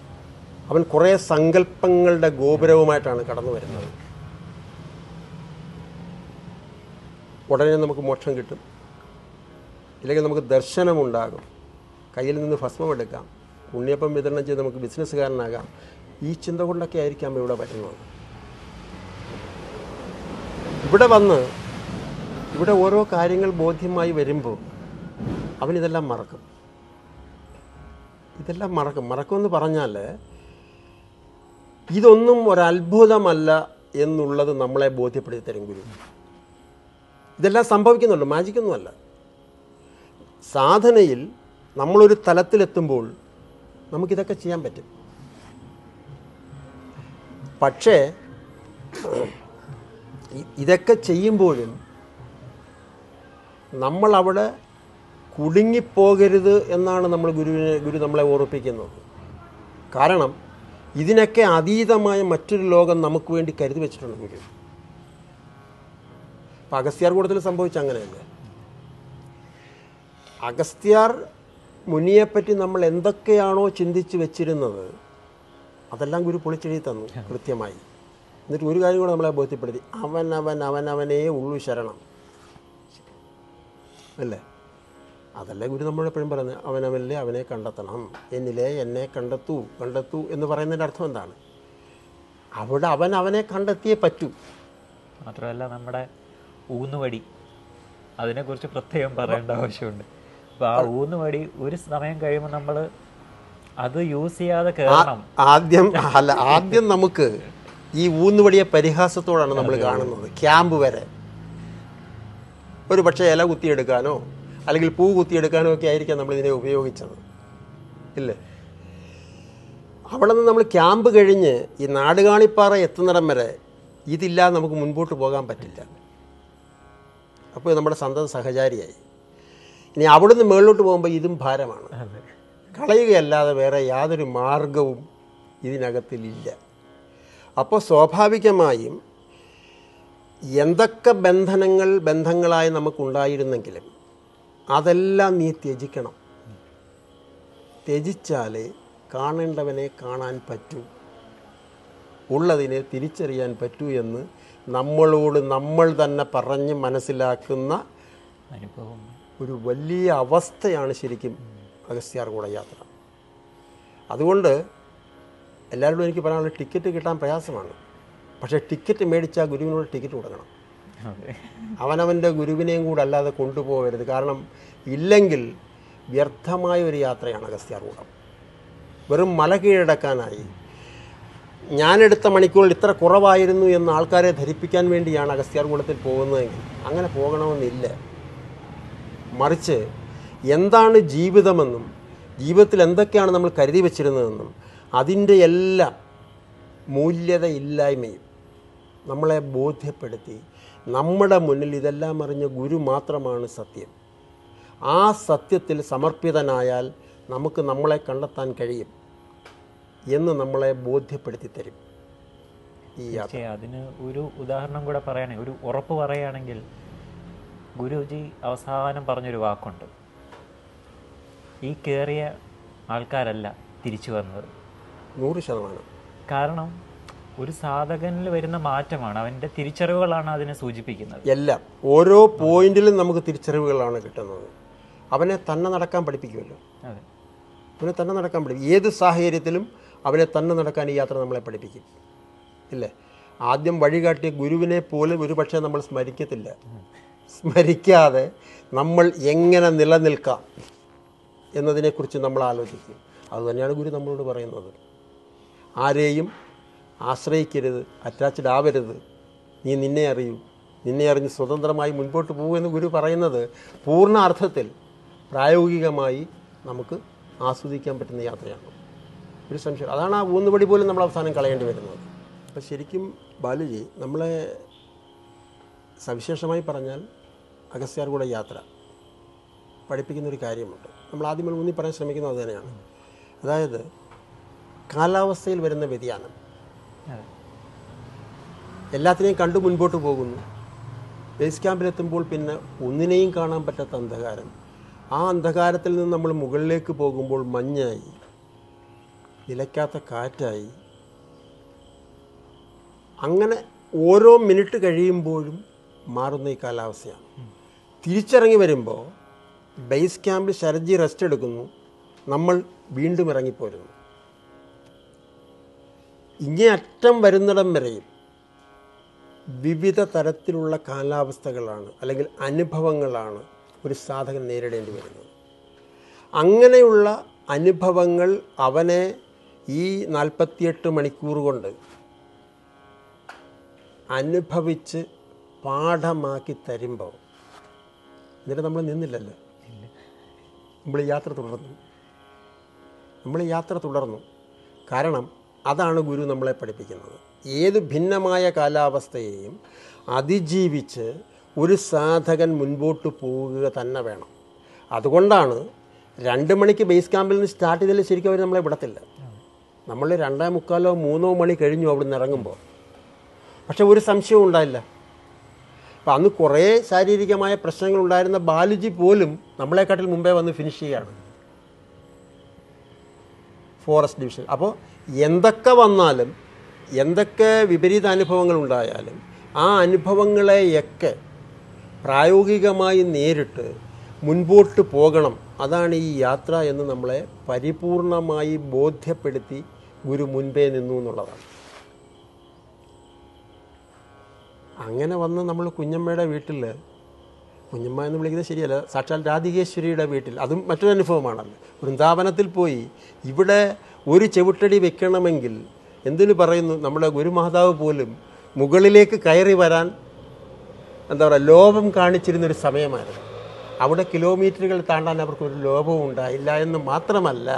Speaker 2: അവൻ കുറേ സങ്കല്പങ്ങളുടെ ഗോപുരവുമായിട്ടാണ് കടന്നു വരുന്നത്. ഉടനെ നമുക്ക് മോക്ഷം കിട്ടും. ഇല്ലെങ്കിൽ നമുക്ക് ദർശനമുണ്ടാകും. കയ്യിൽ നിന്ന് ഭസ്മം എടുക്കാം. ഉണ്ണിയപ്പം വിതരണം ചെയ്ത് നമുക്ക് ബിസിനസ്സുകാരനാകാം. ഈ ചിന്ത കൊണ്ടൊക്കെ ആയിരിക്കാം ഇവിടെ പറ്റുന്നത്. ഇവിടെ വന്ന് ഇവിടെ ഓരോ കാര്യങ്ങൾ ബോധ്യമായി വരുമ്പോൾ അവനിതെല്ലാം മറക്കും. ഇതെല്ലാം മറക്കും. മറക്കുമെന്ന് പറഞ്ഞാൽ ഇതൊന്നും ഒരത്ഭുതമല്ല എന്നുള്ളത് നമ്മളെ ബോധ്യപ്പെടുത്തി തരും ഗുരു. ഇതെല്ലാം സംഭവിക്കുന്നുണ്ട്. മാജിക്കൊന്നുമല്ല സാധനയിൽ നമ്മളൊരു തലത്തിലെത്തുമ്പോൾ നമുക്കിതൊക്കെ ചെയ്യാൻ പറ്റും. പക്ഷേ ഇതൊക്കെ ചെയ്യുമ്പോഴും നമ്മളവിടെ കുടുങ്ങിപ്പോകരുത് എന്നാണ് നമ്മൾ ഗുരുവിനെ ഗുരു നമ്മളെ ഓർമ്മിപ്പിക്കുന്നത്. കാരണം ഇതിനൊക്കെ അതീതമായ മറ്റൊരു ലോകം നമുക്ക് വേണ്ടി കരുതി വെച്ചിട്ടുണ്ട് ഗുരു അപ്പം അഗസ്ത്യാർ കൂടത്തിൽ സംഭവിച്ച അങ്ങനെയല്ലേ? അഗസ്ത്യാർ മുനിയെപ്പറ്റി നമ്മൾ എന്തൊക്കെയാണോ ചിന്തിച്ച് വെച്ചിരുന്നത് അതെല്ലാം ഗുരു പൊളിച്ചെഴുതി തന്നു കൃത്യമായി. എന്നിട്ട് ഒരു കാര്യം കൂടെ നമ്മളെ ബോധ്യപ്പെടുത്തി. അവൻ അവൻ അവൻ അവനവനേ ഉള്ളു ശരണം. അല്ലേ? അതല്ലേ ഗുരു നമ്മളെപ്പോഴും പറയുന്നത്? അവനവനിലെ അവനെ കണ്ടെത്തണം. എന്നിലേ എന്നെ കണ്ടെത്തൂ കണ്ടെത്തൂ എന്ന് പറയുന്നതിന്റെ അർത്ഥം എന്താണ്? അവിടെ അവൻ അവനെ കണ്ടെത്തിയേ പറ്റൂ.
Speaker 1: മാത്രമല്ല നമ്മുടെ ഊന്നുവടി അതിനെക്കുറിച്ച് പ്രത്യേകം പറയേണ്ട ആവശ്യമുണ്ട്. അപ്പോൾ ആ ഊന്ന് ഊന്നുവടി ഒരു സമയം കഴിയുമ്പോൾ നമ്മൾ അത് യൂസ് ചെയ്യാതെ കയറണം
Speaker 2: ആദ്യം അല്ല ആദ്യം നമുക്ക് ഈ ഊന്നുവടിയെ പരിഹാസത്തോടാണ് നമ്മൾ കാണുന്നത്. ക്യാമ്പ് വരെ. ഒരു പക്ഷേ ഇല കുത്തിയെടുക്കാനോ അല്ലെങ്കിൽ പൂ കുത്തിയെടുക്കാനോ ഒക്കെ ആയിരിക്കാം നമ്മൾ ഇതിനെ ഉപയോഗിച്ചത്. ഇല്ലേ? അവിടെ നിന്ന് നമ്മൾ ക്യാമ്പ് കഴിഞ്ഞ് ഈ നാടുകാണിപ്പാറ എത്തുന്നിടം വരെ ഇതില്ലാതെ നമുക്ക് മുൻപോട്ട് പോകാൻ പറ്റില്ല. അപ്പോൾ നമ്മുടെ സന്തത സഹചാരിയായി. ഇനി അവിടുന്ന് മുകളിലോട്ട് പോകുമ്പോൾ ഇതും ഭാരമാണ്. കളയുകയല്ലാതെ വേറെ യാതൊരു മാർഗവും ഇതിനകത്തിലില്ല. അപ്പോൾ സ്വാഭാവികമായും എന്തൊക്കെ ബന്ധനങ്ങൾ ബന്ധങ്ങളായി നമുക്കുണ്ടായിരുന്നെങ്കിലും അതെല്ലാം നീ ത്യജിക്കണം. ത്യജിച്ചാലേ കാണേണ്ടവനെ കാണാൻ പറ്റൂ. ഉള്ളതിനെ തിരിച്ചറിയാൻ പറ്റൂ എന്ന് നമ്മളോട് നമ്മൾ തന്നെ പറഞ്ഞ് മനസ്സിലാക്കുന്ന
Speaker 1: അനുഭവം.
Speaker 2: ഒരു വലിയ അവസ്ഥയാണ് ശരിക്കും അഗസ്ത്യാർകൂട യാത്ര അതുകൊണ്ട് എല്ലാവരോടും എനിക്ക് പറയാനുള്ള ടിക്കറ്റ് കിട്ടാൻ പ്രയാസമാണ്. പക്ഷേ ടിക്കറ്റ് മേടിച്ചാൽ ഗുരുവിനോട് ടിക്കറ്റ് കൊടുക്കണം. അവനവന്റെ ഗുരുവിനെയും കൂടെ അല്ലാതെ കൊണ്ടുപോകരുത്. കാരണം ഇല്ലെങ്കിൽ വ്യർത്ഥമായ ഒരു യാത്രയാണ് അഗസ്ത്യാർകൂടം വെറും മല കീഴടക്കാനായി. ഞാനെടുത്ത മണിക്കൂറിൽ ഇത്ര കുറവായിരുന്നു എന്ന് ആൾക്കാരെ ധരിപ്പിക്കാൻ വേണ്ടിയാണ് അഗസ്ത്യാർകൂടത്തിൽ പോകുന്നതെങ്കിൽ. അങ്ങനെ പോകണമെന്നില്ല. മറിച്ച് എന്താണ് ജീവിതമെന്നും ജീവിതത്തിൽ എന്തൊക്കെയാണ് നമ്മൾ കരുതി വച്ചിരുന്നതെന്നും അതിന്റെ എല്ലാം മൂല്യതയില്ലായ്മയും നമ്മളെ ബോധ്യപ്പെടുത്തി നമ്മുടെ മുന്നിൽ ഇതെല്ലാം അറിഞ്ഞ ഗുരു മാത്രമാണ് സത്യം. ആ സത്യത്തിൽ സമർപ്പിതനായാൽ നമുക്ക് നമ്മളെ കണ്ടെത്താൻ കഴിയും എന്ന് നമ്മളെ ബോധ്യപ്പെടുത്തി തരും. ഈ
Speaker 1: അതിന് ഒരു ഉദാഹരണം കൂടെ പറയുകയാണെങ്കിൽ ഒരു ഉറപ്പ് പറയുകയാണെങ്കിൽ ഗുരുജി അവസാനം പറഞ്ഞൊരു വാക്കുണ്ട്. ഈ കയറിയ ആൾക്കാരല്ല തിരിച്ചു വന്നത്.
Speaker 2: നൂറ് ശതമാനം.
Speaker 1: കാരണം ഒരു സാധകനിൽ വരുന്ന മാറ്റമാണ്. അവന്റെ തിരിച്ചറിവുകളാണ് അതിനെ സൂചിപ്പിക്കുന്നത്.
Speaker 2: എല്ലാം. ഓരോ പോയിന്റിലും നമുക്ക് തിരിച്ചറിവുകളാണ് കിട്ടുന്നത്. അവനെ തന്നെ നടക്കാൻ പഠിപ്പിക്കുമല്ലോ.
Speaker 1: അതെ.
Speaker 2: അവനെ തന്നെ നടക്കാൻ പഠിപ്പിക്കും. ഏത് സാഹചര്യത്തിലും അവനെ തന്നെ നടക്കാൻ ഈ യാത്ര നമ്മളെ പഠിപ്പിക്കും. ഇല്ലേ? ആദ്യം വഴികാട്ടിയ ഗുരുവിനെ പോലും ഒരു പക്ഷേ നമ്മൾ സ്മരിക്കത്തില്ല. സ്മരിക്കാതെ നമ്മൾ എങ്ങനെ നിലനിൽക്കാം എന്നതിനെക്കുറിച്ച് നമ്മൾ ആലോചിക്കും. അതുതന്നെയാണ് ഗുരു നമ്മളോട് പറയുന്നത്. ആരെയും ആശ്രയിക്കരുത് അറ്റാച്ച്ഡ് ആവരുത്. നീ നിന്നെ അറിയൂ. നിന്നെ അറിഞ്ഞ് സ്വതന്ത്രമായി മുൻപോട്ട് പോകൂ എന്ന് ഗുരു പറയുന്നത് പൂർണ അർത്ഥത്തിൽ പ്രായോഗികമായി നമുക്ക് ആസ്വദിക്കാൻ പറ്റുന്ന യാത്രയാണ്. ഒരു സംശയം. അതാണ് ആ ഊന്നുപടി പോലും നമ്മൾ അവസാനം കളയേണ്ടി വരുന്നത്. അപ്പോൾ ശരിക്കും ബാലുജി നമ്മളെ സവിശേഷമായി പറഞ്ഞാൽ അഗസ്ത്യാർകൂടെ യാത്ര പഠിപ്പിക്കുന്നൊരു കാര്യമുണ്ട്. നമ്മൾ ആദ്യം ഊന്നി പറയാൻ ശ്രമിക്കുന്നത് അതുതന്നെയാണ് അതായത് കാലാവസ്ഥയിൽ വരുന്ന വ്യതിയാനം. എല്ലാത്തിനെയും കണ്ടു മുൻപോട്ട് പോകുന്നു. ബേസ് ക്യാമ്പിലെത്തുമ്പോൾ പിന്നെ ഒന്നിനെയും കാണാൻ പറ്റാത്ത അന്ധകാരം. ആ അന്ധകാരത്തിൽ നിന്ന് നമ്മൾ മുകളിലേക്ക് പോകുമ്പോൾ മഞ്ഞായി നിലയ്ക്കാത്ത കാറ്റായി. അങ്ങനെ ഓരോ മിനിറ്റ് കഴിയുമ്പോഴും മാറുന്ന ഈ കാലാവസ്ഥയാണ്. തിരിച്ചിറങ്ങി വരുമ്പോൾ ബേസ് ക്യാമ്പിൽ ശരജി റെസ്റ്റ് എടുക്കുന്നു. നമ്മൾ വീണ്ടും ഇറങ്ങിപ്പോരുന്നു. ഇങ്ങേ അറ്റം വരുന്നിടം വരെയും വിവിധ തരത്തിലുള്ള കാലാവസ്ഥകളാണ് അല്ലെങ്കിൽ അനുഭവങ്ങളാണ് ഒരു സാധകൻ നേരിടേണ്ടി വരുന്നത്. അങ്ങനെയുള്ള അനുഭവങ്ങൾ അവനെ ഈ നാൽപ്പത്തിയെട്ട് മണിക്കൂർ കൊണ്ട് അനുഭവിച്ച് പാഠമാക്കി തരുമ്പോൾ എന്നിട്ട് നമ്മൾ നിന്നില്ലല്ലോ. നമ്മൾ യാത്ര തുടർന്നു. നമ്മൾ യാത്ര തുടർന്നു. കാരണം അതാണ് ഗുരു നമ്മളെ പഠിപ്പിക്കുന്നത്. ഏത് ഭിന്നമായ കാലാവസ്ഥയെയും അതിജീവിച്ച് ഒരു സാധകൻ മുൻപോട്ട് പോവുക തന്നെ വേണം. അതുകൊണ്ടാണ് രണ്ട് മണിക്ക് ബേസ് ക്യാമ്പിൽ നിന്ന് സ്റ്റാർട്ട് ചെയ്തതിൽ ശരിക്കും അവർ നമ്മളെ വിടത്തില്ല. നമ്മൾ രണ്ടേ മുക്കാലോ മൂന്നോ മണി കഴിഞ്ഞു അവിടെ നിന്ന് ഇറങ്ങുമ്പോൾ. പക്ഷെ ഒരു സംശയവും ഉണ്ടായില്ല. അപ്പം അന്ന് കുറേ ശാരീരികമായ പ്രശ്നങ്ങൾ ഉണ്ടായിരുന്ന ബാലുജി പോലും നമ്മളെക്കാട്ടിൽ മുമ്പേ വന്ന് ഫിനിഷ് ചെയ്യാണ് ഫോറസ്റ്റ് ഡിവിഷൻ അപ്പോൾ എന്തൊക്കെ വന്നാലും എന്തൊക്കെ വിപരീത അനുഭവങ്ങൾ ഉണ്ടായാലും ആ അനുഭവങ്ങളെയൊക്കെ പ്രായോഗികമായി നേരിട്ട് മുൻപോട്ട് പോകണം. അതാണ് ഈ യാത്ര എന്ന് നമ്മളെ പരിപൂർണമായി ബോധ്യപ്പെടുത്തി ഗുരു മുൻപേ നിന്നു എന്നുള്ളതാണ്. അങ്ങനെ വന്ന് നമ്മൾ കുഞ്ഞമ്മയുടെ വീട്ടിൽ കുഞ്ഞമ്മ എന്ന് വിളിക്കുന്നത് ശരിയല്ല സാക്ഷാൽ രാധികേശ്വരിയുടെ വീട്ടിൽ അതും മറ്റൊരു അനുഭവമാണല്ലോ വൃന്ദാവനത്തിൽ പോയി ഇവിടെ ഒരു ചെവിട്ടടി വെക്കണമെങ്കിൽ എന്തിനു പറയുന്നു നമ്മുടെ ഗുരുമാതാവ് പോലും മുകളിലേക്ക് കയറി വരാൻ എന്താ പറയുക ലോപം കാണിച്ചിരുന്നൊരു സമയമായിരുന്നു. അവിടെ കിലോമീറ്ററുകൾ താണ്ടാൻ അവർക്ക് ഒരു ലോപവും ഉണ്ടായില്ല എന്ന് മാത്രമല്ല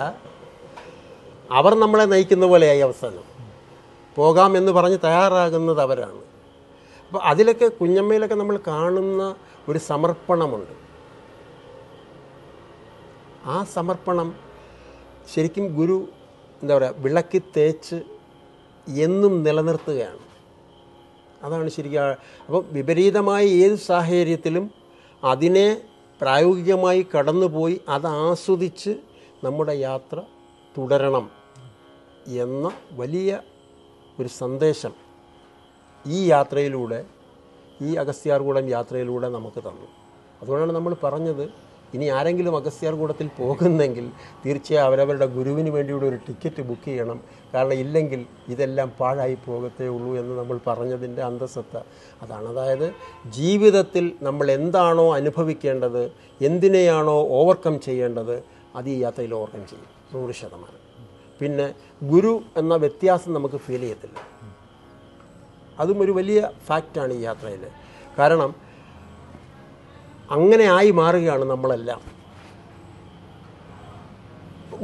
Speaker 2: അവർ നമ്മളെ നയിക്കുന്ന പോലെയായി അവസാനം. പോകാം എന്ന് പറഞ്ഞ് തയ്യാറാകുന്നത് അവരാണ്. അപ്പോൾ അതിലൊക്കെ കുഞ്ഞമ്മയിലൊക്കെ നമ്മൾ കാണുന്ന ഒരു സമർപ്പണമുണ്ട്. ആ സമർപ്പണം ശരിക്കും ഗുരു എന്താ പറയുക വിളക്കി തേച്ച് എന്നും നിലനിർത്തുകയാണ്. അതാണ് ശരിക്കും അപ്പോൾ വിപരീതമായ ഏത് സാഹചര്യത്തിലും അതിനെ പ്രായോഗികമായി കടന്നുപോയി അത് ആസ്വദിച്ച് നമ്മുടെ യാത്ര തുടരണം എന്ന വലിയ ഒരു സന്ദേശം. ഈ യാത്രയിലൂടെ ഈ അഗസ്ത്യാർകൂടം യാത്രയിലൂടെ നമുക്ക് തന്നു. അതുകൊണ്ടാണ് നമ്മൾ പറഞ്ഞത് ഇനി ആരെങ്കിലും അഗസ്ത്യാർകൂടത്തിൽ പോകുന്നെങ്കിൽ തീർച്ചയായും അവരവരുടെ ഗുരുവിന് വേണ്ടിയുടെ ഒരു ടിക്കറ്റ് ബുക്ക് ചെയ്യണം. കാരണം ഇല്ലെങ്കിൽ ഇതെല്ലാം പാഴായി പോകത്തേ ഉള്ളൂ എന്ന് നമ്മൾ പറഞ്ഞതിന്റെ അന്തസത്ത. അതാണ് അതായത് ജീവിതത്തിൽ നമ്മൾ എന്താണോ അനുഭവിക്കേണ്ടത് എന്തിനെയാണോ ഓവർകം ചെയ്യേണ്ടത് അത് ഈ യാത്രയിൽ ഓവർകം ചെയ്യും. നൂറ് ശതമാനം. പിന്നെ ഗുരു എന്ന വ്യത്യാസം നമുക്ക് ഫീൽ ചെയ്യത്തില്ല. അതും ഒരു വലിയ ഫാക്റ്റാണ് ഈ യാത്രയിൽ കാരണം അങ്ങനെ ആയി മാറുകയാണ് നമ്മളെല്ലാം.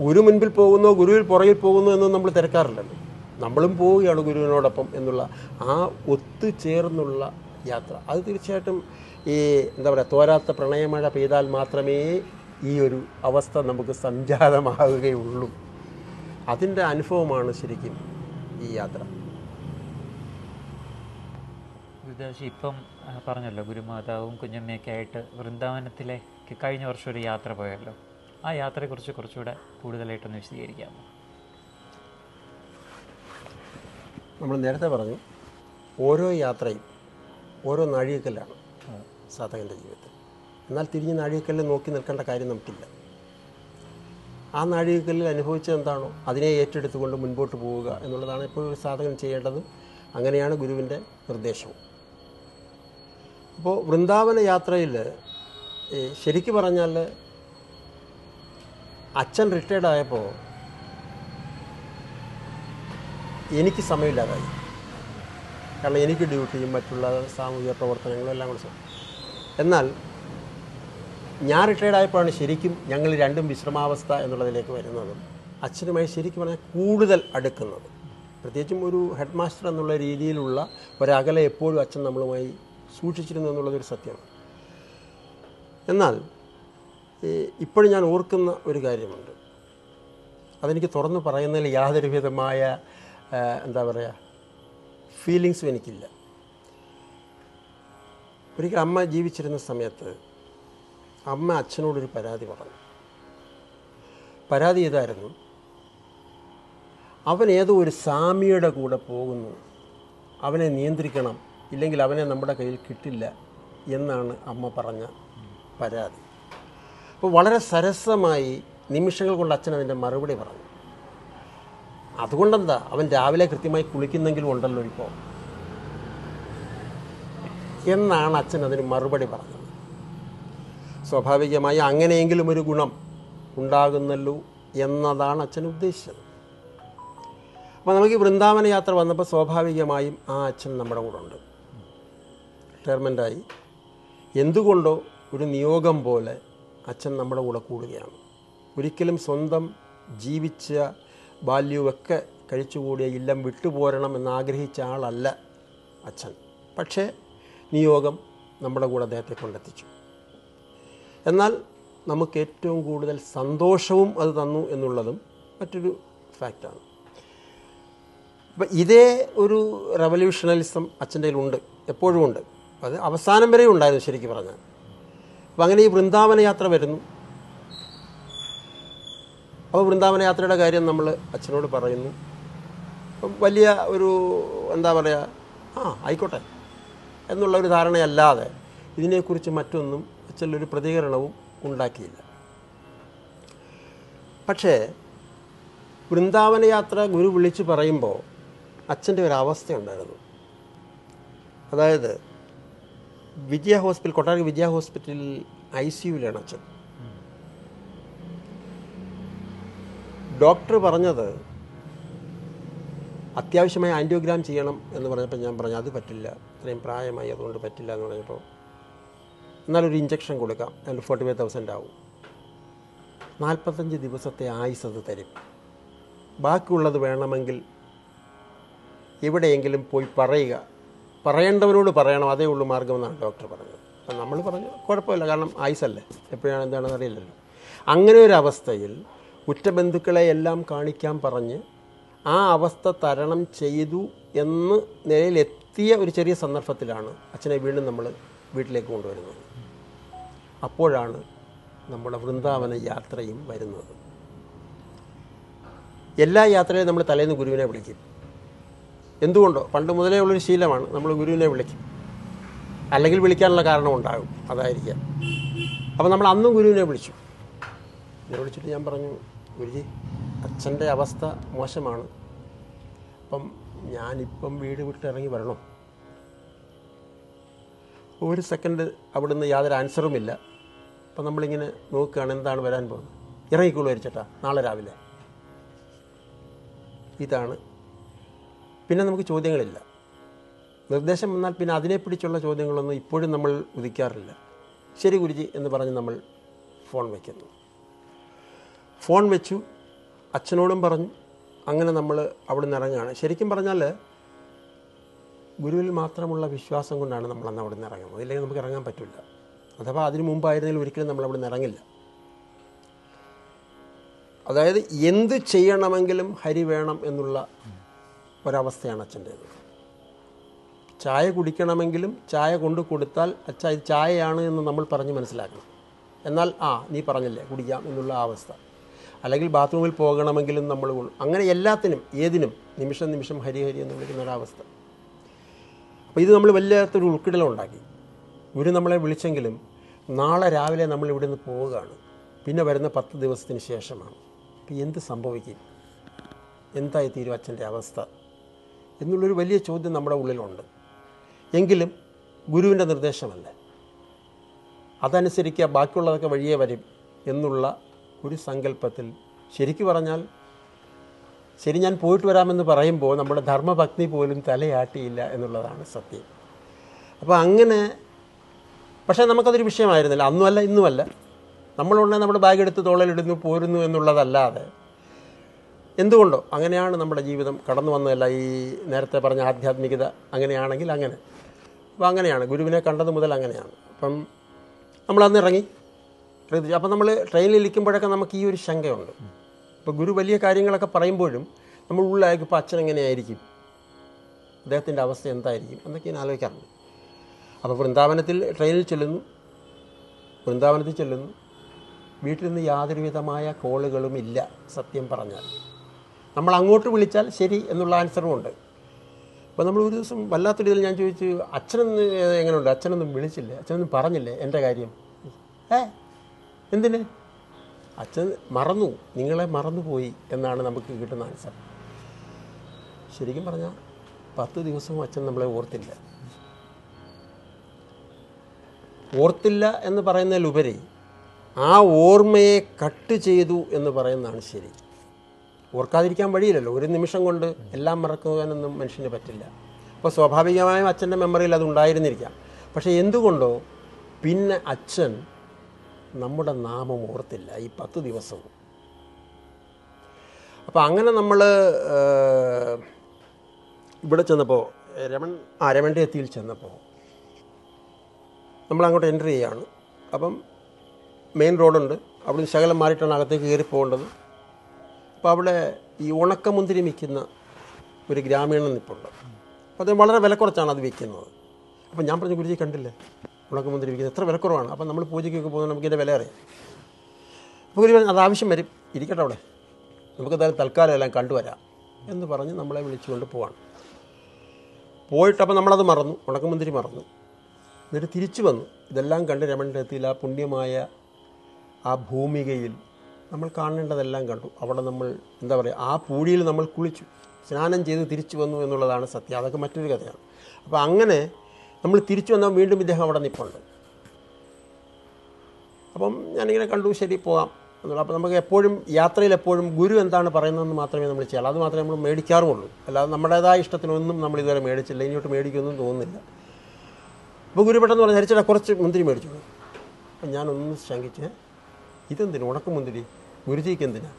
Speaker 2: ഗുരു മുൻപിൽ പോകുന്നോ ഗുരുവിൽ പുറകിൽ പോകുന്നോ എന്ന് നമ്മൾ തിരക്കാറില്ലല്ലോ. നമ്മളും പോവുകയാണ് ഗുരുവിനോടൊപ്പം എന്നുള്ള ആ ഒത്തുചേർന്നുള്ള യാത്ര. അത് തീർച്ചയായിട്ടും ഈ എന്താ പറയുക തോരാത്ത പ്രണയമഴ പെയ്താൽ മാത്രമേ ഈ ഒരു അവസ്ഥ നമുക്ക് സംജാതമാകുകയുള്ളൂ. അതിന്റെ അനുഭവമാണ് ശരിക്കും ഈ യാത്ര.
Speaker 1: ഗുരുദാസ് ഇപ്പം പറഞ്ഞല്ലോ ഗുരുമാതാവും കുഞ്ഞമ്മയൊക്കെ ആയിട്ട് വൃന്ദാവനത്തിലേക്ക് കഴിഞ്ഞ വർഷം ഒരു യാത്ര പോയല്ലോ. ആ യാത്രയെക്കുറിച്ച് കുറച്ചുകൂടെ കൂടുതലായിട്ടൊന്ന് വിശദീകരിക്കാമോ?
Speaker 2: നമ്മൾ നേരത്തെ പറഞ്ഞു ഓരോ യാത്രയും ഓരോ നാഴികക്കല്ലാണ് സാധകന്റെ ജീവിതത്തിൽ. എന്നാൽ തിരിഞ്ഞ് നാഴികക്കല്ലിൽ നോക്കി നിൽക്കേണ്ട കാര്യം നമുക്കില്ല. ആ നാഴികക്കല്ലിൽ അനുഭവിച്ചത് എന്താണോ അതിനെ ഏറ്റെടുത്തുകൊണ്ട് മുൻപോട്ട് പോവുക എന്നുള്ളതാണ് ഇപ്പോൾ ഒരു സാധകൻ ചെയ്യേണ്ടത്. അങ്ങനെയാണ് ഗുരുവിന്റെ നിർദ്ദേശവും. അപ്പോൾ വൃന്ദാവന യാത്രയിൽ ശരിക്കു പറഞ്ഞാൽ അച്ഛൻ റിട്ടയർഡ് ആയപ്പോൾ എനിക്ക് സമയമില്ലാതായി. കാരണം എനിക്ക് ഡ്യൂട്ടിയും മറ്റുള്ള സാമൂഹിക പ്രവർത്തനങ്ങളും എല്ലാം കൂടെ എന്നാൽ ഞാൻ റിട്ടയർഡ് ആയപ്പോഴാണ് ശരിക്കും ഞങ്ങൾ രണ്ടും വിശ്രമാവസ്ഥ എന്നുള്ളതിലേക്ക് വരുന്നതും. അച്ഛനുമായി ശരിക്കും പറഞ്ഞാൽ കൂടുതൽ അടുക്കുന്നത്. പ്രത്യേകിച്ചും ഒരു ഹെഡ് മാസ്റ്റർ എന്നുള്ള രീതിയിലുള്ള ഒരകലെ എപ്പോഴും അച്ഛൻ നമ്മളുമായി സൂക്ഷിച്ചിരുന്നു എന്നുള്ളതൊരു സത്യമാണ്. എന്നാൽ ഇപ്പോഴും ഞാൻ ഓർക്കുന്ന ഒരു കാര്യമുണ്ട്. അതെനിക്ക് തുറന്നു പറയുന്നതിൽ യാതൊരു വിധമായ എന്താ പറയുക ഫീലിങ്സും എനിക്കില്ല. ഒരിക്കൽ അമ്മ ജീവിച്ചിരുന്ന സമയത്ത് അമ്മ അച്ഛനോടൊരു പരാതി പറഞ്ഞു. പരാതി ഇതായിരുന്നു അവൻ ഏതോ ഒരു സാമിയുടെ കൂടെ പോകുന്നു. അവനെ നിയന്ത്രിക്കണം. ഇല്ലെങ്കിൽ അവനെ നമ്മുടെ കയ്യിൽ കിട്ടില്ല എന്നാണ് അമ്മ പറഞ്ഞ പരാതി. അപ്പോൾ വളരെ സരസമായി നിമിഷങ്ങൾ കൊണ്ട് അച്ഛൻ അതിന്റെ മറുപടി പറഞ്ഞു. അതുകൊണ്ടെന്താ? അവൻ രാവിലെ കൃത്യമായി കുളിക്കുന്നെങ്കിലും ഉണ്ടല്ലോ ഇപ്പോൾ എന്നാണ് അച്ഛൻ അതിന് മറുപടി പറഞ്ഞത്. സ്വാഭാവികമായി അങ്ങനെയെങ്കിലും ഒരു ഗുണം ഉണ്ടാകുന്നല്ലോ എന്നതാണ് അച്ഛൻ ഉദ്ദേശിച്ചത്. അപ്പോൾ നമുക്ക് വൃന്ദാവന യാത്ര വന്നപ്പോൾ സ്വാഭാവികമായും ആ അച്ഛൻ നമ്മുടെ കൂടെ ഉണ്ട്. റിട്ടയർമെന്റായി എന്തുകൊണ്ടോ ഒരു നിയോഗം പോലെ അച്ഛൻ നമ്മുടെ കൂടെ കൂടുകയാണ്. ഒരിക്കലും സ്വന്തം ജീവിച്ച ബാല്യവുമൊക്കെ കഴിച്ചുകൂടിയ ഇല്ലം വിട്ടുപോരണം എന്നാഗ്രഹിച്ച ആളല്ല അച്ഛൻ. പക്ഷേ നിയോഗം നമ്മുടെ കൂടെ അദ്ദേഹത്തെ കൊണ്ടെത്തിച്ചു. എന്നാൽ നമുക്ക് ഏറ്റവും കൂടുതൽ സന്തോഷവും അത് തന്നു എന്നുള്ളതും മറ്റൊരു ഫാക്റ്റാണ് അപ്പം ഇതേ ഒരു റവല്യൂഷണലിസം അച്ഛന്റെ ഉണ്ട് എപ്പോഴും ഉണ്ട്. അത് അവസാനം വരെ ഉണ്ടായിരുന്നു ശരിക്കും പറഞ്ഞാൽ. അപ്പം അങ്ങനെ ഈ വൃന്ദാവന യാത്ര വരുന്നു. അപ്പോൾ വൃന്ദാവന യാത്രയുടെ കാര്യം നമ്മൾ അച്ഛനോട് പറയുന്നു. വലിയ ഒരു എന്താ പറയുക ആ ആയിക്കോട്ടെ എന്നുള്ള ഒരു ധാരണയല്ലാതെ ഇതിനെക്കുറിച്ച് മറ്റൊന്നും അച്ഛനൊരു പ്രതികരണവും ഉണ്ടാക്കിയില്ല. പക്ഷേ വൃന്ദാവന യാത്ര ഗുരു വിളിച്ച് പറയുമ്പോൾ അച്ഛന്റെ ഒരു അവസ്ഥയുണ്ടായിരുന്നു അതായത് വിജയ ഹോസ്പിറ്റൽ കൊട്ടാരം വിജയ ഹോസ്പിറ്റലിൽ ഐ സിയുവിലാണ് അച്ഛൻ. ഡോക്ടർ പറഞ്ഞത് അത്യാവശ്യമായി ആന്റിയോഗ്രാം ചെയ്യണം എന്ന് പറഞ്ഞപ്പോൾ ഞാൻ പറഞ്ഞു അത് പറ്റില്ല. ഇത്രയും പ്രായമായി അതുകൊണ്ട് പറ്റില്ല എന്ന് പറഞ്ഞപ്പോൾ എന്നാലൊരു ഇഞ്ചക്ഷൻ കൊടുക്കാം. അതിൽ ഫോർട്ടി ഫൈവ് തൗസൻഡ് ആവും. നാൽപ്പത്തഞ്ച് ദിവസത്തെ ആയുസ് അത് തരും. ബാക്കിയുള്ളത് വേണമെങ്കിൽ എവിടെയെങ്കിലും പോയി പറയുക. പറയേണ്ടവരോട് പറയണം. അതേ ഉള്ളൂ മാർഗമെന്നാണ് ഡോക്ടർ പറഞ്ഞത്. അപ്പം നമ്മൾ പറഞ്ഞു കുഴപ്പമില്ല. കാരണം ആയുസല്ലേ എപ്പോഴാണ് എന്താണെന്ന് അറിയില്ലല്ലോ. അങ്ങനെ ഒരു അവസ്ഥയിൽ ഉറ്റബന്ധുക്കളെ എല്ലാം കാണിക്കാൻ പറഞ്ഞ് ആ അവസ്ഥ തരണം ചെയ്തു എന്ന് നിലയിലെത്തിയ ഒരു ചെറിയ സന്ദർഭത്തിലാണ് അച്ഛനെ വീണ്ടും നമ്മൾ വീട്ടിലേക്ക് കൊണ്ടുവരുന്നത്. അപ്പോഴാണ് നമ്മുടെ വൃന്ദാവന യാത്രയും വരുന്നത്. എല്ലാ യാത്രയിലും നമ്മൾ തലേന്ന് ഗുരുവിനെ വിളിക്കും. എന്തുകൊണ്ടോ? പണ്ട് മുതലേ ഉള്ളൊരു ശീലമാണ് നമ്മൾ ഗുരുവിനെ വിളിക്കും. അല്ലെങ്കിൽ വിളിക്കാനുള്ള കാരണം ഉണ്ടാകും. അതായിരിക്കാം. അപ്പോൾ നമ്മൾ അന്നും ഗുരുവിനെ വിളിച്ചു. എന്നെ വിളിച്ചിട്ട് ഞാൻ പറഞ്ഞു ഗുരുജി അച്ഛന്റെ അവസ്ഥ മോശമാണ്. അപ്പം ഞാനിപ്പം വീട് വിട്ടിറങ്ങി വരണം. ഒരു സെക്കൻഡ് അവിടുന്ന് യാതൊരു ആൻസറുമില്ല അപ്പം നമ്മളിങ്ങനെ നോക്കുകയാണ് എന്താണ് വരാൻ പോകുന്നത്? ഇറങ്ങിക്കോളൂ വരിച്ചേട്ടാ നാളെ രാവിലെ. ഇതാണ് പിന്നെ നമുക്ക് ചോദ്യങ്ങളില്ല. നിർദ്ദേശം വന്നാൽ പിന്നെ അതിനെ പിടിച്ചുള്ള ചോദ്യങ്ങളൊന്നും ഇപ്പോഴും നമ്മൾ ഉദിക്കാറില്ല. ശരി ഗുരുജി എന്ന് പറഞ്ഞ് നമ്മൾ ഫോൺ വയ്ക്കുന്നു ഫോൺ വെച്ചു അച്ഛനോടും പറഞ്ഞു അങ്ങനെ നമ്മൾ അവിടെ നിന്ന് ഇറങ്ങുകയാണ്. ശരിക്കും പറഞ്ഞാൽ ഗുരുവിൽ മാത്രമുള്ള വിശ്വാസം കൊണ്ടാണ് നമ്മൾ അന്ന് അവിടെ നിന്ന് ഇറങ്ങുന്നത്. ഇല്ലെങ്കിൽ നമുക്ക് ഇറങ്ങാൻ പറ്റില്ല. അഥവാ അതിനു മുമ്പായിരുന്നെങ്കിൽ ഒരിക്കലും നമ്മൾ അവിടെ നിന്ന് ഇറങ്ങില്ല. അതായത് എന്ത് ചെയ്യണമെങ്കിലും ഹരി വേണം എന്നുള്ള ഒരവസ്ഥയാണ് അച്ഛന്റേത്. ചായ കുടിക്കണമെങ്കിലും ചായ കൊണ്ട് കൊടുത്താൽ അച്ഛ ഇത് ചായയാണ് എന്ന് നമ്മൾ പറഞ്ഞ് മനസ്സിലാക്കണം. എന്നാൽ ആ നീ പറഞ്ഞില്ലേ കുടിക്കാം എന്നുള്ള അവസ്ഥ. അല്ലെങ്കിൽ ബാത്റൂമിൽ പോകണമെങ്കിലും നമ്മൾ അങ്ങനെ എല്ലാത്തിനും ഏതിനും നിമിഷം നിമിഷം ഹരി ഹരി എന്ന് വിളിക്കുന്ന ഒരവസ്ഥ അപ്പോൾ ഇത് നമ്മൾ വല്ലാത്തൊരു ഉൾക്കിടലുണ്ടാക്കി ഗുരു നമ്മളെ വിളിച്ചെങ്കിലും നാളെ രാവിലെ നമ്മൾ ഇവിടെ നിന്ന് പോവുകയാണ്. പിന്നെ വരുന്ന പത്ത് ദിവസത്തിന് ശേഷമാണ്. അപ്പോൾ എന്ത് സംഭവിക്കും? എന്തായി തീരും അച്ഛന്റെ അവസ്ഥ? എന്നുള്ളൊരു വലിയ ചോദ്യം നമ്മുടെ ഉള്ളിലുണ്ട്. എങ്കിലും ഗുരുവിന്റെ നിർദ്ദേശമല്ലേ? അതനുസരിക്കുക ബാക്കിയുള്ളതൊക്കെ വഴിയേ വരും എന്നുള്ള ഒരു സങ്കല്പത്തിൽ ശരിക്കു പറഞ്ഞാൽ ശരി ഞാൻ പോയിട്ട് വരാമെന്ന് പറയുമ്പോൾ നമ്മുടെ ധർമ്മഭക്തി പോലും തലയാട്ടിയില്ല എന്നുള്ളതാണ് സത്യം. അപ്പോൾ അങ്ങനെ പക്ഷേ നമുക്കതൊരു വിഷയമായിരുന്നില്ല. അന്നുമല്ല ഇന്നുമല്ല. നമ്മളുണ്ടെങ്കിൽ നമ്മുടെ ബാഗ് എടുത്ത് തോളലിടുന്നു പോരുന്നു എന്നുള്ളതല്ലാതെ എന്തുകൊണ്ടോ? അങ്ങനെയാണ് നമ്മുടെ ജീവിതം കടന്നു വന്നതല്ല. ഈ നേരത്തെ പറഞ്ഞ ആധ്യാത്മികത അങ്ങനെയാണെങ്കിൽ അങ്ങനെ. അപ്പോൾ അങ്ങനെയാണ്. ഗുരുവിനെ കണ്ടത് മുതൽ അങ്ങനെയാണ്. അപ്പം നമ്മൾ അന്ന് ഇറങ്ങി. അപ്പം നമ്മൾ ട്രെയിനിൽ ഇരിക്കുമ്പോഴൊക്കെ നമുക്ക് ഈ ഒരു ശങ്കയുണ്ട്. ഇപ്പോൾ ഗുരു വലിയ കാര്യങ്ങളൊക്കെ പറയുമ്പോഴും നമ്മൾ ഉള്ളിലായിരിക്കും ഇപ്പോൾ അച്ഛൻ എങ്ങനെയായിരിക്കും? അദ്ദേഹത്തിന്റെ അവസ്ഥ എന്തായിരിക്കും? എന്നൊക്കെ ഞാൻ ആലോചിക്കാറുണ്ട്. അപ്പോൾ വൃന്ദാവനത്തിൽ ട്രെയിനിൽ ചെല്ലുന്നു. വൃന്ദാവനത്തിൽ ചെല്ലുന്നു. വീട്ടിൽ നിന്ന് യാതൊരുവിധമായ കോളുകളും ഇല്ല സത്യം പറഞ്ഞാൽ. നമ്മൾ അങ്ങോട്ട് വിളിച്ചാൽ ശരി എന്നുള്ള ആൻസറും ഉണ്ട് അപ്പോൾ നമ്മൾ ഒരു ദിവസം വല്ലാത്തൊരു ഇതിൽ ഞാൻ ചോദിച്ചു അച്ഛനൊന്ന് എങ്ങനെയുണ്ട് അച്ഛനൊന്നും വിളിച്ചില്ലേ? അച്ഛനൊന്നും പറഞ്ഞില്ലേ എന്റെ കാര്യം? ഏ? എന്തിന്? അച്ഛൻ മറന്നു. നിങ്ങളെ മറന്നുപോയി എന്നാണ് നമുക്ക് കിട്ടുന്ന ആൻസർ. ശരിക്കും പറഞ്ഞാൽ പത്ത് ദിവസവും അച്ഛൻ നമ്മളെ ഓർത്തില്ല. ഓർത്തില്ല എന്ന് പറയുന്നതിലുപരി ആ ഓർമ്മയെ കട്ട് ചെയ്തു എന്ന് പറയുന്നതാണ് ശരി. ഓർക്കാതിരിക്കാൻ വഴിയില്ലല്ലോ. ഒരു നിമിഷം കൊണ്ട് എല്ലാം മറക്കുവാനൊന്നും മനുഷ്യന് പറ്റില്ല. അപ്പോൾ സ്വാഭാവികമായും അച്ഛന്റെ മെമ്മറിയിൽ അത് ഉണ്ടായിരുന്നിരിക്കാം. പക്ഷേ എന്തുകൊണ്ടോ പിന്നെ അച്ഛൻ നമ്മുടെ നാമം ഓർത്തില്ല ഈ പത്ത് ദിവസവും. അപ്പോൾ അങ്ങനെ നമ്മൾ ഇവിടെ ചെന്നപ്പോൾ രമൺ ആ രമന്റെ എത്തിയിൽ ചെന്നപ്പോൾ നമ്മൾ അങ്ങോട്ട് എന്റർ ചെയ്യുകയാണ് അപ്പം മെയിൻ റോഡുണ്ട്. അവിടുന്ന് ശകലം മാറിയിട്ടാണ് അകത്തേക്ക് കയറി പോകേണ്ടത്. അപ്പോൾ അവിടെ ഈ ഉണക്കമുന്തിരി വിൽക്കുന്ന ഒരു ഗ്രാമീണൻ നിൽപ്പുണ്ട് അപ്പോൾ അത് വളരെ വില കുറച്ചാണ് അത് വിൽക്കുന്നത്. അപ്പോൾ ഞാൻ പറഞ്ഞു ഗുരുജി കണ്ടില്ലേ? ഉണക്കമുന്തിരി വിൽക്കുന്നത് എത്ര വിലക്കുറവാണ് അപ്പോൾ നമ്മൾ പൂജയ്ക്കൊക്കെ പോകുന്നത് നമുക്ക് ഇതിന്റെ വില അറിയാം. അപ്പോൾ ഗുരു അത് ആവശ്യം വരും. ഇരിക്കട്ടെ അവിടെ. നമുക്ക് എന്തായാലും തൽക്കാലം എല്ലാം കണ്ടുവരാം. എന്ന് പറഞ്ഞ് നമ്മളെ വിളിച്ചുകൊണ്ട് പോവാണ്. പോയിട്ട് അപ്പോൾ നമ്മളത് മറന്നു. ഉണക്കമുന്തിരി മറന്നു. എന്നിട്ട് തിരിച്ചു വന്നു. ഇതെല്ലാം കണ്ട് രമണിന്റെ എത്തിയിൽ ആ പുണ്യമായ ആ ഭൂമികയിൽ നമ്മൾ കാണേണ്ടതെല്ലാം കണ്ടു. അവിടെ നമ്മൾ എന്താ പറയുക ആ പൂഴിയിൽ നമ്മൾ കുളിച്ചു. സ്നാനം ചെയ്ത് തിരിച്ചു വന്നു എന്നുള്ളതാണ് സത്യം. അതൊക്കെ മറ്റൊരു കഥയാണ്. അപ്പോൾ അങ്ങനെ നമ്മൾ തിരിച്ചു വന്നാൽ വീണ്ടും ഇദ്ദേഹം അവിടെ നിൽപ്പുണ്ട് അപ്പം ഞാനിങ്ങനെ കണ്ടു ശരി പോകാം എന്നുള്ളത്. അപ്പോൾ നമുക്ക് എപ്പോഴും യാത്രയിൽ എപ്പോഴും ഗുരു എന്താണ് പറയുന്നതെന്ന് മാത്രമേ നമ്മൾ ചെയ്യാം അത് മാത്രമേ നമ്മൾ മേടിക്കാറുമുള്ളൂ അല്ലാതെ നമ്മുടേതായ ഇഷ്ടത്തിനൊന്നും നമ്മൾ ഇതുവരെ മേടിച്ചില്ല. ഇനിയോട്ട് മേടിക്കുമെന്നും തോന്നുന്നില്ല. അപ്പോൾ ഗുരു പെട്ടെന്ന് പറഞ്ഞാൽ ഹരിച്ചേട്ടാ കുറച്ച് മുന്തിരി മേടിച്ചു അപ്പം ഞാനൊന്ന് ശങ്കിച്ച് ഇതെന്തിനു? ഉണക്ക മുന്തിരി ഗുരുജിക്ക് എന്തിനാ?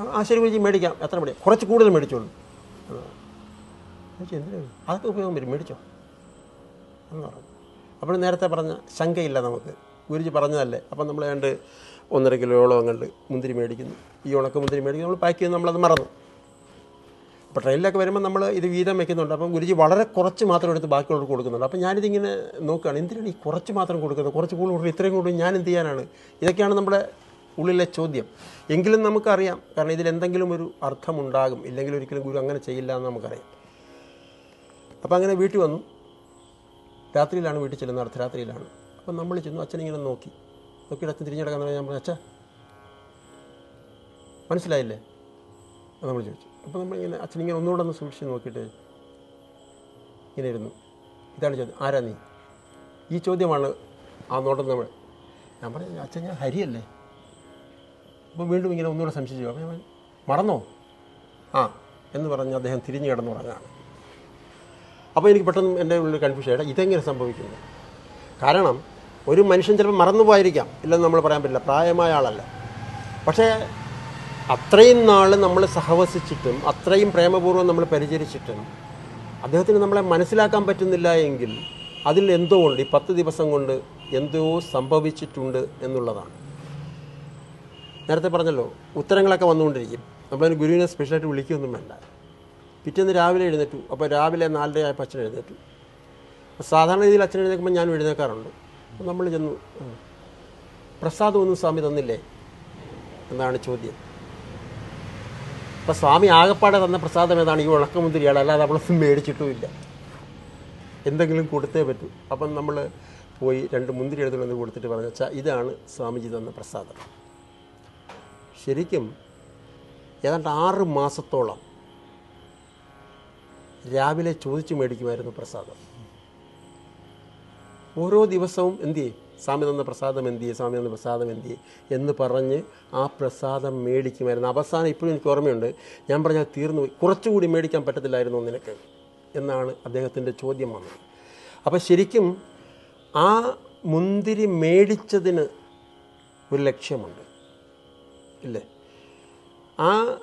Speaker 2: ആ, ശരി ഗുരുജി മേടിക്കാം. എത്ര മേടിക്കാം കുറച്ച് കൂടുതൽ മേടിച്ചോളൂ. എന്തിനാണ് എന്തിനാ? അതൊക്കെ ഉപയോഗം വരും. മേടിച്ചോ? എന്ന് പറഞ്ഞു. അപ്പോൾ നേരത്തെ പറഞ്ഞ ശങ്കയില്ല നമുക്ക്. ഗുരുജി പറഞ്ഞതല്ലേ? അപ്പം നമ്മൾ ഏണ്ട് ഒന്നര കിലോയോളം അങ്ങോട്ട് മുന്തിരി മേടിക്കുന്നു. ഈ ഉണക്ക മുന്തിരി മേടിക്കുന്നു. നമ്മൾ പാക്ക് ചെയ്യുന്നു. നമ്മളത് മറന്നു. അപ്പോൾ ട്രെയിനിലൊക്കെ വരുമ്പോൾ നമ്മൾ ഇത് വീതം വെക്കുന്നുണ്ട്. അപ്പം ഗുരുജി വളരെ കുറച്ച് മാത്രം എടുത്ത് ബാക്കിയുള്ളവർക്ക് കൊടുക്കുന്നുണ്ട്. അപ്പം ഞാനിതിങ്ങനെ നോക്കുകയാണ്. എന്തിനാണ് ഈ കുറച്ച് മാത്രം കൊടുക്കുന്നത്? കുറച്ച് കൂടുതൽ ഇത്രയും കൂടുതൽ ഞാൻ എന്ത് ചെയ്യാനാണ്? ഇതൊക്കെയാണ് നമ്മുടെ ഉള്ളിലെ ചോദ്യം. എങ്കിലും നമുക്കറിയാം. കാരണം ഇതിലെന്തെങ്കിലും ഒരു അർത്ഥമുണ്ടാകും. ഇല്ലെങ്കിൽ ഒരിക്കലും ഗുരു അങ്ങനെ ചെയ്യില്ല എന്ന് നമുക്കറിയാം. അപ്പോൾ അങ്ങനെ വീട്ടിൽ വന്നു. രാത്രിയിലാണ് വീട്ടിൽ ചെല്ലുന്നത്. അർദ്ധരാത്രിയിലാണ് അപ്പം നമ്മൾ ചെന്നു. അച്ഛനിങ്ങനെ നോക്കി. നോക്കിയിട്ട് അച്ഛൻ തിരിഞ്ഞെടുക്കാൻ ഞാൻ പറഞ്ഞു അച്ഛ മനസ്സിലായില്ലേ? നമ്മൾ ചോദിച്ചു. അപ്പോൾ നമ്മളിങ്ങനെ അച്ഛനിങ്ങനെ ഒന്നുകൂടെ ഒന്ന് സൂക്ഷിച്ച് നോക്കിയിട്ട് ഇങ്ങനെ ഇരുന്നു. ഇതാണ് ചോദ്യം. ആരാ നീ? ഈ ചോദ്യമാണ് ആ നോട്ടം നമ്മൾ. ഞാൻ പറഞ്ഞു അച്ഛൻ ഞാൻ ഹരിയല്ലേ? അപ്പോൾ വീണ്ടും ഇങ്ങനെ ഒന്നുകൂടെ സംശയിച്ചു. അപ്പോൾ ഞാൻ മറന്നോ? ആ എന്ന് പറഞ്ഞ് അദ്ദേഹം തിരിഞ്ഞു കിടന്നുറങ്ങാണ് അപ്പോൾ എനിക്ക് പെട്ടെന്ന് എന്റെ ഉള്ളിൽ കൺഫ്യൂഷൻ ആയിട്ട് ഇതെങ്ങനെ സംഭവിക്കുന്നു? കാരണം ഒരു മനുഷ്യൻ ചിലപ്പോൾ മറന്നു പോയിരിക്കാം ഇല്ലെന്ന് നമ്മൾ പറയാൻ പറ്റില്ല. പ്രായമായ ആളല്ല. പക്ഷേ അത്രയും നാൾ നമ്മൾ സഹവസിച്ചിട്ടും അത്രയും പ്രേമപൂർവം നമ്മൾ പരിചരിച്ചിട്ടും അദ്ദേഹത്തിന് നമ്മളെ മനസ്സിലാക്കാൻ പറ്റുന്നില്ല എങ്കിൽ അതിൽ എന്തോ ഉണ്ട്. ഈ പത്ത് ദിവസം കൊണ്ട് എന്തോ സംഭവിച്ചിട്ടുണ്ട് എന്നുള്ളതാണ്. നേരത്തെ പറഞ്ഞല്ലോ ഉത്തരങ്ങളൊക്കെ വന്നുകൊണ്ടിരിക്കും. നമ്മളതിന് ഗുരുവിനെ സ്പെഷ്യലായിട്ട് വിളിക്കുകയൊന്നും വേണ്ട. പിറ്റേന്ന് രാവിലെ എഴുന്നേറ്റു. അപ്പോൾ രാവിലെ നാലര ആയപ്പോൾ അച്ഛൻ എഴുന്നേറ്റു. സാധാരണ രീതിയിൽ അച്ഛൻ എഴുന്നേൽക്കുമ്പോൾ ഞാൻ എഴുന്നേൽക്കാറുണ്ട്. അപ്പോൾ നമ്മൾ ചെന്നു പ്രസാദമൊന്നും സ്വാമി തന്നില്ലേ? എന്നാണ് ചോദ്യം. അപ്പോൾ സ്വാമി ആകപ്പാടെ തന്ന പ്രസാദം ഏതാണ്? ഈ ഉണക്കമുന്തിരിയാണ്. അല്ലാതെ നമ്മളൊന്നും മേടിച്ചിട്ടുമില്ല. എന്തെങ്കിലും കൊടുത്തേ പറ്റൂ. അപ്പം നമ്മൾ പോയി രണ്ട് മുന്തിരി എടുത്തുകൊണ്ട് കൊടുത്തിട്ട് പറഞ്ഞു വെച്ചാൽ ഇതാണ് സ്വാമിജി തന്ന പ്രസാദം. ശരിക്കും ഏതാണ്ട് ആറ് മാസത്തോളം രാവിലെ ചോദിച്ചു മേടിക്കുമായിരുന്നു പ്രസാദം. ഓരോ ദിവസവും എന്തു ചെയ്യും? സ്വാമി തന്ന പ്രസാദം എന്തിയെ? സ്വാമി തന്ന പ്രസാദം എന്തിയെ? എന്ന് പറഞ്ഞ് ആ പ്രസാദം മേടിക്കുമായിരുന്നു. അവസാനം ഇപ്പോഴും എനിക്ക് ഓർമ്മയുണ്ട്. ഞാൻ പറഞ്ഞാൽ തീർന്നു പോയി കുറച്ചുകൂടി മേടിക്കാൻ പറ്റത്തില്ലായിരുന്നു നിനക്ക് എന്നാണ് അദ്ദേഹത്തിന്റെ ചോദ്യം വന്നത് അപ്പോൾ ശരിക്കും ആ മുന്തിരി മേടിച്ചതിന് ഒരു ലക്ഷ്യമുണ്ട്. ഇല്ലേ? ആ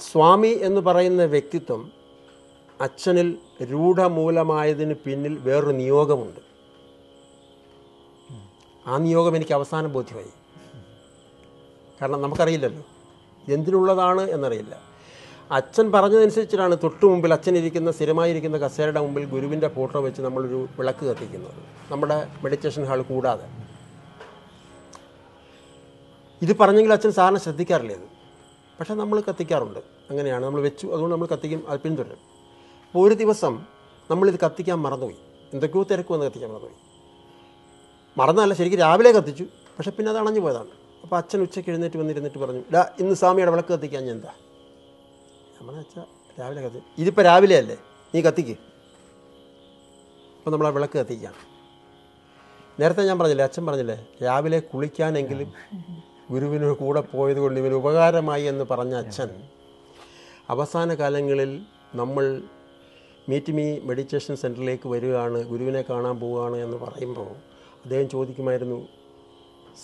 Speaker 2: സ്വാമി എന്ന് പറയുന്ന വ്യക്തിത്വം അച്ഛനിൽ രൂഢമൂലമായതിന് പിന്നിൽ വേറൊരു നിയോഗമുണ്ട്. ആ നിയോഗം എനിക്ക് അവസാനം ബോധ്യമായി. കാരണം നമുക്കറിയില്ലല്ലോ. എന്തിനുള്ളതാണ് എന്നറിയില്ല. അച്ഛൻ പറഞ്ഞതനുസരിച്ചിട്ടാണ് തൊട്ടു മുമ്പിൽ അച്ഛൻ ഇരിക്കുന്ന സ്ഥിരമായിരിക്കുന്ന കസേരയുടെ മുമ്പിൽ ഗുരുവിന്റെ ഫോട്ടോ വെച്ച് നമ്മളൊരു വിളക്ക് കത്തിക്കുന്നത്. നമ്മുടെ മെഡിറ്റേഷൻ ഹാൾ കൂടാതെ. ഇത് പറഞ്ഞെങ്കിൽ അച്ഛൻ സാറിന് ശ്രദ്ധിക്കാറില്ല ഇത്? പക്ഷേ നമ്മൾ കത്തിക്കാറുണ്ട്. അങ്ങനെയാണ്. നമ്മൾ വെച്ചു. അതുകൊണ്ട് നമ്മൾ കത്തിക്കും. അത് പിന്തുടരും അപ്പോൾ ഒരു ദിവസം നമ്മളിത് കത്തിക്കാൻ മറന്നുപോയി. എന്തൊക്കെയോ തിരക്ക് വന്ന് കത്തിക്കാൻ മറന്നുപോയി. മറന്നല്ല ശരിക്കും രാവിലെ കത്തിച്ചു. പക്ഷെ പിന്നെ അത് അണഞ്ഞു പോയതാണ്. അപ്പോൾ അച്ഛൻ ഉച്ചയ്ക്ക് എഴുന്നേറ്റ് വന്നിരുന്നിട്ട് പറഞ്ഞു ഡാ ഇന്ന് സ്വാമിയുടെ വിളക്ക് കത്തിക്കാൻ ഞാൻ എന്താ? നമ്മളെ അച്ഛ രാവിലെ കത്തി ഇതിപ്പോൾ രാവിലെ അല്ലേ? നീ കത്തിക്ക്. അപ്പോൾ നമ്മൾ ആ വിളക്ക് കത്തിക്കുകയാണ്. നേരത്തെ ഞാൻ പറഞ്ഞില്ലേ അച്ഛൻ പറഞ്ഞില്ലേ രാവിലെ കുളിക്കാനെങ്കിലും ഗുരുവിന് കൂടെ പോയത് കൊണ്ട് ഇവന് ഉപകാരമായി എന്ന് പറഞ്ഞ അച്ഛൻ. അവസാന കാലങ്ങളിൽ നമ്മൾ മീറ്റ് മീ മെഡിറ്റേഷൻ സെന്ററിലേക്ക് വരികയാണ് ഗുരുവിനെ കാണാൻ പോവുകയാണ് എന്ന് പറയുമ്പോൾ അദ്ദേഹം ചോദിക്കുമായിരുന്നു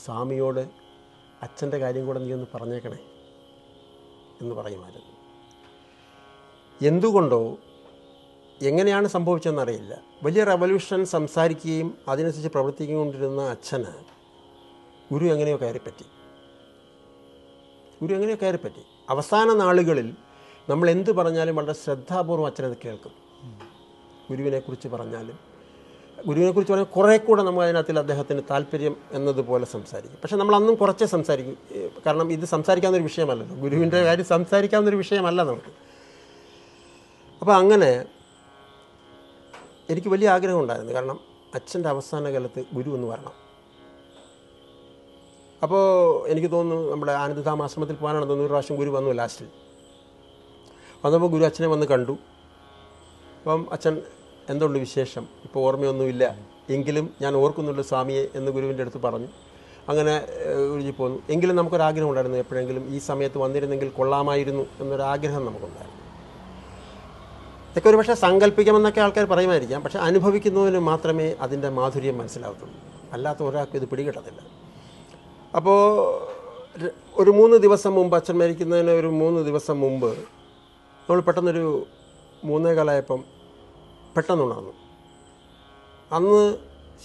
Speaker 2: സ്വാമിയോട് അച്ഛന്റെ കാര്യം കൂടെ നീ ഒന്ന് പറഞ്ഞേക്കണേ എന്ന് പറയുമായിരുന്നു. എന്തുകൊണ്ടോ എങ്ങനെയാണ് സംഭവിച്ചതെന്നറിയില്ല വലിയ റവല്യൂഷൻ സംസാരിക്കുകയും അതിനനുസരിച്ച് പ്രവർത്തിക്കൊണ്ടിരുന്ന അച്ഛന് ഗുരു എങ്ങനെയോ കയറിപ്പറ്റി. ഗുരു എങ്ങനെയോ കയറിപ്പറ്റി. അവസാന നാളുകളിൽ നമ്മൾ എന്ത് പറഞ്ഞാലും വളരെ ശ്രദ്ധാപൂർവം അച്ഛനത് കേൾക്കും. ഗുരുവിനെക്കുറിച്ച് പറഞ്ഞാലും ഗുരുവിനെക്കുറിച്ച് പറഞ്ഞാൽ കുറേ കൂടെ നമ്മൾ അതിനകത്തിൽ അദ്ദേഹത്തിന് താല്പര്യം എന്നതുപോലെ സംസാരിക്കും. പക്ഷേ നമ്മൾ അന്നും കുറച്ചേ സംസാരിക്കും. കാരണം ഇത് സംസാരിക്കാവുന്നൊരു വിഷയമല്ലല്ലോ. ഗുരുവിന്റെ കാര്യം സംസാരിക്കാവുന്നൊരു വിഷയമല്ല നമുക്ക്. അപ്പോൾ അങ്ങനെ എനിക്ക് വലിയ ആഗ്രഹം ഉണ്ടായിരുന്നു. കാരണം അച്ഛന്റെ അവസാന കാലത്ത് ഗുരു എന്ന് പറയണം അപ്പോൾ എനിക്ക് തോന്നുന്നു നമ്മുടെ ആനന്ദധാം ആശ്രമത്തിൽ പോകാനാണ് തോന്നുന്നു ഒരു പ്രാവശ്യം ഗുരു വന്നു ലാസ്റ്റിൽ. വന്നപ്പോൾ ഗുരു അച്ഛനെ വന്ന് കണ്ടു. അപ്പം അച്ഛൻ എന്തുണ്ട് വിശേഷം? ഇപ്പോൾ ഓർമ്മയൊന്നുമില്ല. എങ്കിലും ഞാൻ ഓർക്കുന്നുള്ളൂ സ്വാമിയെ എന്ന് ഗുരുവിന്റെ അടുത്ത് പറഞ്ഞു. അങ്ങനെ ഗുരുജി പോന്നു. എങ്കിലും നമുക്കൊരാഗ്രഹം ഉണ്ടായിരുന്നു എപ്പോഴെങ്കിലും ഈ സമയത്ത് വന്നിരുന്നെങ്കിൽ കൊള്ളാമായിരുന്നു എന്നൊരാഗ്രഹം നമുക്കുണ്ടായിരുന്നു. ഇതൊക്കെ ഒരു പക്ഷേ സങ്കല്പിക്കാമെന്നൊക്കെ ആൾക്കാർ പറയുമായിരിക്കാം. പക്ഷെ അനുഭവിക്കുന്നതിന് മാത്രമേ അതിന്റെ മാധുര്യം മനസ്സിലാവത്തുള്ളൂ. അല്ലാത്ത ഒരാൾക്കും ഇത് പിടികിട്ടത്തില്ല. അപ്പോൾ ഒരു മൂന്ന് ദിവസം മുമ്പ് അച്ഛൻ മരിക്കുന്നതിന് ഒരു മൂന്ന് ദിവസം മുമ്പ് നമ്മൾ പെട്ടെന്നൊരു മൂന്നേകാലായപ്പം പെട്ടെന്ന് ഉണർന്നു അന്ന്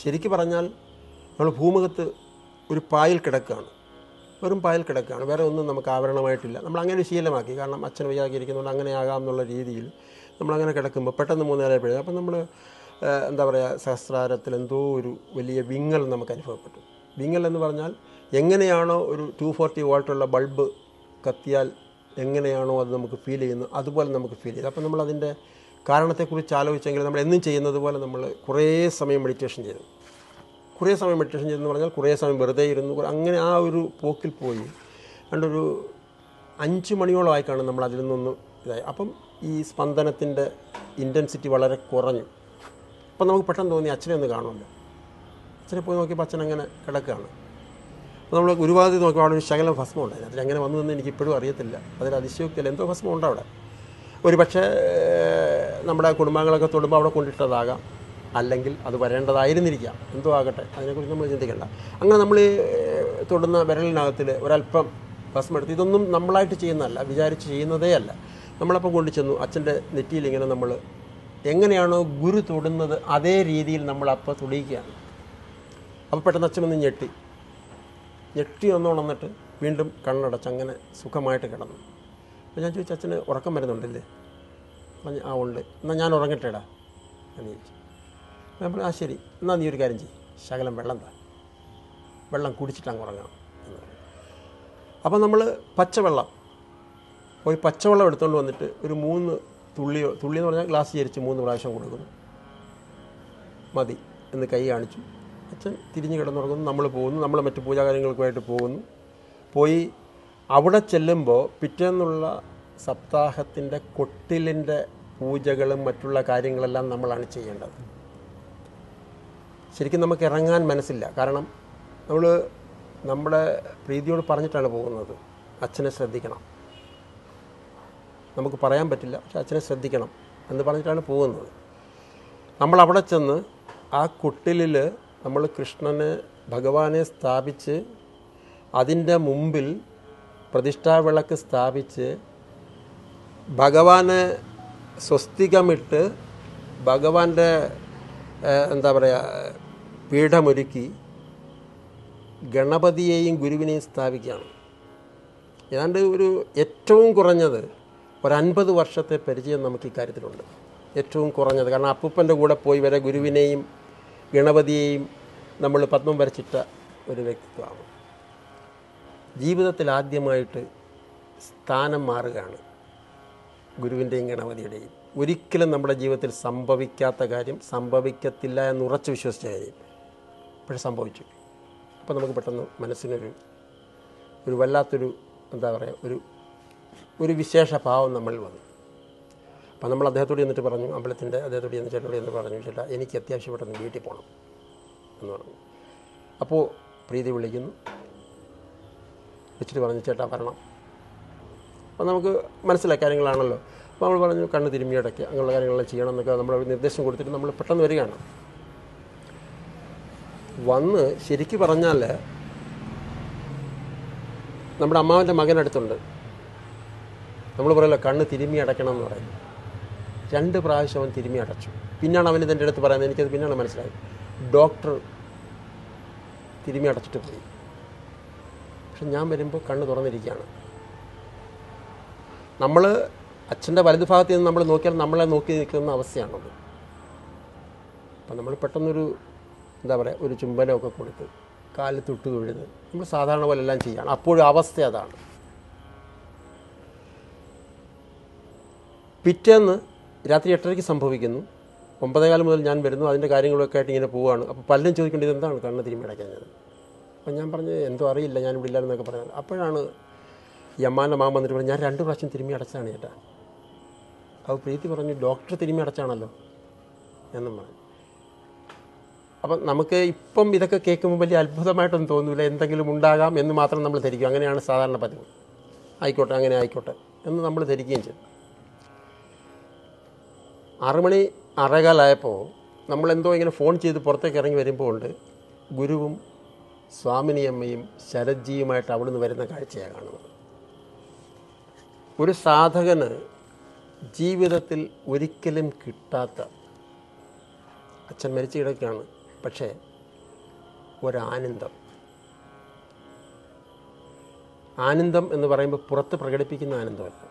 Speaker 2: ശരിക്ക് പറഞ്ഞാൽ നമ്മൾ ഭൂമുഖത്ത് ഒരു പായൽ കിടക്കുകയാണ്. വെറും പായൽ കിടക്കുകയാണ്. വേറെ ഒന്നും നമുക്ക് ആവരണമായിട്ടില്ല. നമ്മൾ അങ്ങനെ ശീലമാക്കി. കാരണം അച്ഛൻ വയ്യാകിരിക്കുന്നതുകൊണ്ട് അങ്ങനെ ആകാം എന്നുള്ള രീതിയിൽ നമ്മളങ്ങനെ കിടക്കുമ്പോൾ പെട്ടെന്ന് മൂന്നേരപ്പോഴേ അപ്പം നമ്മൾ എന്താ പറയുക സഹസ്രാരത്തിൽ എന്തോ ഒരു വലിയ വിങ്ങൽ നമുക്ക് അനുഭവപ്പെട്ടു. വിങ്ങൽ എന്ന് പറഞ്ഞാൽ എങ്ങനെയാണോ ഒരു ടു ഫോർട്ടി വോൾട്ടുള്ള ബൾബ് കത്തിയാൽ എങ്ങനെയാണോ അത് നമുക്ക് ഫീൽ ചെയ്യുന്നത് അതുപോലെ നമുക്ക് ഫീൽ ചെയ്തു. അപ്പം നമ്മൾ അതിന്റെ കാരണത്തെക്കുറിച്ച് ആലോചിച്ചെങ്കിൽ നമ്മൾ എന്നും ചെയ്യുന്നത് പോലെ നമ്മൾ കുറേ സമയം മെഡിറ്റേഷൻ ചെയ്തു. കുറേ സമയം മെഡിറ്റേഷൻ ചെയ്തെന്ന് പറഞ്ഞാൽ കുറേ സമയം വെറുതെ ഇരുന്നു. അങ്ങനെ ആ ഒരു പോക്കിൽ പോയി. കണ്ടൊരു അഞ്ച് മണിയോളമായി കാണും നമ്മൾ അതിൽ നിന്നൊന്ന് ഇതായി. അപ്പം ഈ സ്പന്ദനത്തിന്റെ ഇന്റൻസിറ്റി വളരെ കുറഞ്ഞു. അപ്പം നമുക്ക് പെട്ടെന്ന് തോന്നി അച്ഛനെ ഒന്ന് കാണുമല്ലോ. അച്ഛനെ പോയി നോക്കിയപ്പോൾ അച്ഛൻ അങ്ങനെ കിടക്കുകയാണ്. അപ്പോൾ നമ്മൾ ഗുരുവാദി നോക്കിയപ്പോൾ അവിടെ ഒരു ശകലം ഭസ്മം ഉണ്ടായിരുന്നു. അതിൽ അങ്ങനെ വന്നു എന്ന് എനിക്ക് ഇപ്പോഴും അറിയത്തില്ല. അതിൽ അതിശയോക്തിയല്ല. എന്തോ ഭസ്മം ഉണ്ട് അവിടെ. ഒരു പക്ഷേ നമ്മുടെ കുടുംബാംഗങ്ങളൊക്കെ തൊടുമ്പോൾ അവിടെ കൊണ്ടിട്ടതാകാം. അല്ലെങ്കിൽ അത് വരേണ്ടതായിരുന്നിരിക്കാം. എന്തോ ആകട്ടെ അതിനെക്കുറിച്ച് നമ്മൾ ചിന്തിക്കേണ്ട. അങ്ങനെ നമ്മൾ തൊടുന്ന വിരലിനകത്തിൽ ഒരല്പം ഭസ്മം എടുത്ത് ഇതൊന്നും നമ്മളായിട്ട് ചെയ്യുന്നതല്ല വിചാരിച്ച് ചെയ്യുന്നതേ അല്ല. നമ്മളപ്പം കൊണ്ടു ചെന്നു അച്ഛന്റെ നെറ്റിയിൽ ഇങ്ങനെ നമ്മൾ എങ്ങനെയാണോ ഗുരു തൊടുന്നത് അതേ രീതിയിൽ നമ്മൾ അപ്പം തൊടിയിക്കുകയാണ്. അപ്പോൾ പെട്ടെന്ന് അച്ഛൻ ഒന്ന് ഞെട്ടി. ഞെട്ടി ഒന്ന് ഉണർന്നിട്ട് വീണ്ടും കണ്ണടച്ച് അങ്ങനെ സുഖമായിട്ട് കിടന്നു. അപ്പോൾ ഞാൻ ചോദിച്ചു അച്ഛന് ഉറക്കം വരുന്നുണ്ടല്ലേ? പറഞ്ഞു ആ ഉണ്ട്. എന്നാൽ ഞാൻ ഉറങ്ങട്ടെടാ. എന്ന് ചോദിച്ചു. ഞാൻ പറഞ്ഞു ആ ശരി. എന്നാൽ നീ ഒരു കാര്യം ചെയ്യും. ശകലം വെള്ളം താ. വെള്ളം കുടിച്ചിട്ട് അങ്ങ് ഉറങ്ങാം എന്ന് അപ്പോൾ നമ്മൾ പച്ചവെള്ളം പോയി പച്ചവെള്ളം എടുത്തുകൊണ്ട് വന്നിട്ട് ഒരു മൂന്ന് തുള്ളിയോ തുള്ളി എന്ന് പറഞ്ഞാൽ ഗ്ലാസ് ചരിച്ച് മൂന്ന് പ്രാവശ്യം കൊടുക്കുന്നു. മതി എന്ന് കൈ കാണിച്ചു. അച്ഛൻ തിരിഞ്ഞ് കിടന്നുറങ്ങുന്നു. നമ്മൾ പോകുന്നു. നമ്മൾ മറ്റു പൂജാകാര്യങ്ങൾക്കുമായിട്ട് പോകുന്നു. പോയി അവിടെ ചെല്ലുമ്പോൾ പിറ്റേന്നുള്ള സപ്താഹത്തിന്റെ കൊട്ടിലിന്റെ പൂജകളും മറ്റുള്ള കാര്യങ്ങളെല്ലാം നമ്മളാണ് ചെയ്യേണ്ടത്. ശരിക്കും നമുക്ക് ഇറങ്ങാൻ മനസ്സില്ല. കാരണം നമ്മൾ നമ്മുടെ പ്രീതിയോട് പറഞ്ഞിട്ടാണ് പോകുന്നത്. അച്ഛനെ ശ്രദ്ധിക്കണം. നമുക്ക് പറയാൻ പറ്റില്ല പക്ഷെ അച്ഛനെ ശ്രദ്ധിക്കണം എന്ന് പറഞ്ഞിട്ടാണ് പോകുന്നത്. നമ്മൾ അവിടെ ചെന്ന് ആ കുട്ടിലിൽ നമ്മൾ കൃഷ്ണനെ ഭഗവാനെ സ്ഥാപിച്ച് അതിന്റെ മുമ്പിൽ പ്രതിഷ്ഠാവിളക്ക് സ്ഥാപിച്ച് ഭഗവാന് സ്വസ്തികമിട്ട് ഭഗവാന്റെ എന്താ പറയുക പീഠമൊരുക്കി ഗണപതിയെയും ഗുരുവിനെയും സ്ഥാപിക്കുകയാണ്. ഏതാണ്ട് ഒരു ഏറ്റവും കുറഞ്ഞത് ഒരു അൻപത് വർഷത്തെ പരിചയം നമുക്ക് ഇക്കാര്യത്തിലുണ്ട്. ഏറ്റവും കുറഞ്ഞത്. കാരണം അപ്പൂപ്പന്റെ കൂടെ പോയി വരെ ഗുരുവിനെയും ഗണപതിയെയും നമ്മൾ പത്മം വരച്ചിട്ട ഒരു വ്യക്തിത്വമാണ്. ജീവിതത്തിൽ ആദ്യമായിട്ട് സ്ഥാനം മാറുകയാണ് ഗുരുവിന്റെയും ഗണപതിയുടെയും. ഒരിക്കലും നമ്മുടെ ജീവിതത്തിൽ സംഭവിക്കാത്ത കാര്യം സംഭവിക്കത്തില്ല എന്ന് ഉറച്ചു വിശ്വസിച്ച കാര്യം പക്ഷെ സംഭവിച്ചു. അപ്പോൾ നമുക്ക് പെട്ടെന്ന് മനസ്സിനൊരു ഒരു വല്ലാത്തൊരു എന്താ പറയുക ഒരു ഒരു വിശേഷ ഭാവം നമ്മൾ വന്നു. അപ്പോൾ നമ്മൾ അദ്ദേഹത്തോട് എന്നിട്ട് പറഞ്ഞു അമ്പലത്തിന്റെ അദ്ദേഹത്തോട് ചെന്ന് ചേട്ടനോട് എന്ന് പറഞ്ഞു ചേട്ടാ എനിക്ക് അത്യാവശ്യം പെട്ടെന്ന് വീട്ടിൽ പോകണം എന്ന് പറഞ്ഞു. അപ്പോൾ പ്രീതി വിളിക്കുന്നു. വിളിച്ചിട്ട് പറഞ്ഞു ചേട്ടാ വരണം. അപ്പോൾ നമുക്ക് മനസ്സിലായ കാര്യങ്ങളാണല്ലോ. അപ്പോൾ നമ്മൾ പറഞ്ഞു കണ്ണ് തിരുമ്മിയടയ്ക്കുക അങ്ങനെയുള്ള കാര്യങ്ങളെല്ലാം ചെയ്യണം എന്നൊക്കെ നമ്മൾ നിർദ്ദേശം കൊടുത്തിട്ട് നമ്മൾ പെട്ടെന്ന് വരികയാണ്. വന്ന് ശരിക്ക് പറഞ്ഞാൽ നമ്മുടെ അമ്മാവന്റെ മകനടുത്തുണ്ട് നമ്മൾ പറയല്ലോ കണ്ണ് തിരുമ്മി അടയ്ക്കണം എന്ന് പറയും. രണ്ട് പ്രാവശ്യം അവൻ തിരുമ്മി അടച്ചു. പിന്നാണ് അവൻ ഇതിന്റെ അടുത്ത് പറയുന്നത്. എനിക്കത് പിന്നാണ് മനസ്സിലായത്. ഡോക്ടർ തിരുമ്മി അടച്ചിട്ട് പോയി. പക്ഷെ ഞാൻ വരുമ്പോൾ കണ്ണ് തുറന്നിരിക്കുകയാണ്. നമ്മൾ അച്ഛന്റെ വലതു ഭാഗത്ത് നിന്ന് നമ്മൾ നോക്കിയാൽ നമ്മളെ നോക്കി നിൽക്കുന്ന അവസ്ഥയാണത്. അപ്പം നമ്മൾ പെട്ടെന്നൊരു എന്താ പറയുക ഒരു ചുംബനമൊക്കെ കൊടുത്ത് കാലിൽ തൊട്ട് തൊഴുത് നമ്മൾ സാധാരണ പോലെ എല്ലാം ചെയ്യണം അപ്പോഴും അവസ്ഥ അതാണ്. പിറ്റേന്ന് രാത്രി എട്ടരയ്ക്ക് സംഭവിക്കുന്നു. ഒമ്പതേകാലം മുതൽ ഞാൻ വരുന്നു. അതിന്റെ കാര്യങ്ങളൊക്കെ ആയിട്ട് ഇങ്ങനെ പോവുകയാണ് അപ്പോൾ പലരും ചോദിക്കേണ്ടത് എന്താണ് കണ്ണ് തിരുമ്മി അടയ്ക്കുന്നത് അപ്പം ഞാൻ പറഞ്ഞു എന്തോ അറിയില്ല ഞാൻ ഇവിടെ പറഞ്ഞു അപ്പോഴാണ് ഈ അമ്മാന്റെ മാമ വന്നിട്ട് പറഞ്ഞു ഞാൻ രണ്ട് പ്രാവശ്യം തിരുമ്മി അടച്ചാണ് ചേട്ടാ. അപ്പോൾ പ്രീതി പറഞ്ഞു ഡോക്ടർ തിരുമ്മി അടച്ചാണല്ലോ. എന്നും പറഞ്ഞു. അപ്പം നമുക്ക് ഇപ്പം ഇതൊക്കെ കേൾക്കുമ്പോൾ വലിയ അത്ഭുതമായിട്ടൊന്നും തോന്നില്ല എന്തെങ്കിലും ഉണ്ടാകാം എന്ന് മാത്രം നമ്മൾ ധരിക്കും. അങ്ങനെയാണ് സാധാരണ പതിവ്. ആയിക്കോട്ടെ അങ്ങനെ ആയിക്കോട്ടെ എന്ന് നമ്മൾ ധരിക്കുകയും ചെയ്തു ആറുമണി ആറേകാലായപ്പോൾ നമ്മളെന്തോ ഇങ്ങനെ ഫോൺ ചെയ്ത് പുറത്തേക്ക് ഇറങ്ങി വരുമ്പോൾ ഉണ്ട് ഗുരുവും സ്വാമിനിയമ്മയും ശരത്ജിയുമായിട്ട് നിന്ന് വരുന്ന കാഴ്ചയാണ് കാണുന്നത്. ഒരു സാധകന് ജീവിതത്തിൽ ഒരിക്കലും കിട്ടാത്ത അച്ഛൻ മരിച്ചു കിടക്കുകയാണ്. പക്ഷേ ഒരാനന്ദം. ആനന്ദം എന്ന് പറയുമ്പോൾ പുറത്ത് പ്രകടിപ്പിക്കുന്ന ആനന്ദമല്ല.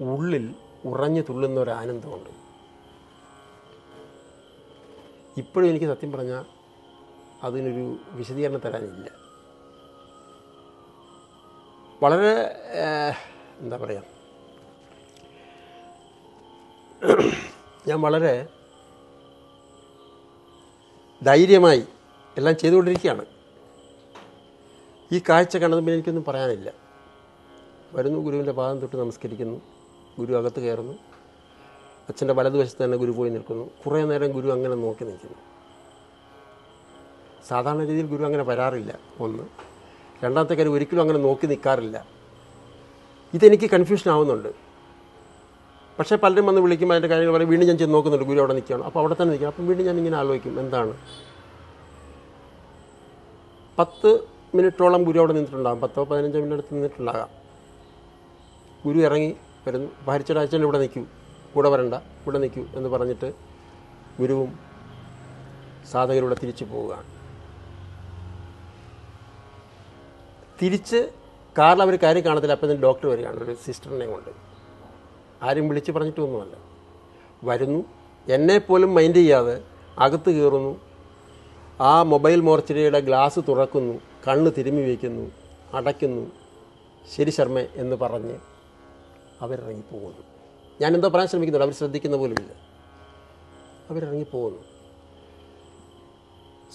Speaker 2: ഉള്ളിൽ ഉറഞ്ഞു തുള്ളുന്ന ഒരു ആനന്ദമുണ്ട്. ഇപ്പോഴും എനിക്ക് സത്യം പറഞ്ഞാൽ അതിനൊരു വിശദീകരണം തരാനില്ല. വളരെ എന്താ പറയുക ഞാൻ വളരെ ധൈര്യമായി എല്ലാം ചെയ്തുകൊണ്ടിരിക്കുകയാണ്. ഈ കാഴ്ച കണ്ടതുമ്പോൾ എനിക്കൊന്നും പറയാനില്ല. വരുന്നു ഗുരുവിന്റെ പാദം തൊട്ട് നമസ്കരിക്കുന്നു ഗുരു അകത്ത് കയറുന്നു അച്ഛന്റെ വലതുവശത്ത് തന്നെ ഗുരു പോയി നിൽക്കുന്നു. കുറേ നേരം ഗുരു അങ്ങനെ നോക്കി നിൽക്കുന്നു. സാധാരണ രീതിയിൽ ഗുരു അങ്ങനെ വരാറില്ല. ഒന്ന്. രണ്ടാമത്തെ കാര്യം ഒരിക്കലും അങ്ങനെ നോക്കി നിൽക്കാറില്ല ഇതെനിക്ക് കൺഫ്യൂഷൻ ആവുന്നുണ്ട്. പക്ഷേ പലരും വന്ന് വിളിക്കുമ്പോൾ അതിന്റെ കാര്യങ്ങൾ പറയും വീണ്ടും ഞാൻ ചെന്ന് നോക്കുന്നുണ്ട് ഗുരു അവിടെ നിൽക്കുകയാണ്. അപ്പോൾ അവിടെ തന്നെ നിൽക്കണം. അപ്പം വീണ്ടും ഞാൻ ഇങ്ങനെ ആലോചിക്കും എന്താണ്? പത്ത് മിനിറ്റോളം ഗുരു അവിടെ നിന്നിട്ടുണ്ടാകും പത്തോ പതിനഞ്ചോ മിനിറ്റ് അടുത്ത് നിന്നിട്ടുണ്ടാകാം. ഗുരു ഇറങ്ങി വരുന്നു. ഭാരിച്ചയുടെ അച്ഛൻ ഇവിടെ നിൽക്കൂ. കൂടെ വരണ്ട. ഇവിടെ നിൽക്കൂ എന്ന് പറഞ്ഞിട്ട് ഗുരുവും സാധകരൂടെ തിരിച്ചു പോവുകയാണ്. തിരിച്ച് കാറിൽ അവർ കാര്യം കാണത്തില്ല. അപ്പം തന്നെ ഡോക്ടർ വരികയാണ്. ഒരു സിസ്റ്ററിനെ കൊണ്ട്. ആരും വിളിച്ച് പറഞ്ഞിട്ടൊന്നുമല്ല വരുന്നു. എന്നെപ്പോലും മൈൻഡ് ചെയ്യാതെ അകത്ത് കയറുന്നു. ആ മൊബൈൽ മോർച്ചറിയുടെ ഗ്ലാസ് തുറക്കുന്നു. കണ്ണ് തിരുമ്മി വയ്ക്കുന്നു അടയ്ക്കുന്നു. ശരി ശർമ്മ എന്ന് പറഞ്ഞ് അവരിറങ്ങി പോകുന്നു. ഞാൻ എന്തോ പറയാൻ ശ്രമിക്കുന്നുണ്ട്. അവർ ശ്രദ്ധിക്കുന്ന പോലുമില്ല. അവരിറങ്ങി പോകുന്നു.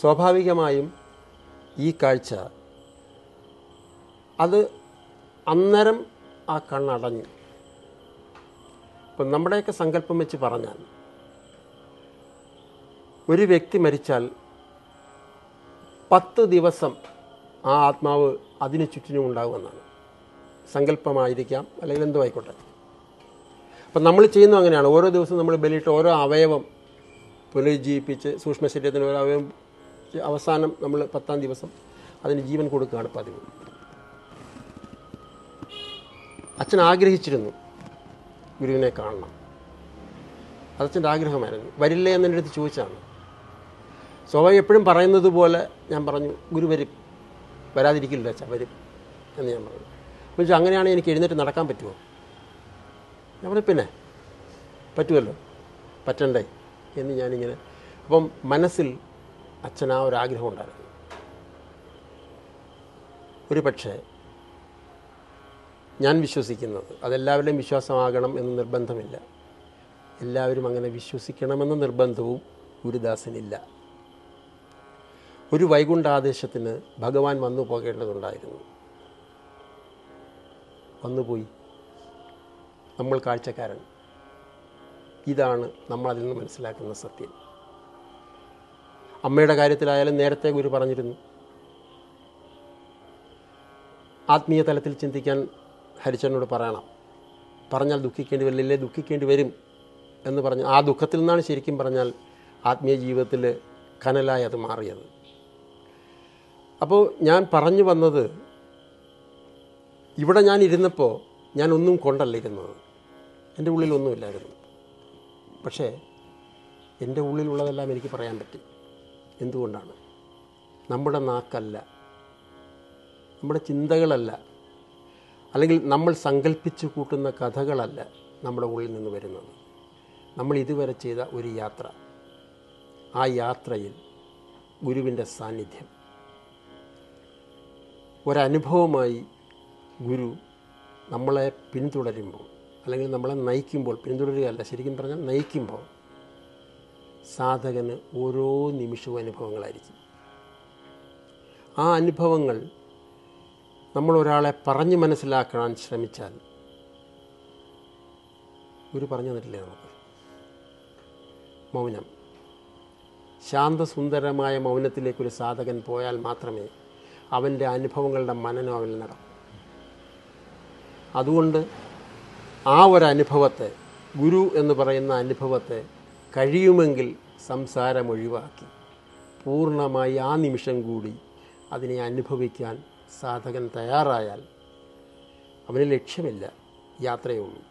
Speaker 2: സ്വാഭാവികമായും ഈ കാഴ്ച അത് അന്നേരം ആ കണ്ണടഞ്ഞു. ഇപ്പം നമ്മുടെയൊക്കെ സങ്കല്പം വെച്ച് പറഞ്ഞാൽ ഒരു വ്യക്തി മരിച്ചാൽ പത്ത് ദിവസം ആ ആത്മാവ് അതിന് ചുറ്റിനും ഉണ്ടാകുമെന്നാണ്. സങ്കല്പമായിരിക്കാം അല്ലെങ്കിൽ എന്തോ ആയിക്കോട്ടെ അപ്പം നമ്മൾ ചെയ്യുന്നത് അങ്ങനെയാണ്. ഓരോ ദിവസവും നമ്മൾ ബലിയിട്ട് ഓരോ അവയവം പുനരുജ്ജീവിപ്പിച്ച് സൂക്ഷ്മ ശരീരത്തിന് ഓരോ അവയവം അവസാനം നമ്മൾ പത്താം ദിവസം അതിന് ജീവൻ കൊടുക്കുകയാണ് പതിവ്. അച്ഛൻ ആഗ്രഹിച്ചിരുന്നു ഗുരുവിനെ കാണണം. അതച്ഛന്റെ ആഗ്രഹമായിരുന്നു. വരില്ലേ എന്ന് എന്റെ അടുത്ത് ചോദിച്ചാണ് സ്വാഭാവികം എപ്പോഴും പറയുന്നത് പോലെ ഞാൻ പറഞ്ഞു ഗുരു വരും. വരാതിരിക്കില്ല അച്ഛാ വരും. എന്ന് ഞാൻ പറഞ്ഞു. അപ്പോൾ അങ്ങനെയാണ് എനിക്ക് എഴുന്നേറ്റ് നടക്കാൻ പറ്റുമോ ഞാൻ പറഞ്ഞു പിന്നെ പറ്റുമല്ലോ പറ്റണ്ടേ? എന്ന് ഞാനിങ്ങനെ അപ്പം മനസ്സിൽ അച്ഛൻ ആ ഒരു ആഗ്രഹം ഉണ്ടായിരുന്നു. ഒരു പക്ഷേ ഞാൻ വിശ്വസിക്കുന്നത്. അതെല്ലാവരുടെയും വിശ്വാസമാകണം എന്ന് നിർബന്ധമില്ല. എല്ലാവരും അങ്ങനെ വിശ്വസിക്കണമെന്ന നിർബന്ധവും ഗുരുദാസനില്ല. ഒരു വൈകുണ്ഠാദേശത്തിന് ഭഗവാൻ വന്നു പോകേണ്ടതുണ്ടായിരുന്നു. വന്നുപോയി. നമ്മൾ കാഴ്ചക്കാരൻ. ഇതാണ് നമ്മളതിൽ നിന്ന് മനസ്സിലാക്കുന്ന സത്യം. അമ്മയുടെ കാര്യത്തിലായാലും നേരത്തെ ഗുരു പറഞ്ഞിരുന്നു. ആത്മീയ തലത്തിൽ ചിന്തിക്കാൻ ഹരിച്ചനോട് പറയണം. പറഞ്ഞാൽ ദുഃഖിക്കേണ്ടി വരില്ലേ ദുഃഖിക്കേണ്ടി വരും എന്ന് പറഞ്ഞു ആ ദുഃഖത്തിൽ നിന്നാണ് ശരിക്കും പറഞ്ഞാൽ ആത്മീയ ജീവിതത്തിൽ കനലായി അത് മാറിയത്. അപ്പോൾ ഞാൻ പറഞ്ഞു വന്നത് ഇവിടെ ഞാൻ ഇരുന്നപ്പോൾ ഞാൻ ഒന്നും കൊണ്ടല്ല ഇരുന്നത് എന്റെ ഉള്ളിലൊന്നുമില്ലായിരുന്നു പക്ഷേ എന്റെ ഉള്ളിലുള്ളതെല്ലാം എനിക്ക് പറയാൻ പറ്റി. എന്തുകൊണ്ടാണ്? നമ്മുടെ നാക്കല്ല. നമ്മുടെ ചിന്തകളല്ല. അല്ലെങ്കിൽ നമ്മൾ സങ്കല്പിച്ച് കൂട്ടുന്ന കഥകളല്ല നമ്മുടെ ഉള്ളിൽ നിന്ന് വരുന്നത്. നമ്മൾ ഇതുവരെ ചെയ്ത ഒരു യാത്ര. ആ യാത്രയിൽ ഗുരുവിന്റെ സാന്നിധ്യം. ഒരനുഭവമായി ഗുരു നമ്മളെ പിന്തുടരുമ്പോൾ അല്ലെങ്കിൽ നമ്മളെ നയിക്കുമ്പോൾ പിന്തുടരുകയല്ല ശരിക്കും പറഞ്ഞാൽ നയിക്കുമ്പോൾ സാധകന് ഓരോ നിമിഷവും അനുഭവങ്ങളായിരിക്കും. ആ അനുഭവങ്ങൾ നമ്മൾ ഒരാളെ പറഞ്ഞ് മനസ്സിലാക്കാൻ ശ്രമിച്ചാൽ ഗുരു പറഞ്ഞു തന്നിട്ടില്ലേ നമുക്ക്? മൗനം. ശാന്തസുന്ദരമായ മൗനത്തിലേക്കൊരു സാധകൻ പോയാൽ മാത്രമേ അവന്റെ അനുഭവങ്ങളുടെ മനനം അവൻ നടക്കൂ. അതുകൊണ്ട് ആ ഒരു അനുഭവത്തെ ഗുരു എന്ന് പറയുന്ന അനുഭവത്തെ കഴിയുമെങ്കിൽ സംസാരം ഒഴിവാക്കി. പൂർണമായി ആ നിമിഷം കൂടി അതിനെ അനുഭവിക്കാൻ സാധകൻ തയ്യാറായാൽ അവന് ലക്ഷ്യമില്ല യാത്രയേ ഉള്ളൂ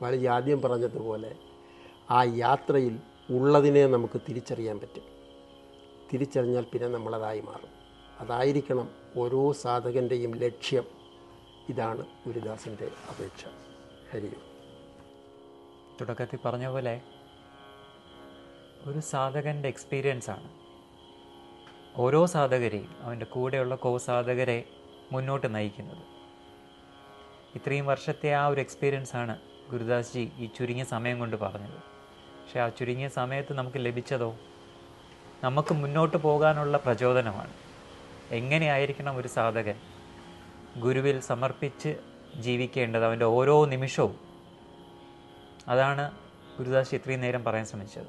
Speaker 2: വളരെ ആദ്യം പറഞ്ഞതുപോലെ ആ യാത്രയിൽ ഉള്ളതിനെ നമുക്ക് തിരിച്ചറിയാൻ പറ്റും. തിരിച്ചറിഞ്ഞാൽ പിന്നെ നമ്മളതായി മാറും. അതായിരിക്കണം ഓരോ സാധകന്റെയും ലക്ഷ്യം. ഇതാണ് ഗുരുദാസിന്റെ അപേക്ഷ. ഹരി
Speaker 1: തുടക്കത്തിൽ പറഞ്ഞ പോലെ ഒരു സാധകന്റെ എക്സ്പീരിയൻസാണ് ഓരോ സാധകരെയും അവന്റെ കൂടെയുള്ള കോ സാധകരെ മുന്നോട്ട് നയിക്കുന്നത്. ഇത്രയും വർഷത്തെ ആ ഒരു എക്സ്പീരിയൻസ് ആണ് ഗുരുദാസ് ജി ഈ ചുരുങ്ങിയ സമയം കൊണ്ട് പറഞ്ഞത്. പക്ഷേ ആ ചുരുങ്ങിയ സമയത്ത് നമുക്ക് ലഭിച്ചതോ? നമുക്ക് മുന്നോട്ട് പോകാനുള്ള പ്രചോദനമാണ്. എങ്ങനെയായിരിക്കണം ഒരു സാധകൻ ഗുരുവിൽ സമർപ്പിച്ച് ജീവിക്കേണ്ടത്? അവന്റെ ഓരോ നിമിഷവും. അതാണ് ഗുരുദാസ് ഇത്രയും നേരം പറയാൻ ശ്രമിച്ചത്.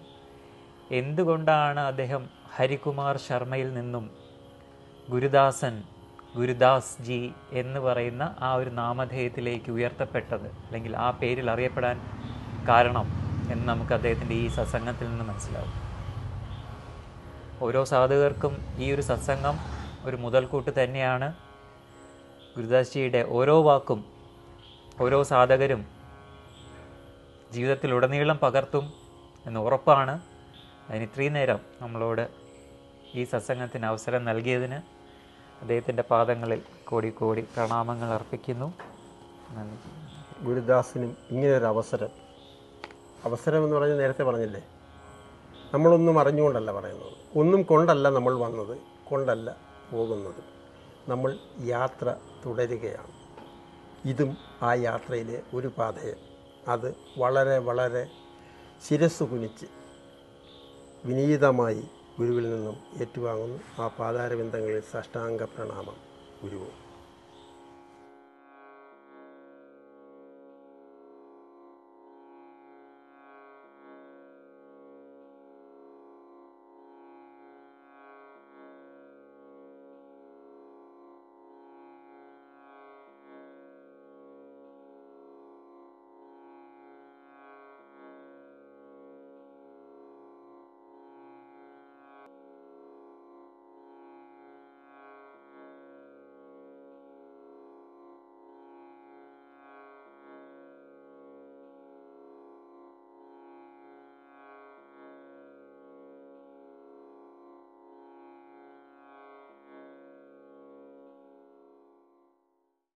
Speaker 1: എന്തുകൊണ്ടാണ് അദ്ദേഹം ഹരികുമാർ ശർമ്മയിൽ നിന്നും ഗുരുദാസൻ ഗുരുദാസ് ജി എന്ന് പറയുന്ന ആ ഒരു നാമധേയത്തിലേക്ക് ഉയർത്തപ്പെട്ടത് അല്ലെങ്കിൽ ആ പേരിൽ അറിയപ്പെടാൻ കാരണം എന്ന് നമുക്ക് അദ്ദേഹത്തിന്റെ ഈ സത്സംഗത്തിൽ നിന്ന് മനസ്സിലാവും. ഓരോ സാധകർക്കും ഈ ഒരു സത്സംഗം ഒരു മുതൽക്കൂട്ട് തന്നെയാണ്. ഗുരുദാസ് ജിയുടെ ഓരോ വാക്കും ഓരോ സാധകരും ജീവിതത്തിലുടനീളം പകർത്തും എന്ന് ഉറപ്പാണ്. അതിന് ഇത്രയും നേരം നമ്മളോട് ഈ സത്സംഗത്തിന് അവസരം നൽകിയതിന് അദ്ദേഹത്തിന്റെ പാദങ്ങളിൽ കോടി കോടി പ്രണാമങ്ങൾ അർപ്പിക്കുന്നു.
Speaker 2: ഗുരുദാസിനും ഇങ്ങനൊരു അവസരം. അവസരം എന്ന് പറഞ്ഞാൽ നേരത്തെ പറഞ്ഞില്ലേ? നമ്മളൊന്നും അറിഞ്ഞുകൊണ്ടല്ല പറയുന്നത്. ഒന്നും കൊണ്ടല്ല നമ്മൾ വന്നത്. കൊണ്ടല്ല പോകുന്നത്. നമ്മൾ യാത്ര തുടരുകയാണ്. ഇതും ആ യാത്രയിലെ ഒരു പാതയെ. അത് വളരെ വളരെ ശിരസ് കുനിച്ച് വിനീതമായി ഗുരുവിൽ നിന്നും ഏറ്റുവാങ്ങുന്നു. ആ പാതാരബിന്ദങ്ങളിൽ സാഷ്ടാംഗ പ്രണാമം ഗുരുവും.